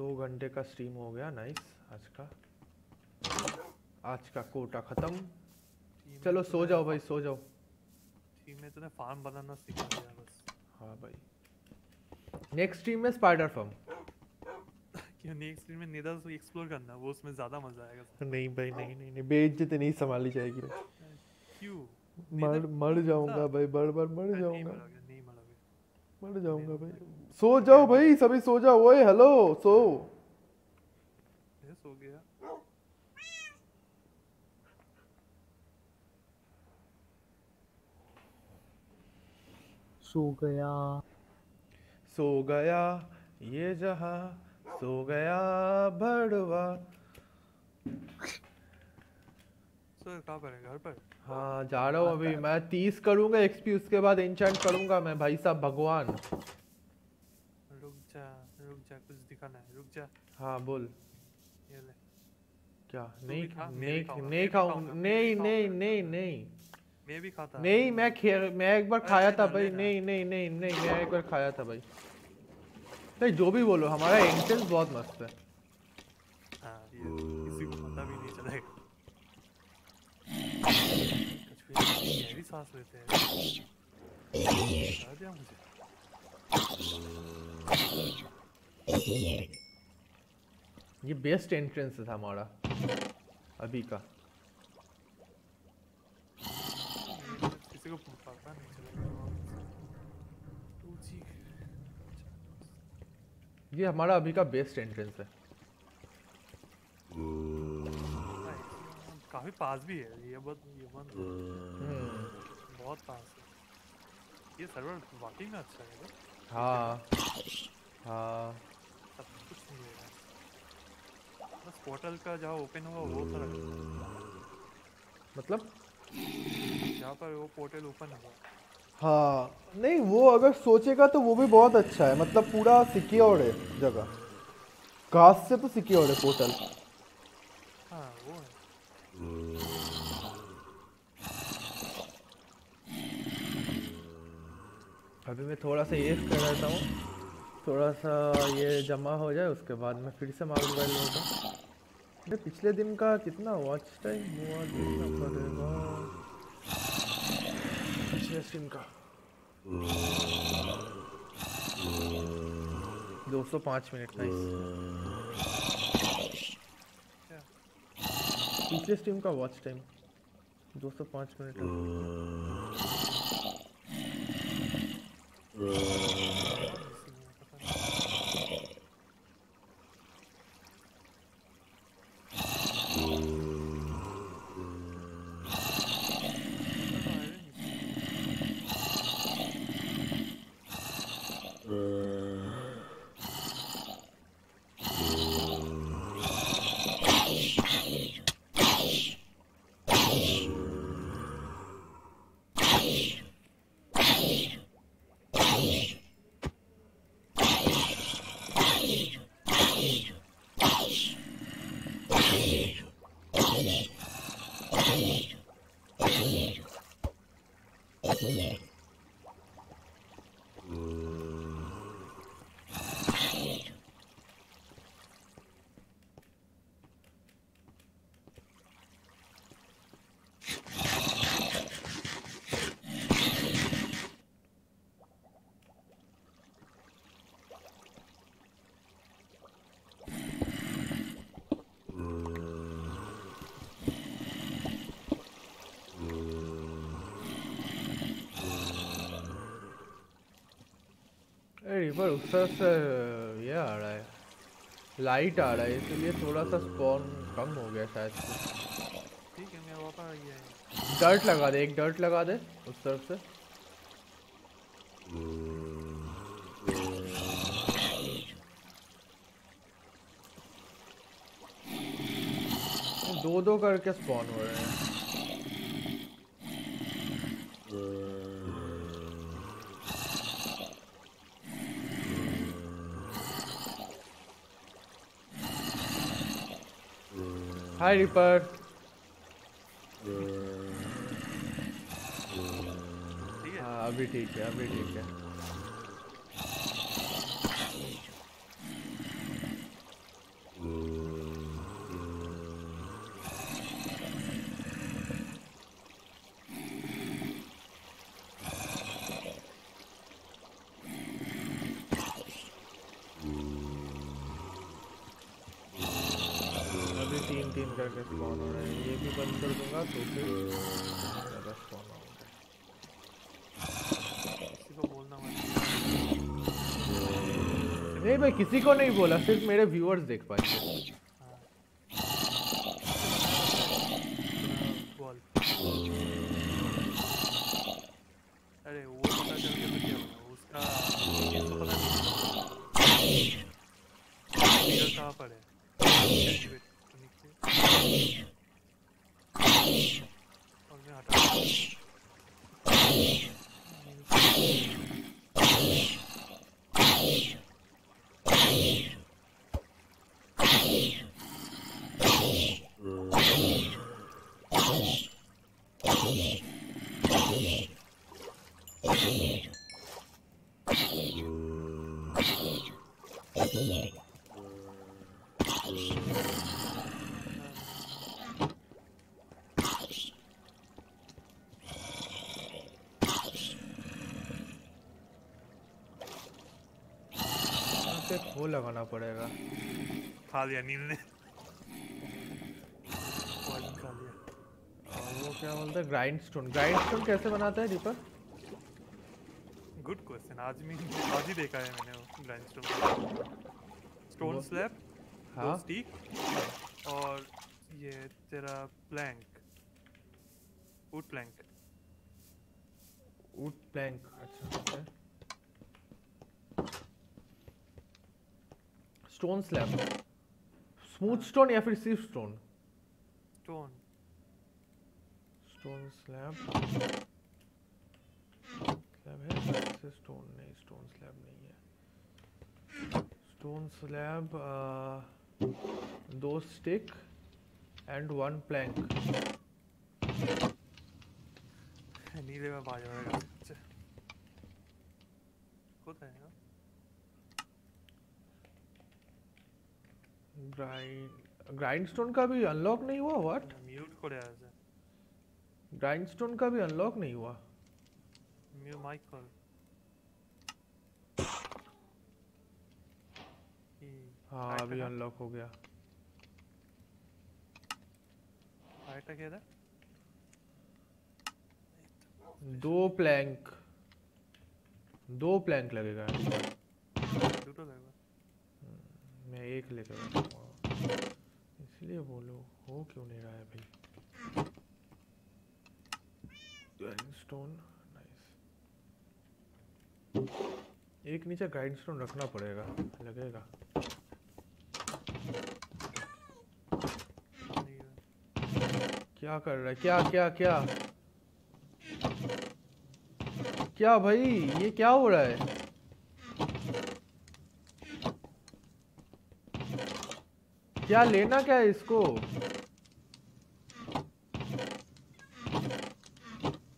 दो घंटे का स्ट्रीम हो गया नाइस आज का। आज का कोटा खत्म। चलो सो जाओ भाई सो जाओ। टीम में तूने फार्म बनाना सीखा दिया बस। हाँ भाई। नेक्स्ट स्ट्रीम में स्पाइडर फर्म क्यों नेक्स्ट टीम में नेदर से एक्सप्लोर करना वो उसमें ज़्यादा मज़ा आएगा। नहीं भाई नहीं नहीं नहीं बेइज्जती नहीं संभाली जाएगी क्यों? मर मर जाऊँगा भाई बार बार मर जाऊँगा। नहीं मर जाऊँगा भाई। सो जाओ भाई सभी सो जाओ ओए हेलो सो। सो गया। सो गया। सो गया ये जहा सो गया भड़वा। सर कहाँ पर घर पर? हाँ जा रहा हूँ अभी मैं। तीस करूँगा एक्सपी उसके बाद इंचेंट करूँगा मैं भाई साहब भगवान। रुक जा कुछ दिखाना है रुक जा। हाँ बोल। ये ले। क्या? नहीं नहीं नहीं मैं नहीं नहीं नहीं नहीं। मैं भी खाता। नहीं मैं मैं एक बार खाया था भाई। नहीं नहीं नहीं नहीं मैं एक बार खाया था भाई। नहीं जो भी बोलो हमारा इंटेंस बहुत मस्त है। हाँ ये किसी को पता भी नहीं चलेगा। सांस लेते हैं। मुझे। ये बेस्ट एंट्रेंस था हमारा अभी का। किसी को पता नहीं चलेगा तू चीख ये हमारा अभी का बेस्ट एंट्रेंस है। काफ़ी पास भी है ये बहुत ये बंद हम्म, बहुत पास है। ये सर्वर वाकई में अच्छा है। हाँ। हाँ सब कुछ मिलेगा बस पोर्टल का जहाँ ओपन होगा वो तरह मतलब? जहाँ पर वो पोर्टल ओपन होगा हाँ नहीं वो अगर सोचेगा तो वो भी बहुत अच्छा है। मतलब पूरा सिक्योर है जगह। घास से तो सिक्योर है पोर्टल हाँ वो है। अभी मैं थोड़ा सा ये कर रहता हूँ। थोड़ा सा ये जमा हो जाए उसके बाद मैं फिर से मार मोबाइल लूँगा अरे पिछले दिन का कितना वॉच टाइम हुआ देखना पड़ेगा? पिछले स्ट्रीम का। 205 मिनट क्या पिछले स्ट्रीम का वॉच टाइम 205 मिनट उस तरफ़ से ये आ रहा है। लाइट आ रहा है इसलिए थोड़ा सा स्पॉन कम हो गया शायद। ठीक है मेरा वापस आ गया डर्ट लगा दे एक डर्ट लगा दे उस तरफ़ से। दो दो करके स्पॉन हो रहे हैं। हाय रिपर हाँ अभी ठीक है अभी ठीक है। नहीं भाई किसी को नहीं बोला सिर्फ़ मेरे व्यूअर्स देख पाएँगे बॉल अरे वो पता चल गया तो क्या होगा यहाँ पे वो लगाना पड़ेगा। खा लिया नील ने। खा लिया। और वो क्या बोलते हैं? ग्राइंड स्टोन ग्राइंड स्टोन कैसे बनाता है दीपक गुड क्वेश्चन आज मैं आज ही देखा है मैंने वो ग्राइंडस्टोन स्टोन स्लैब हाँ। स्टिक और ये तेरा plank wood plank wood plank अच्छा स्टोन स्लैब स्मूथ स्टोन या फिर सिर्फ़ stone stone stone slab slab है स्टोन नहीं स्टोन स्लैब नहीं है स्टोन स्लैब दो स्टिक एंड वन प्लैंक नीले में बाज होएगा खुद है ना? ग्राइंड ग्राइंड स्टोन का भी अनलॉक नहीं हुआ व्हाट মিউট করে আছে ग्राइंड स्टोन का भी अनलॉक नहीं हुआ মিউ মাইক কর কি हाँ আরেকটা अभी का? अनलॉक हो गया আরেকটা কে দা दो प्लैंक दो प्लैंक लगेगा দুটো লাগবে मैं एक लेकर बैठूँगा इसलिए बोलो हो क्यों नहीं रहा है भाई? स्टोन नाइस एक नीचे ग्राइंड स्टोन रखना पड़ेगा, लगेगा। क्या कर रहा है? क्या क्या क्या? क्या भाई? ये क्या हो रहा है? क्या लेना क्या है इसको?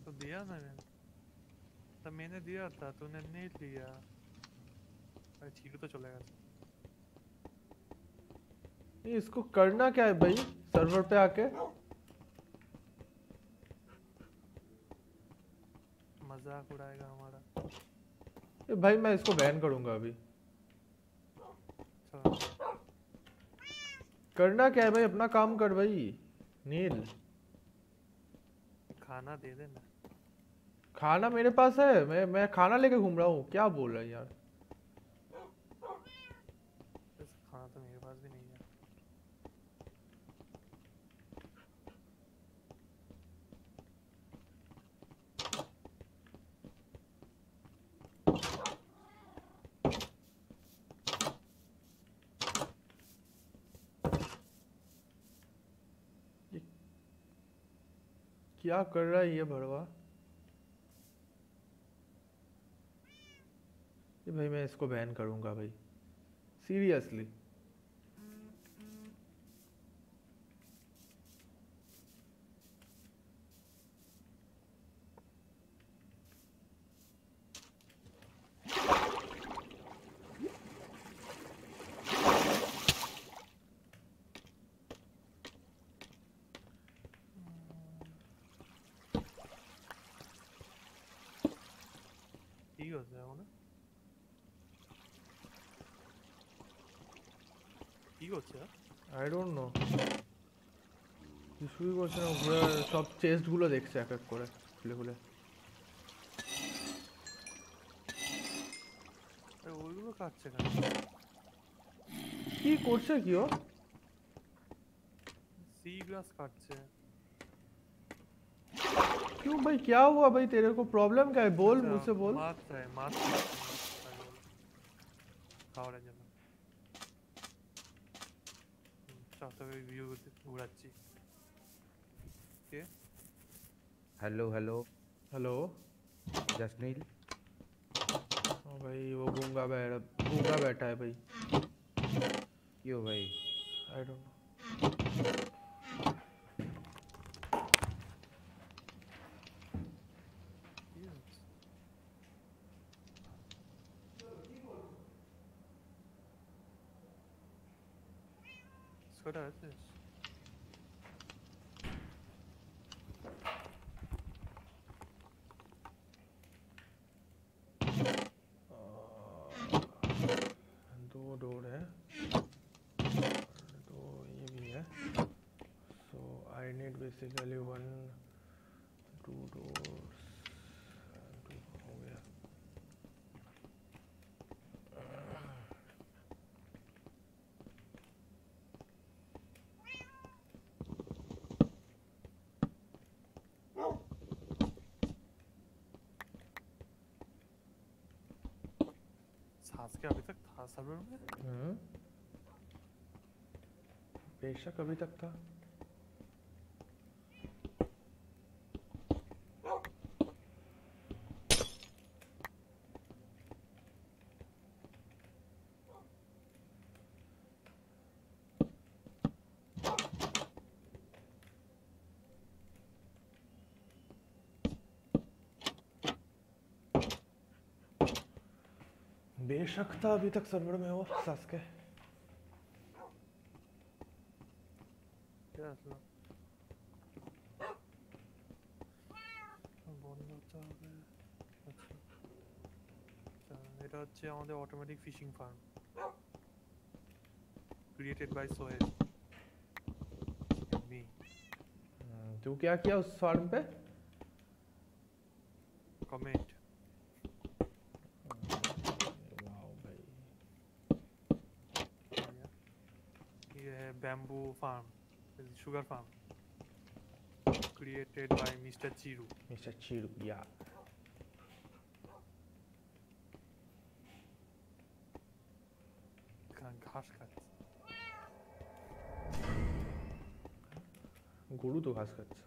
तो दिया ना मैंने। तब मैंने दिया था तूने नहीं लिया। अरे ठीक तो चलेगा। ये इसको करना क्या है भाई सर्वर पे आके? मज़ाक उड़ाएगा हमारा। भाई मैं इसको बैन करूँगा अभी। चलो। करना क्या है भाई? अपना काम कर भाई। नील। खाना दे देना। खाना मेरे पास है। मैं मैं खाना लेके घूम रहा हूँ। क्या बोल रहा है यार बस खाना तो मेरे पास भी नहीं है क्या कर रहा है ये भरवा ये भाई मैं इसको बैन करूँगा भाई। सीरियसली আছে এখন কি করছে আই ডোন্ট নো কিছুই করছে না ঘুরে সব চেস্টগুলো দেখছে এক এক করে খুলে খুলে। ওইগুলো কাটছে কেন? কি করছে কি ও? সি গ্রাস কাটছে। क्यों भाई क्या हुआ भाई तेरे को प्रॉब्लम क्या है बोल আচ্ছা, मुझसे बोल মাছ চাই মাছ খাওয়ার জন্য চল তবে ভিউ ঘুরাচ্ছি কে हेलो हेलो हेलो जसनील हाँ भाई वो गूंगा बैठा गूंगा बैठा है भाई क्यों भाई आई डोंट नो this. दो डोर है दो ये भी है so I need basically one two doors हो गया सास के अभी तक था सर्वर में बेशक अभी तक था बेशक था अभी तक सर्वर में वो सास्के क्या আসলো বন্ধ হতে হবে আচ্ছা আচ্ছা, এটা হচ্ছে আমাদের automatic fishing farm created by Sohel me हम्म, तू क्या किया उस फार्म पे Chiru farm, sugar farm, created by Mr. Chiru. Mr. Chiru, yeah. ঘাস খাচ্ছে গরু তো ঘাস খাচ্ছে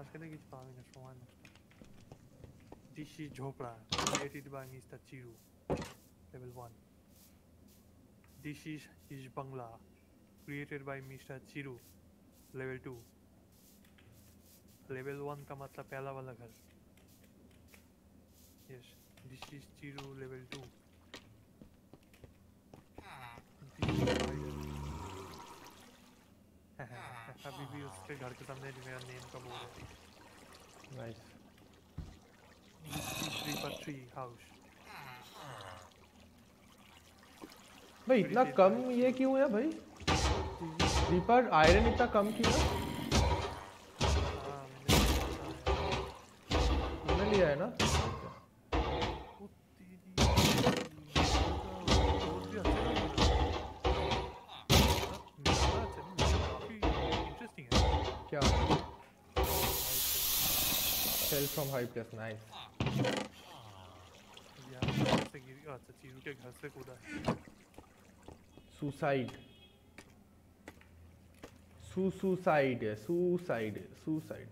I think he's bombing us for one. DC Chopra, created by Mr. Chiru. Level 1. This is his Bangla, created by Mr. Chiru. Level 2. Level one का मतलब पहला वाला घर yes this is zero level two [laughs] अभी भी उसके घर के सामने मेरा नेम का बोर्ड है। नाइस थ्री पर थ्री हाउस भाई इतना कम ये क्यों है भाई? रीपर आयरन इतना कम क्यों है? हाँ मैंने लिया है ना? के घर से कूदा है सुसाइड सुसाइड है सुसाइड सुसाइड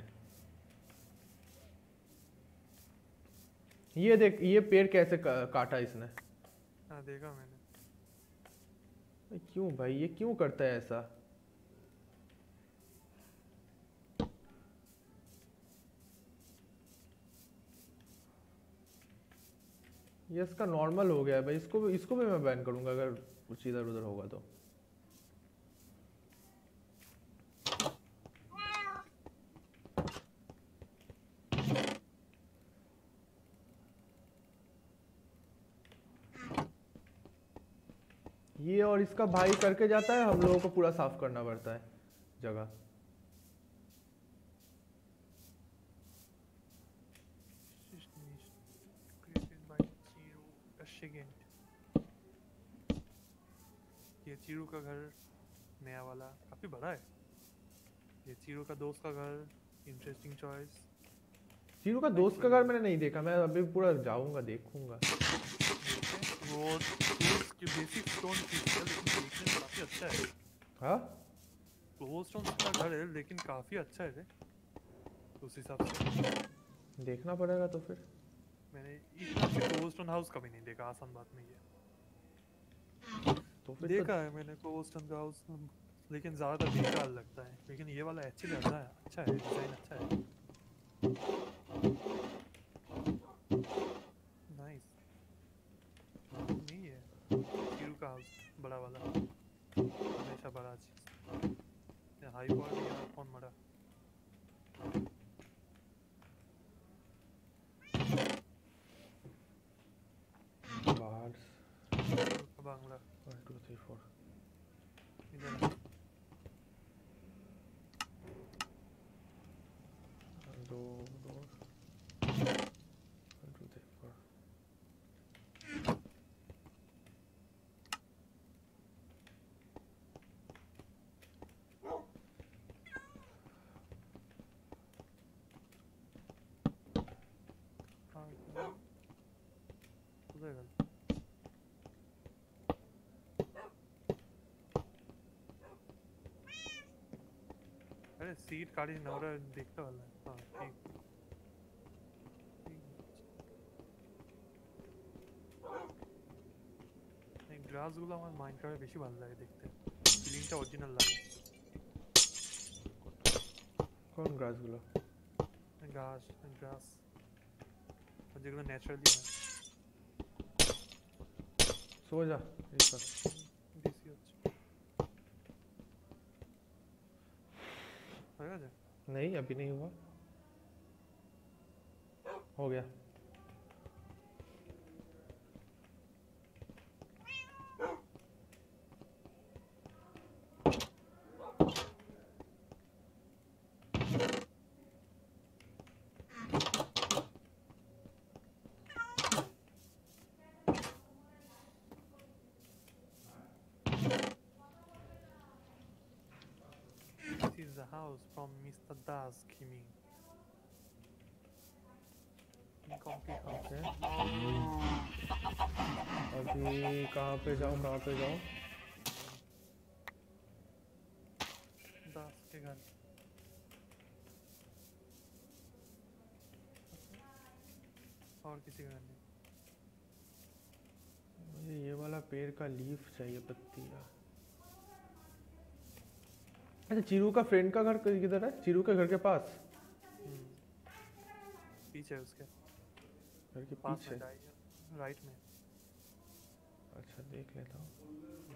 ये देख ये पेड़ कैसे का, काटा इसने? हाँ देखा मैंने। क्यों भाई? ये क्यों करता है ऐसा? ये इसका नॉर्मल हो गया है भाई। इसको भी इसको भी मैं बैन करूँगा अगर कुछ इधर उधर होगा तो। ये और इसका भाई करके जाता है, हम लोगों को पूरा साफ़ करना पड़ता है जगह created by Chiru Ashigant ये चीरू का घर नया वाला काफ़ी बड़ा है। ये चीरू का दोस्त का घर इंटरेस्टिंग चॉइस चीरू का दोस्त का घर मैंने नहीं देखा मैं अभी पूरा जाऊँगा देखूँगा। वो टूल्स के बेसिक स्टोन क्रिस्टल लेकिन देखने में काफ़ी अच्छा है। हाँ? क्लोज स्टोन का घर है लेकिन काफ़ी अच्छा है। उस हिसाब से। देखना पड़ेगा तो फिर। मैंने क्लोज हाउस कभी नहीं देखा आसान बात नहीं है। तो फिर देखा है मैंने क्लोज स्टोन का हाउस लेकिन ज़्यादातर बेकार लगता है। लेकिन ये वाला अच्छा है अच्छा है डिज़ाइन अच्छा है। नाइस नहीं है। हीरो का हाउस बड़ा वाला। हमेशा बड़ा चीज़। हाई क्वालिटी यार कौन मरा बाहर bungalow one two three four इधर है। दो दो वन टू थ्री फोर हाँ इधर उधर गल अरे सीट काढी नवरा देखता वाला है हाँ ठीक এই গ্রাসগুলো আমার মাইনক্রাফটে বেশি ভালো লাগে দেখতে ফিলিংটা অরিজিনাল লাগে कौन ग्रास गुलो ঘাস গ্রাস যেগুলো ন্যাচারালি হয় सो जा एक नहीं अभी नहीं हुआ। हो गया This is the house from Mr. Das Kimi. अभी कहाँ पे जाऊँ कहाँ पे जाऊँ? Das के घर. और किसी का नहीं. मुझे ये वाला पेड़ का लीफ चाहिए पत्ती का. अच्छा चिरू का फ्रेंड का घर किधर है? चिरू के घर के पास। पीछे उसके। घर के पास में राइट में। अच्छा देख लेता हूँ।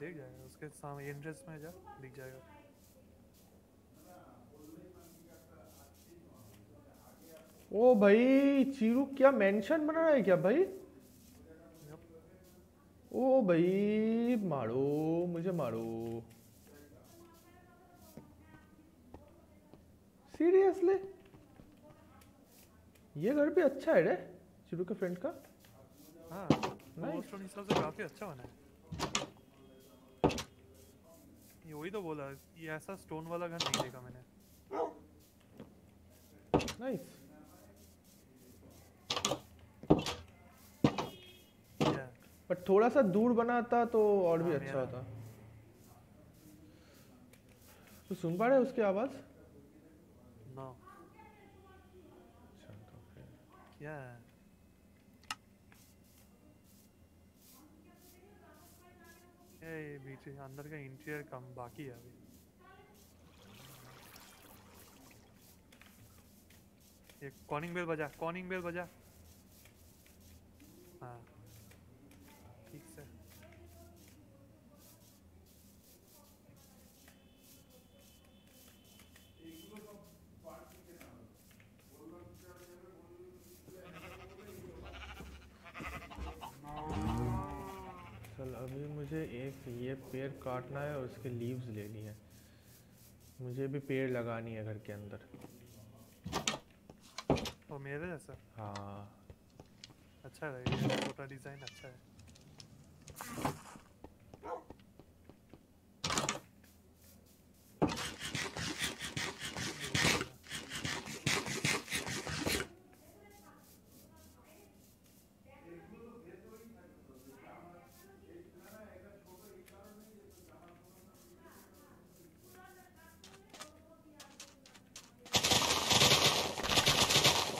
देख जाएगा उसके सामने एंट्रेंस में जा दिख जाएगा। ओ भाई चिरू क्या मेंशन बना रहा है क्या भाई? ओ भाई मारो मुझे मारो। सीरियसली ये घर भी अच्छा है रे चिरू के फ्रेंड का? हाँ. पोस्ट हिसाब से काफ़ी अच्छा बना है। ये वही तो बोला ये ऐसा स्टोन वाला घर नहीं देखा मैंने। नाइस. बट थोड़ा सा दूर बनाता तो और भी हाँ, अच्छा होता। तो सुन पा रहे उसकी आवाज़ No. अच्छा तो फिर है ये बीच अंदर का इंटीरियर कम बाकी है अभी। ये कॉनिंग बेल बजा कॉनिंग बेल बजा। हाँ ठीक से चल अभी मुझे एक ये पेड़ काटना है और उसके लीव्स लेनी है। मुझे भी पेड़ लगानी है घर के अंदर। और मेरे जैसा हाँ। अच्छा है छोटा डिज़ाइन अच्छा है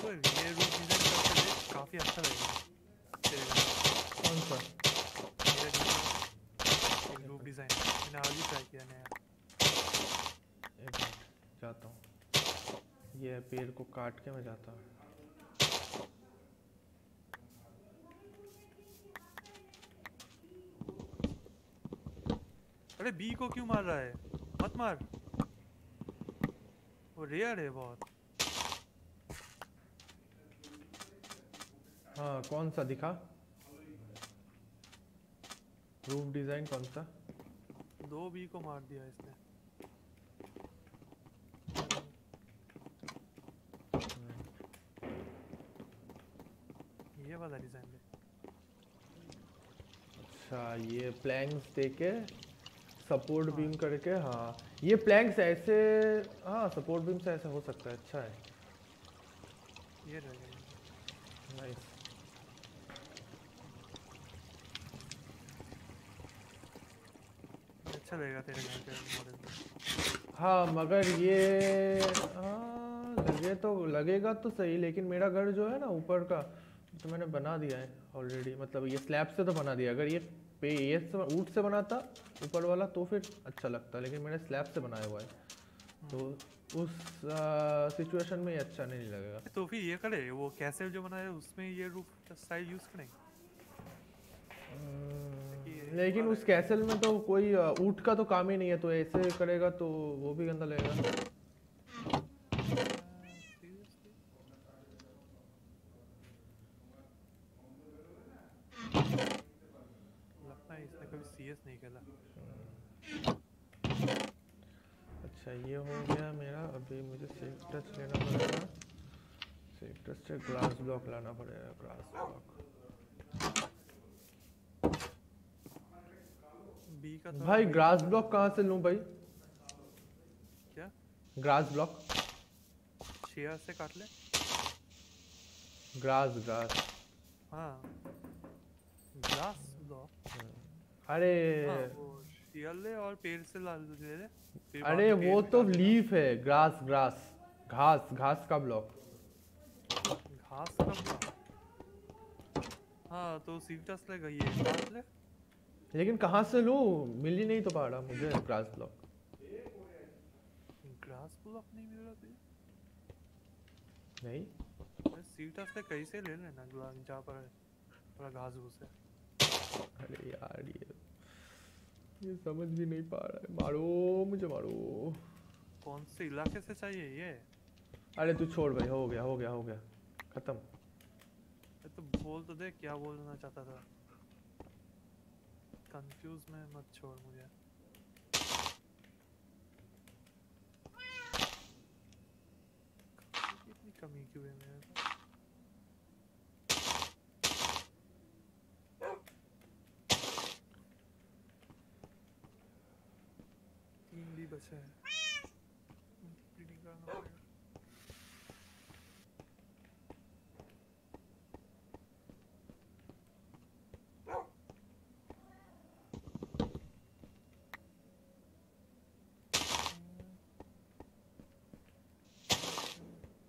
तो ये रूम डिज़ाइन करके देख, काफ़ी अच्छा लगेगा तेरे घर। कौन सा पेड़ को काट के मैं जाता अरे बी को क्यों मार रहा है? मत मार। वो रेयर है बहुत। हाँ कौन सा दिखा? रूफ डिज़ाइन कौन सा? दो बी को मार दिया इसने ये वाला डिज़ाइन ले अच्छा ये प्लैंक्स देके सपोर्ट हाँ। बीम करके हाँ। ये प्लैंक्स ऐसे हाँ सपोर्ट बीम से ऐसे हो सकता है अच्छा है। ये नाइस अच्छा लगेगा तेरे घर के मॉडल हाँ मगर ये हाँ लगे तो लगेगा तो सही लेकिन मेरा घर जो है ना ऊपर का तो मैंने बना दिया है ऑलरेडी मतलब ये स्लैब से तो बना दिया अगर ये पे ये से ऊट से बनाता ऊपर वाला तो फिर अच्छा लगता लेकिन मैंने स्लैब से बनाया हुआ है। तो उस सिचुएशन में ये अच्छा नहीं लगेगा। तो फिर ये करे वो कैसे जो बनाया उसमें ये रूफ स्टाइल यूज़ करें? हम्म, लेकिन उस कैसल में तो कोई ऊट का तो काम ही नहीं है तो ऐसे करेगा तो वो भी गंदा लगेगा लगता है खेला अच्छा ये हो गया मेरा। अभी मुझे सेफ़ टच लेना पड़ेगा। सेफ़ टच से ग्लास ब्लॉक लाना पड़ेगा ग्लास ब्लॉक थोड़ा भाई ग्रास ब्लॉक कहाँ से लूँ भाई? क्या? ग्रास ब्लॉक शेयर से काट ले। ग्रास ग्रास हाँ। ग्लास ब्लॉक अरे। हाँ ले और पेड़ से ला ले ले अरे वो तो लीफ है ग्रास ग्रास। घास घास का ब्लॉक। घास का ब्लॉक? हाँ तो सीटस लेगा ये काट ले। लेकिन कहाँ से लूँ? मिल ही नहीं तो पा रहा मुझे ग्रास ब्लॉक। ग्रास ब्लॉक नहीं मिल रहा तुझे नहीं? सीटस ले कहीं से ले लेना जहाँ पर थोड़ा घास घूस है। अरे यार ये ये समझ भी नहीं पा रहा है। मारो मुझे मारो। कौन से इलाके से चाहिए ये? अरे तू छोड़ भाई हो गया हो गया हो गया। खत्म। ये तो बोल तो दे क्या बोलना चाहता था? कंफ्यूज में मत छोड़ मुझे। इतनी कमी क्यों है मेरे? पास हैं ब्रीडिंग करना पड़ेगा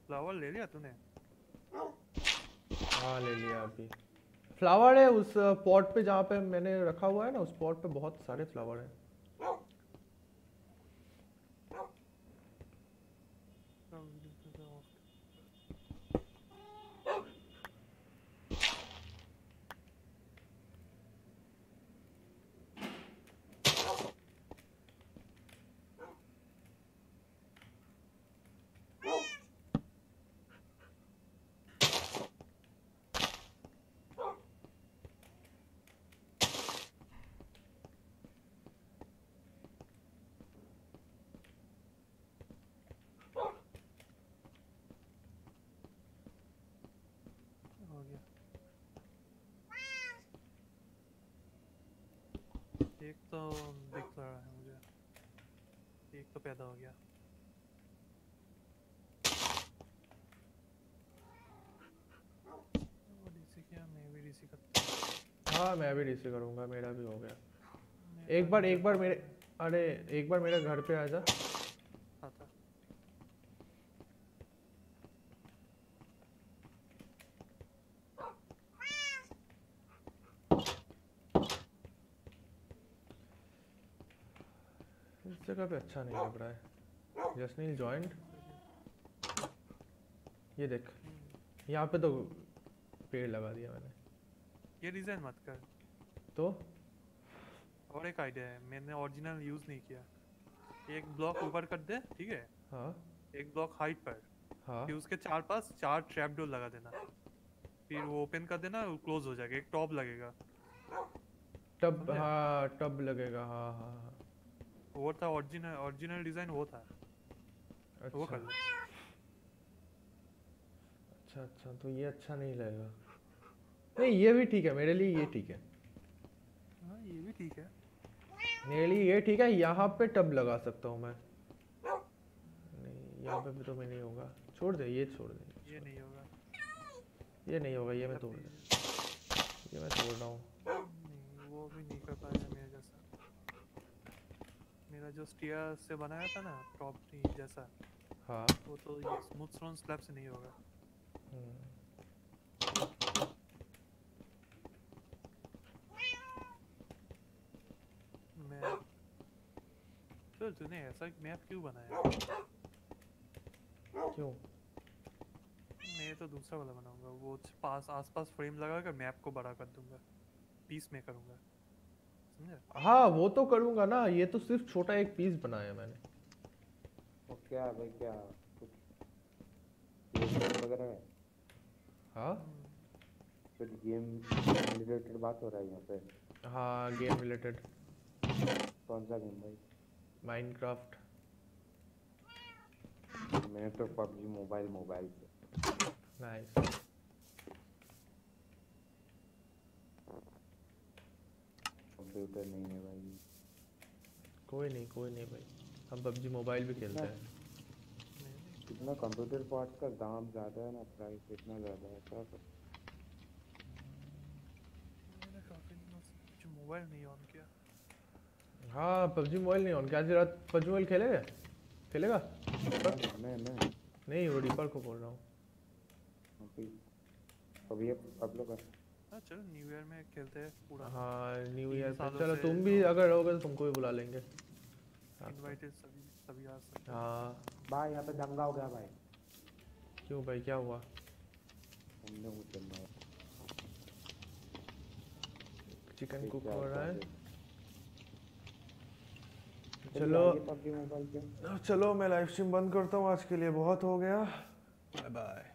फ्लावर ले लिया तूने? हाँ ले लिया अभी। फ्लावर है उस पॉट पे जहाँ पे मैंने रखा हुआ है ना उस पॉट पे बहुत सारे फ्लावर हो गया एक तो दिख रहा है मुझे। एक तो पैदा हो गया। डीसी किया? मैं भी डीसी करता हूँ। हाँ मैं भी डीसी करूँगा मेरा भी हो गया। एक बार एक बार मेरे अरे एक बार मेरे घर पे आ जा हूँ। आता इस जगह पे अच्छा नहीं लग रहा है। जसनील जॉइंट ये देख यहाँ पे तो पेड़ लगा दिया मैंने। ये डिज़ाइन मत कर। तो? और एक आइडिया है मैंने ओरिजिनल यूज़ नहीं किया। एक ब्लॉक ऊपर कर दे ठीक है? हाँ। एक ब्लॉक हाइट पर। हाँ। फिर उसके चार पास चार ट्रैप डोर लगा देना। फिर वो ओपन कर देना क्लोज हो जाएगा एक टॉप लगेगा। टब? हाँ टब लगेगा हाँ हाँ हाँ। वो था ओरिजिनल ओरिजिनल डिज़ाइन वो था। तो वो अच्छा। कर अच्छा अच्छा तो ये अच्छा नहीं लगेगा। नहीं ये भी ठीक है मेरे लिए ये ठीक है। हाँ ये भी ठीक है। मेरे लिए ये ठीक है यहाँ पे टब लगा सकता हूँ मैं। नहीं यहाँ पे भी तो मैं नहीं होगा। छोड़ दे ये छोड़ दे ये नहीं होगा। ये नहीं होगा ये मैं तोड़ दे। ये मैं तोड़ रहा हूँ। वो भी नहीं कर जैसा मेरा जो स्टीयर से बनाया था ना टॉप जैसा हाँ। वो तो स्मूथ स्टोन स्लैब से नहीं होगा। मैं तो तूने ऐसा मैप क्यों बनाया? क्यों? मैं तो दूसरा वाला बनाऊँगा वो पास आसपास फ्रेम लगाकर मैप को बड़ा कर दूँगा। पीस में करूँगा। हाँ वो तो करूँगा ना ये तो सिर्फ़ छोटा एक पीस बनाया मैंने। वो क्या है भाई क्या कुछ? वगैरह है? हाँ? कुछ गेम रिलेटेड बात हो रहा है यहाँ पे। हाँ गेम रिलेटेड कौन सा गेम भाई? माइनक्राफ्ट मैं तो पबजी मोबाइल मोबाइल पे नाइस कंप्यूटर नहीं है भाई। कोई नहीं कोई नहीं भाई। हम पबजी मोबाइल भी खेलते हैं। कितना कंप्यूटर पार्ट्स का दाम ज़्यादा है ना प्राइस इतना ज़्यादा है क्या कर मैंने काफ़ी दिनों से कुछ मोबाइल नहीं ऑन किया। हाँ पबजी मोबाइल नहीं ऑन क्या। आज रात पबजी मोबाइल खेलेगा खेलेगा? मैं मैं नहीं। वो डीपर को बोल रहा हूँ। अभी अब लोग चलो न्यू ईयर में खेलते हैं पूरा। हाँ न्यू ईयर पे। चलो तुम भी तो- अगर रहोगे तो तुमको भी बुला लेंगे। हाँ, इनवाइटेड सभी सभी आ सकते हैं। हाँ। भाई यहाँ पे दंगा हो गया भाई। क्यों भाई क्या हुआ? हमने वो चल रहा है चिकन कुक हो रहा है। चलो। चलो मैं लाइव स्ट्रीम बंद करता हूँ। आज के लिए बहुत हो गया। Bye bye